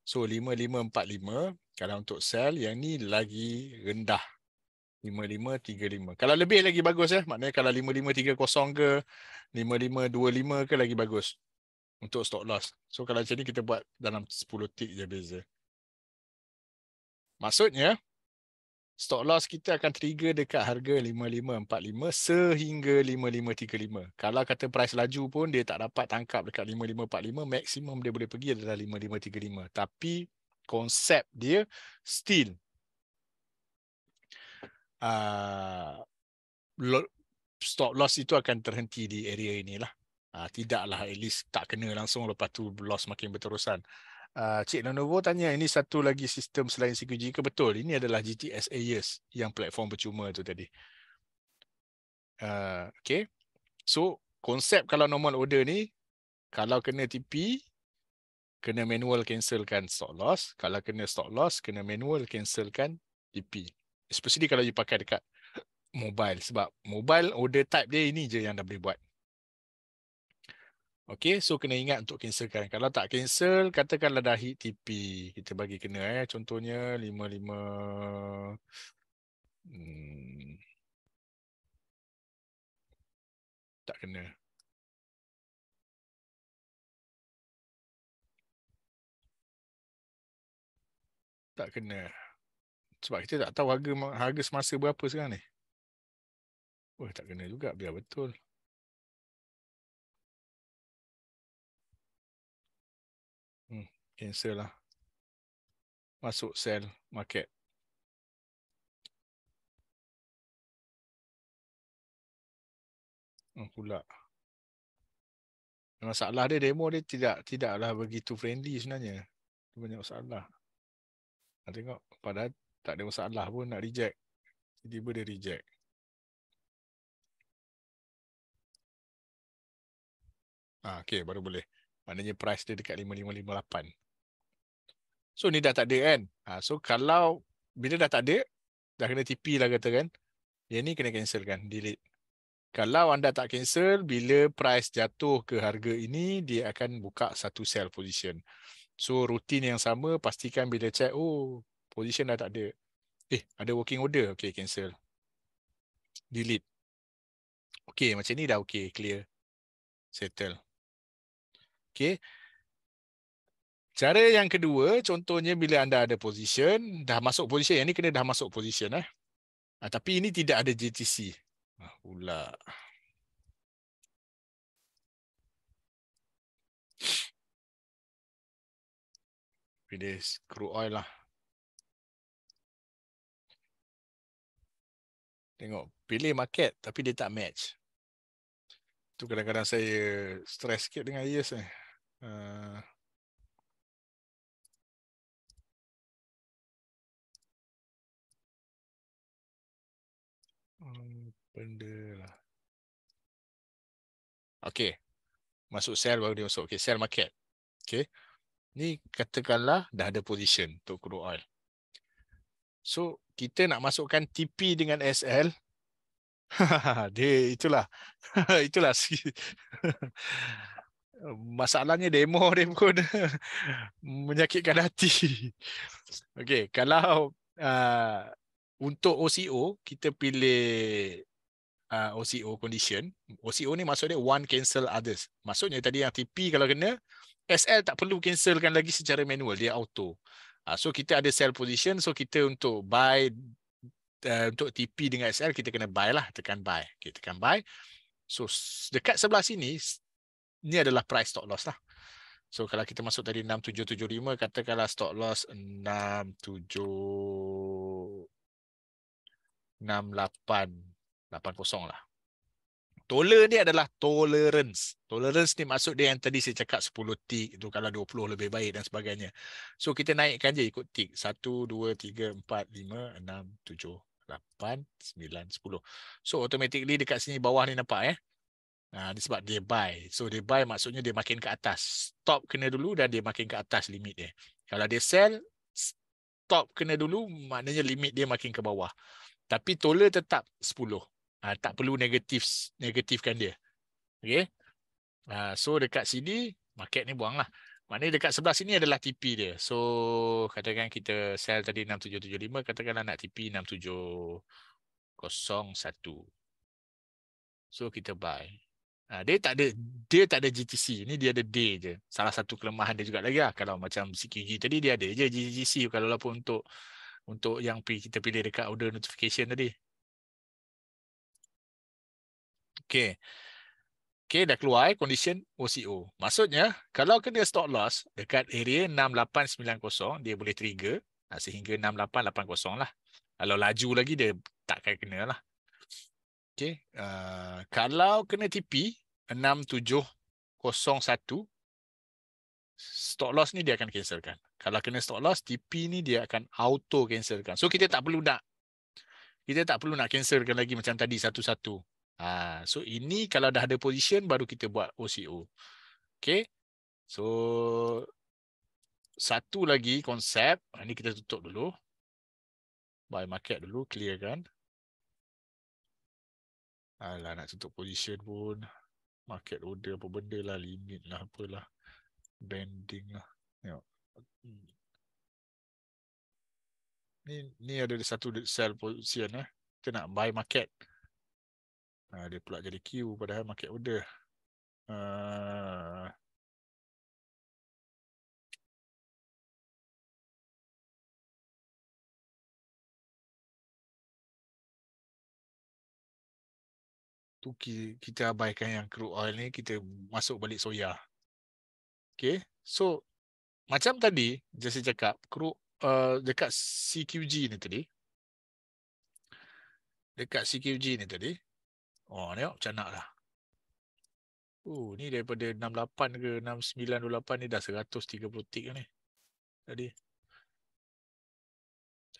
So 5545, kalau untuk sell, yang ni lagi rendah. 5535. Kalau lebih lagi bagus ya. Maknanya kalau 5530 ke 5525 ke lagi bagus untuk stop loss. So kalau macam ni kita buat dalam 10 tick je beza. Maksudnya, stop loss kita akan trigger dekat harga 5545 sehingga 5535. Kalau kata price laju pun dia tak dapat tangkap dekat 5545, maksimum dia boleh pergi adalah 5535. Tapi konsep dia still uh, stop loss itu akan terhenti di area inilah. Uh, tidaklah at least tak kena langsung lepas tu loss makin berterusan. Uh, Cik Lenovo tanya ini satu lagi sistem selain CQG ke betul? Ini adalah GTS AES yang platform percuma tu tadi. Uh, okay. So konsep kalau normal order ni kalau kena TP kena manual cancelkan stop loss. Kalau kena stop loss kena manual cancelkan TP. Especially kalau you pakai dekat mobile sebab mobile order type dia ini je yang dah boleh buat. Okay, so kena ingat untuk cancelkan. Kalau tak cancel, katakanlah dah hit TP. Kita bagi kena eh. Contohnya 55... Hmm. Tak kena. Tak kena. Sebab kita tak tahu harga harga semasa berapa sekarang ni. Oh, tak kena juga. Biar betul. Cancel lah. Masuk sell market. Hmm, pula. Masalah dia demo dia tidak tidaklah begitu friendly sebenarnya. Dia banyak masalah. Nak tengok padahal tak ada masalah pun nak reject. Tiba-tiba dia reject. Ah, okay, baru boleh. Maknanya price dia dekat 5558. So ni dah tak ada kan. Ha, so kalau bila dah tak ada, dah kena TP lah kata kan. Yang ni kena cancelkan, delete. Kalau anda tak cancel, bila price jatuh ke harga ini, dia akan buka satu sell position. So rutin yang sama, pastikan bila check, oh position dah tak ada. Eh, ada working order. Okay, cancel. Delete. Okay, macam ni dah okay, clear. Settle. Okay. Cara yang kedua, contohnya bila anda ada position, dah masuk position, yang ni kena dah masuk position. Eh. Ha, tapi ini tidak ada GTC. Ah, pula. Pilih crude oil lah. Tengok, pilih market tapi dia tak match. Tu kadang-kadang saya stress sikit dengan yes ni. Uh, benda lah. Okay. Masuk sell baru dia masuk. Okay, sell market. Okay. Ni katakanlah dah ada position untuk crude oil. So, kita nak masukkan TP dengan SL. dia itulah. itulah. Masalahnya demo dia pun menyakitkan hati. Okay, kalau uh, untuk OCO, kita pilih uh, OCO condition. OCO ni maksud dia one cancel others. Maksudnya tadi yang TP kalau kena, SL tak perlu cancelkan lagi secara manual, dia auto. Uh, so kita ada sell position, so kita untuk buy uh, untuk TP dengan SL kita kena buy lah, tekan buy. Okay, tekan buy. So dekat sebelah sini ni adalah price stop loss lah. So kalau kita masuk tadi 6775 katakanlah stop loss 67 68 80 lah. Toler ni adalah tolerance. Tolerance ni maksud dia yang tadi saya cakap 10 tick itu kalau 20 lebih baik dan sebagainya. So kita naikkan je ikut tick. 1, 2, 3, 4, 5, 6, 7, 8, 9, 10. So automatically dekat sini bawah ni nampak eh. Nah, sebab dia buy. So dia buy maksudnya dia makin ke atas. Stop kena dulu dan dia makin ke atas limit dia. Kalau dia sell, stop kena dulu maknanya limit dia makin ke bawah. Tapi toler tetap 10 uh, tak perlu negatif negatifkan dia. Okay. Uh, so dekat sini market ni buanglah. Maknanya dekat sebelah sini adalah TP dia. So katakan kita sell tadi 6775 katakanlah nak TP 6701. So kita buy. Uh, dia tak ada dia tak ada GTC. Ni dia ada D je. Salah satu kelemahan dia juga lagi lah. Kalau macam CQG tadi dia ada je GTC kalau pun untuk untuk yang kita pilih dekat order notification tadi. Okay. Okay, dah keluar eh, condition OCO. Maksudnya, kalau kena stop loss dekat area 6890, dia boleh trigger ah, sehingga 6880 lah. Kalau laju lagi, dia takkan kena lah. Okay. Uh, kalau kena TP 6701, stop loss ni dia akan cancelkan. Kalau kena stop loss, TP ni dia akan auto cancelkan. So, kita tak perlu nak kita tak perlu nak cancelkan lagi macam tadi satu-satu. Ha, so ini kalau dah ada position baru kita buat OCO. Okay. So satu lagi konsep. Ini ha, kita tutup dulu. Buy market dulu. Clear kan. Alah nak tutup position pun. Market order apa benda lah. Limit lah apalah. Bending lah. Tengok. Ni, ni ada satu sell position eh. Kita nak buy market. Ha, dia pula jadi Q padahal market order. Uh, tu kita abaikan yang crude oil ni kita masuk balik soya. Okay. So macam tadi Jesse cakap crude uh, dekat CQG ni tadi dekat CQG ni tadi Oh, tengok macam nak lah. Oh, ni daripada 68 ke 6928 ni dah 130 tick ni. Tadi.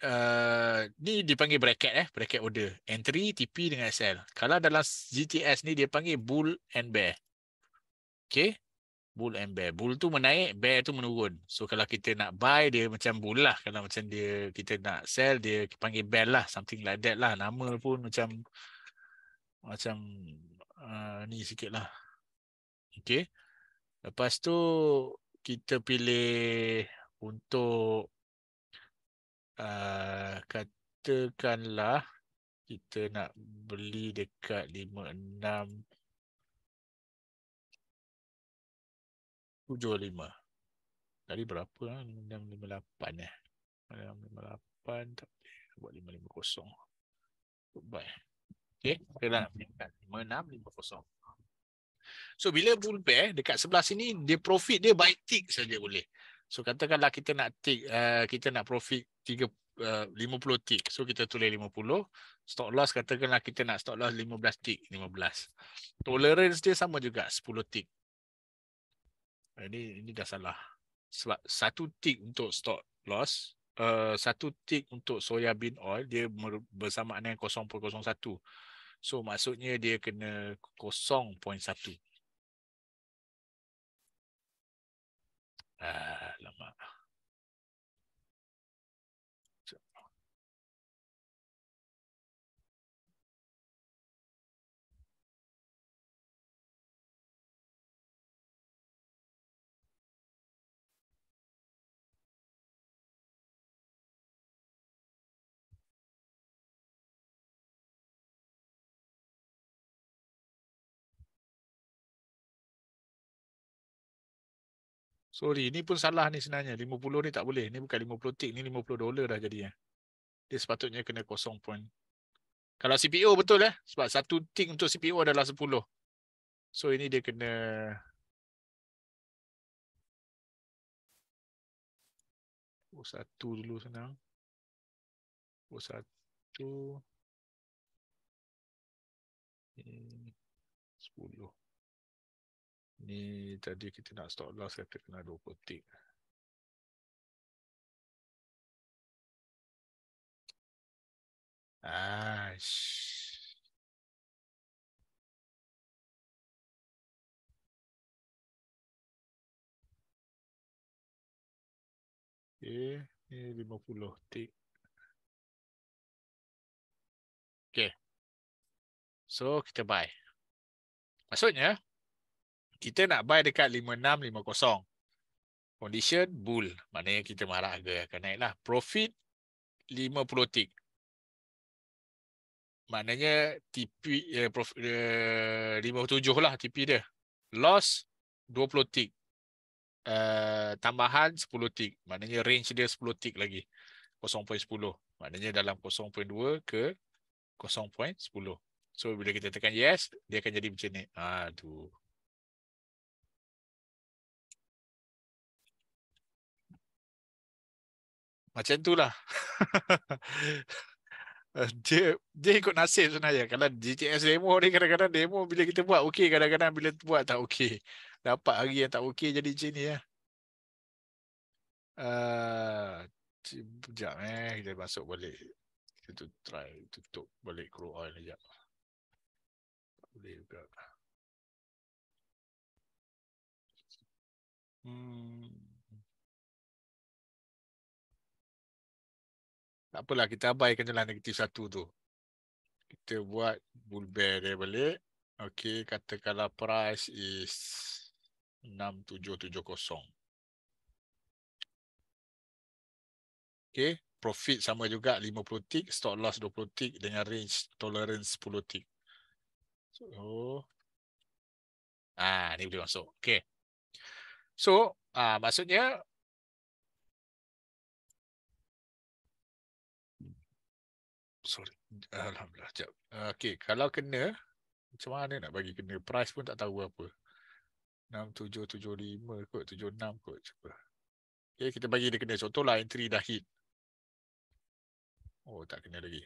Uh, ni dipanggil bracket eh, bracket order. Entry, TP dengan SL. Kalau dalam GTS ni dia panggil bull and bear. Okay. Bull and bear. Bull tu menaik, bear tu menurun. So kalau kita nak buy dia macam bull lah. Kalau macam dia kita nak sell dia panggil bear lah. Something like that lah. Nama pun macam macam uh, ni sikit lah. Okay. Lepas tu kita pilih untuk uh, katakanlah kita nak beli dekat 56 tujuh lima. Tadi berapa? Enam lima lapan eh. Enam lima lapan tak boleh. Buat lima lima kosong. Goodbye. Kita nak lima kosong. So bila bull bear dekat sebelah sini dia profit dia by tick saja boleh. So katakanlah kita nak tick uh, kita nak profit tiga uh, 50 tick. So kita tulis 50. Stop loss katakanlah kita nak stop loss 15 tick, 15. Tolerance dia sama juga 10 tick. Ini ini dah salah. Sebab satu tick untuk stop loss, uh, satu tick untuk soya bean oil dia bersamaan dengan 0.01. So maksudnya dia kena 0.1. Ah, Sorry, ni pun salah ni sebenarnya. 50 ni tak boleh. Ni bukan 50 tick, ni 50 dolar dah jadinya. Dia sepatutnya kena 0 point. Kalau CPO betul eh. Sebab satu tick untuk CPO adalah 10. So ini dia kena Oh, satu dulu senang. Oh, satu. Sepuluh. Ni tadi kita nak stop loss kata kena 20 tick. Aish. Okay, ni 50 tick. Okay. So, kita buy. Maksudnya, kita nak buy dekat 5650. Condition bull. Maknanya kita marah harga akan naik lah. Profit 50 tick. Maknanya TP eh, prof, eh, 57 lah TP dia. Loss 20 tick. Uh, tambahan 10 tick. Maknanya range dia 10 tick lagi. 0.10. Maknanya dalam 0.2 ke 0.10. So bila kita tekan yes, dia akan jadi macam ni. Aduh. Macam tu lah. dia, dia ikut nasib sebenarnya. Kalau GTS demo ni kadang-kadang demo bila kita buat okey, kadang-kadang bila buat tak okey. Dapat hari yang tak okey jadi macam ni ya. Uh, sekejap eh, kita masuk balik. Kita try tutup balik crude oil sekejap. Boleh juga. Hmm. Tak apalah kita abaikan jalan negatif satu tu. Kita buat bull bear dia balik. Okay, katakanlah price is 6770. Okay, profit sama juga 50 tick, stop loss 20 tick dengan range tolerance 10 tick. So, ah, ni boleh masuk. Okay. So, ah, maksudnya sorry. Alhamdulillah. Sekejap. Okay. Kalau kena, macam mana nak bagi kena? Price pun tak tahu apa. 6775 kot. 76 kot. Cuba. Okay. Kita bagi dia kena. Contohlah entry dah hit. Oh, tak kena lagi.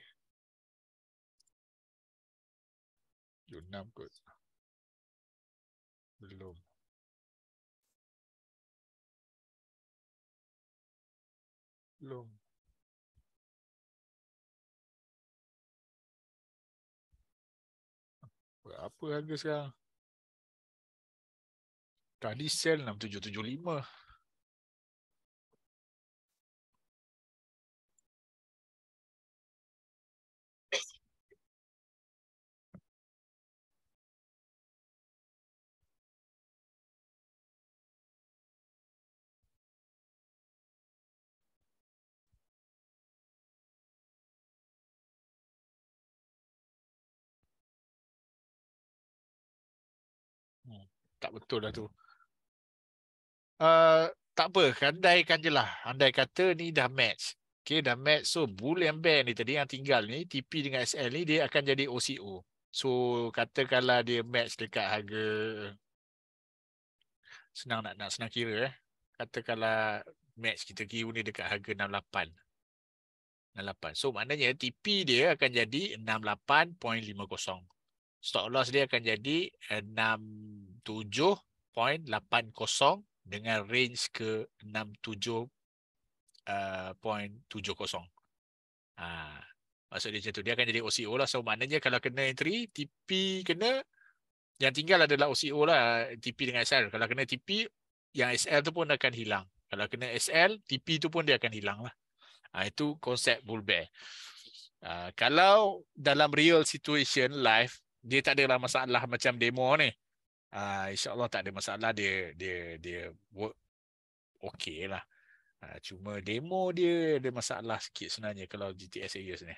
76 kot. Belum. Belum. Apa harga sekarang? Tadi sell 6775. Tak betul lah tu. Uh, tak apa, andaikan je lah. Andai kata ni dah match. Okay, dah match. So, bull and bear ni tadi yang tinggal ni, TP dengan SL ni, dia akan jadi OCO. So, katakanlah dia match dekat harga senang nak nak senang kira eh. Katakanlah match kita kira ni dekat harga 68. 68. So, maknanya TP dia akan jadi 68.50 stop loss dia akan jadi 67.80 dengan range ke 67.70. Uh, ha, maksud dia macam tu. Dia akan jadi OCO lah. So maknanya kalau kena entry, TP kena, yang tinggal adalah OCO lah, TP dengan SL. Kalau kena TP, yang SL tu pun akan hilang. Kalau kena SL, TP tu pun dia akan hilang lah. Ha, itu konsep bull bear. Uh, kalau dalam real situation live dia tak ada masalah macam demo ni. Uh, insya-Allah tak ada masalah dia dia dia work okey lah. Uh, cuma demo dia ada masalah sikit sebenarnya kalau GTS Aries ni.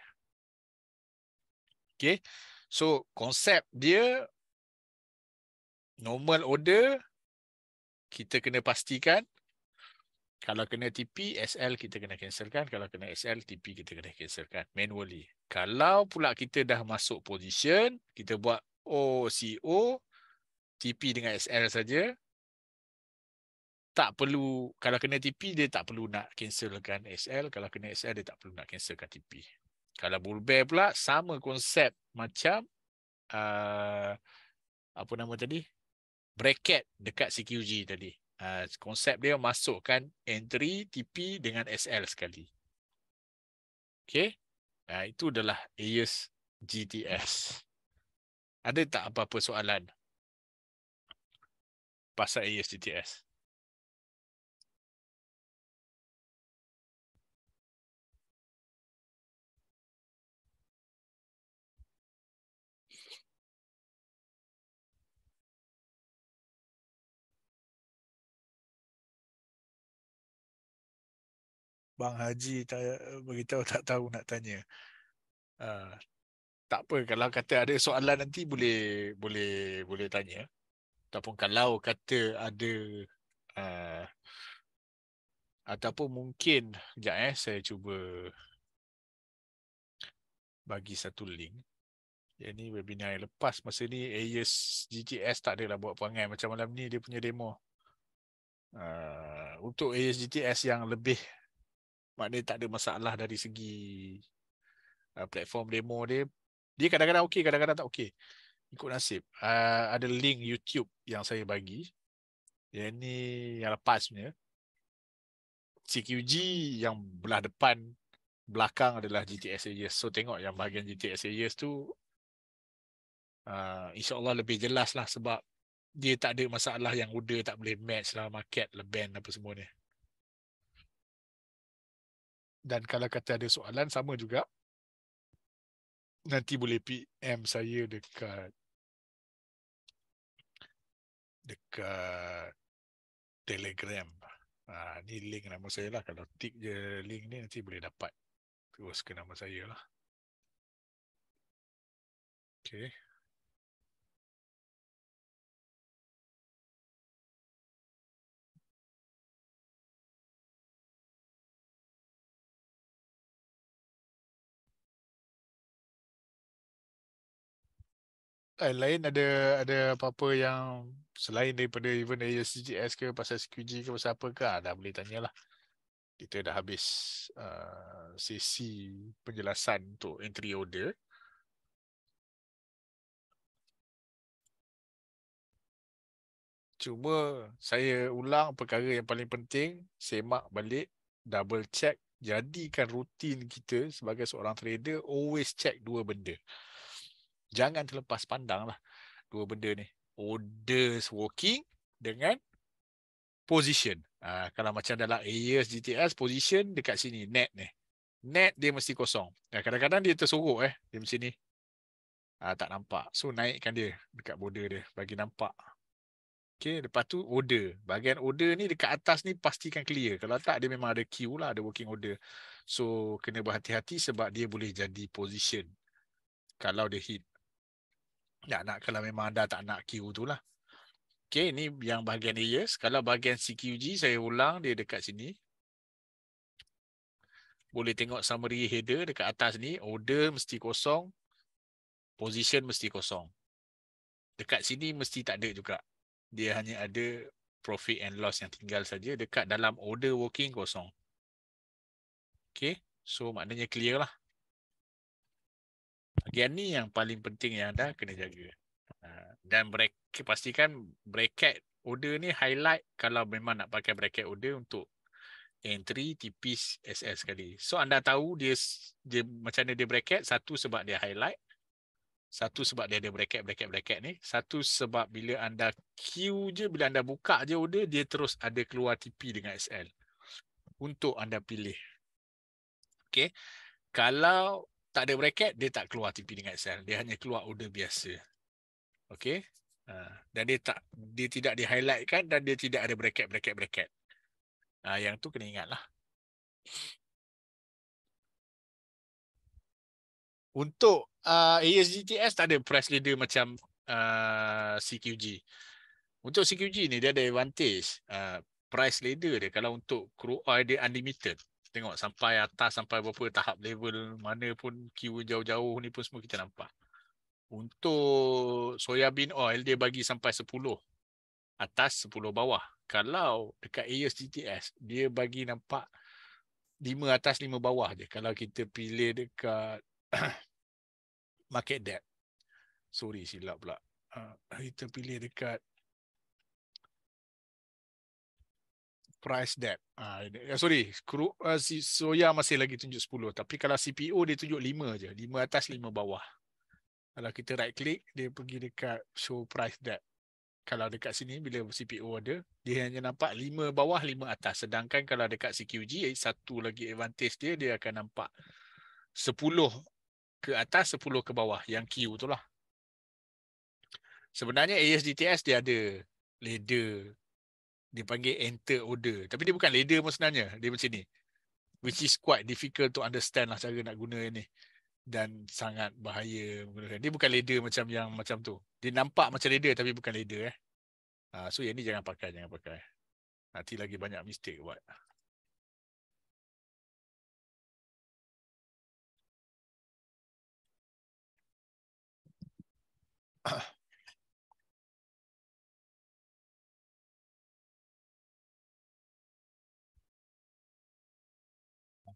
Okay. So konsep dia normal order kita kena pastikan kalau kena TP, SL kita kena cancelkan. Kalau kena SL, TP kita kena cancelkan manually. Kalau pula kita dah masuk position, kita buat OCO, TP dengan SL saja. Tak perlu, kalau kena TP, dia tak perlu nak cancelkan SL. Kalau kena SL, dia tak perlu nak cancelkan TP. Kalau bull bear pula, sama konsep macam uh, apa nama tadi? Bracket dekat CQG tadi. Uh, konsep dia masukkan entry TP dengan SL sekali. Okay. Uh, itu adalah AES GTS. Ada tak apa-apa soalan pasal AES GTS? Bang Haji tak beritahu tak tahu nak tanya. Uh, tak apa kalau kata ada soalan nanti boleh boleh boleh tanya. Ataupun kalau kata ada uh, ataupun mungkin sekejap eh saya cuba bagi satu link. Yang ni webinar yang lepas masa ni AES GTS tak adalah buat perangai macam malam ni dia punya demo. Uh, untuk AES GTS yang lebih maknanya tak ada masalah dari segi uh, platform demo dia dia kadang-kadang okey kadang-kadang tak okey ikut nasib. Uh, ada link YouTube yang saya bagi. Yang ni yang lepas punya. CQG yang belah depan belakang adalah GTS Aegis so tengok yang bahagian GTS Aegis tu uh, insyaAllah lebih jelas lah sebab dia tak ada masalah yang order tak boleh match lah market, leban apa semua ni. Dan kalau kata ada soalan sama juga nanti boleh PM saya dekat dekat Telegram. Ha, ni link nama saya lah. Kalau tik je link ni nanti boleh dapat. Terus ke nama saya lah. Okay. Eh, lain ada ada apa-apa yang selain daripada even ASCGS ke pasal SQG ke pasal apa ke? Ah, dah boleh tanyalah. Kita dah habis uh, sesi penjelasan untuk entry order. Cuma saya ulang perkara yang paling penting semak balik double check jadikan rutin kita sebagai seorang trader always check dua benda jangan terlepas pandang lah dua benda ni. Orders working dengan position. Uh, kalau macam dalam AES GTS position dekat sini net ni. Net dia mesti kosong. Uh, kadang-kadang dia tersorok eh dia macam ni. Uh, tak nampak. So naikkan dia dekat border dia bagi nampak. Okay, lepas tu order. Bahagian order ni dekat atas ni pastikan clear. Kalau tak dia memang ada queue lah, ada working order. So kena berhati-hati sebab dia boleh jadi position. Kalau dia hit. Tak nak kalau memang anda tak nak queue tu lah. Okay, ni yang bahagian AES. Kalau bahagian CQG, saya ulang dia dekat sini. Boleh tengok summary header dekat atas ni. Order mesti kosong. Position mesti kosong. Dekat sini mesti tak ada juga dia hanya ada profit and loss yang tinggal saja dekat dalam order working kosong. Okay, so maknanya clear lah. Bahagian ni yang paling penting yang anda kena jaga. Ha, dan bracket, pastikan bracket order ni highlight kalau memang nak pakai bracket order untuk entry, TP, SS sekali. So anda tahu dia, dia macam mana dia bracket. Satu sebab dia highlight. Satu sebab dia ada bracket, bracket, bracket ni. Satu sebab bila anda queue je, bila anda buka je order, dia terus ada keluar TP dengan SL. Untuk anda pilih. Okay. Kalau tak ada bracket, dia tak keluar TP dengan SL. Dia hanya keluar order biasa. Okay. Ha. Dan dia tak dia tidak di highlightkan dan dia tidak ada bracket, bracket, bracket. Ha, yang tu kena ingat lah. Untuk uh, ASGTS tak ada price leader macam uh, CQG. Untuk CQG ni dia ada advantage. Uh, price leader dia kalau untuk crude oil dia unlimited. Tengok sampai atas sampai berapa tahap level mana pun queue jauh-jauh ni pun semua kita nampak. Untuk soya bean oil dia bagi sampai 10 atas 10 bawah. Kalau dekat ASGTS dia bagi nampak 5 atas 5 bawah je. Kalau kita pilih dekat market depth. Sorry silap pula. Uh, kita pilih dekat price. Ah uh, sorry, kru, uh, si soya masih lagi tunjuk 10 tapi kalau CPO dia tunjuk 5 je, 5 atas 5 bawah. Kalau kita right click dia pergi dekat show price depth. Kalau dekat sini bila CPO ada, dia hanya nampak 5 bawah, 5 atas. Sedangkan kalau dekat CQG satu lagi advantage dia dia akan nampak 10 ke atas 10 ke bawah yang Q tu lah. Sebenarnya ASDTS dia ada ladder. Dia panggil enter order. Tapi dia bukan ladder pun sebenarnya. Dia macam ni. Which is quite difficult to understand lah cara nak guna ni. Dan sangat bahaya menggunakan. Dia bukan ladder macam yang macam tu. Dia nampak macam ladder tapi bukan ladder eh. Ha, so yang ni jangan pakai, jangan pakai. Nanti lagi banyak mistake buat.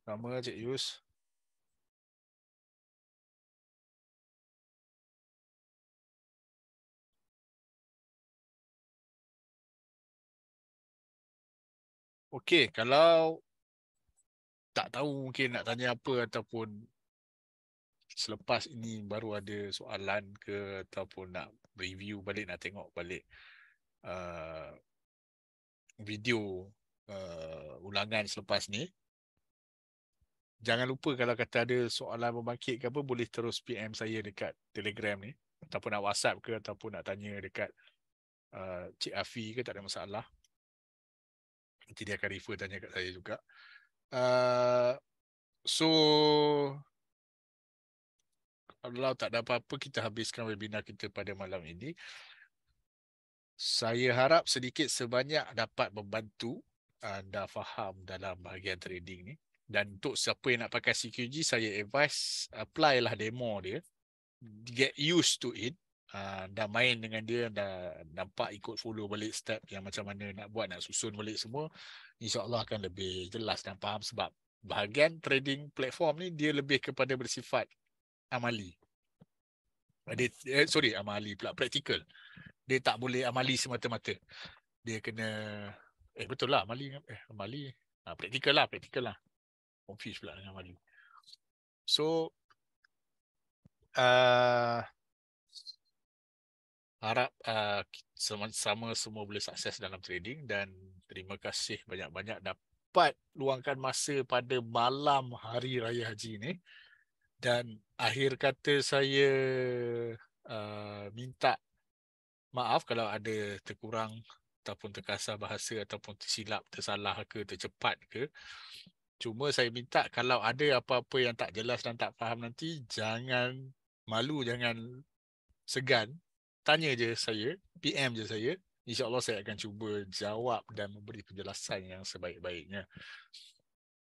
Sama Cik Yus. Okey, kalau tak tahu mungkin nak tanya apa ataupun selepas ini baru ada soalan ke ataupun nak review balik nak tengok balik uh, video uh, ulangan selepas ni jangan lupa kalau kata ada soalan berbangkit ke apa boleh terus PM saya dekat Telegram ni ataupun nak WhatsApp ke ataupun nak tanya dekat uh, Cik Afi ke tak ada masalah nanti dia akan refer tanya kat saya juga uh, so kalau tak ada apa-apa kita habiskan webinar kita pada malam ini. Saya harap sedikit sebanyak dapat membantu anda faham dalam bahagian trading ni. Dan untuk siapa yang nak pakai CQG, saya advise apply lah demo dia. Get used to it. Uh, dah main dengan dia, dah nampak ikut follow balik step yang macam mana nak buat, nak susun balik semua. InsyaAllah akan lebih jelas dan faham sebab bahagian trading platform ni dia lebih kepada bersifat amali. Dia, eh, sorry, amali pula, praktikal. Dia tak boleh amali semata-mata. Dia kena, eh betul lah amali. Eh, amali. Ha, praktikal lah, praktikal lah. Confuse pula dengan amali. So, uh, harap uh, sama-sama semua boleh sukses dalam trading dan terima kasih banyak-banyak dapat luangkan masa pada malam hari raya haji ini dan akhir kata saya uh, minta maaf kalau ada terkurang ataupun terkasar bahasa ataupun tersilap, tersalah ke, tercepat ke. Cuma saya minta kalau ada apa-apa yang tak jelas dan tak faham nanti, jangan malu, jangan segan. Tanya je saya, PM je saya. InsyaAllah saya akan cuba jawab dan memberi penjelasan yang sebaik-baiknya.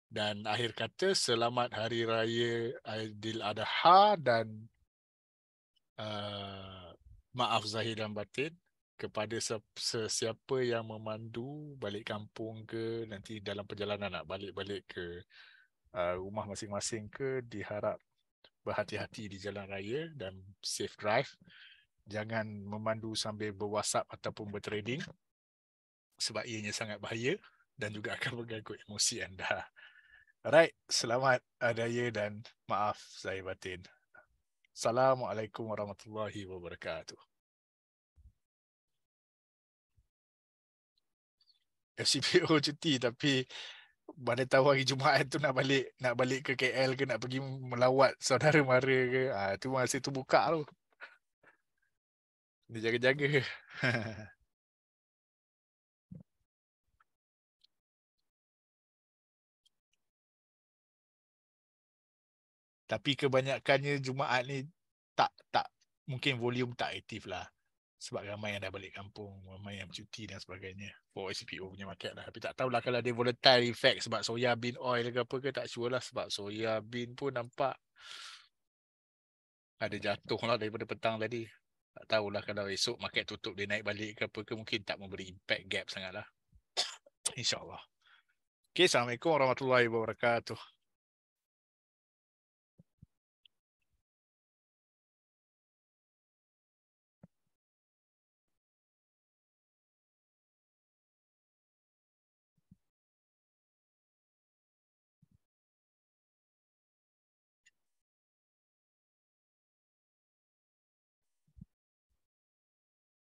Dan akhir kata, selamat Hari Raya Aidil Adha dan uh, maaf zahir dan batin kepada sesiapa yang memandu balik kampung ke nanti dalam perjalanan nak balik-balik ke uh, rumah masing-masing ke diharap berhati-hati di jalan raya dan safe drive. Jangan memandu sambil berwhatsapp ataupun bertrading sebab ianya sangat bahaya dan juga akan mengganggu emosi anda. Alright, selamat adaya dan maaf saya batin. Assalamualaikum warahmatullahi wabarakatuh. FCPO cuti tapi pada tahu hari Jumaat tu nak balik nak balik ke KL ke nak pergi melawat saudara mara ke ah tu masa tu buka tu. Ni jaga-jaga. Tapi kebanyakannya Jumaat ni tak tak mungkin volume tak aktif lah. Sebab ramai yang dah balik kampung, ramai yang cuti dan sebagainya. For SCPO punya market lah. Tapi tak tahulah kalau ada volatile effect sebab soya bean oil ke apa ke tak sure lah. Sebab soya bean pun nampak ada jatuh lah daripada petang tadi. Tak tahulah kalau esok market tutup dia naik balik ke apa ke mungkin tak memberi impact gap sangat lah. InsyaAllah. Okay, Assalamualaikum warahmatullahi wabarakatuh.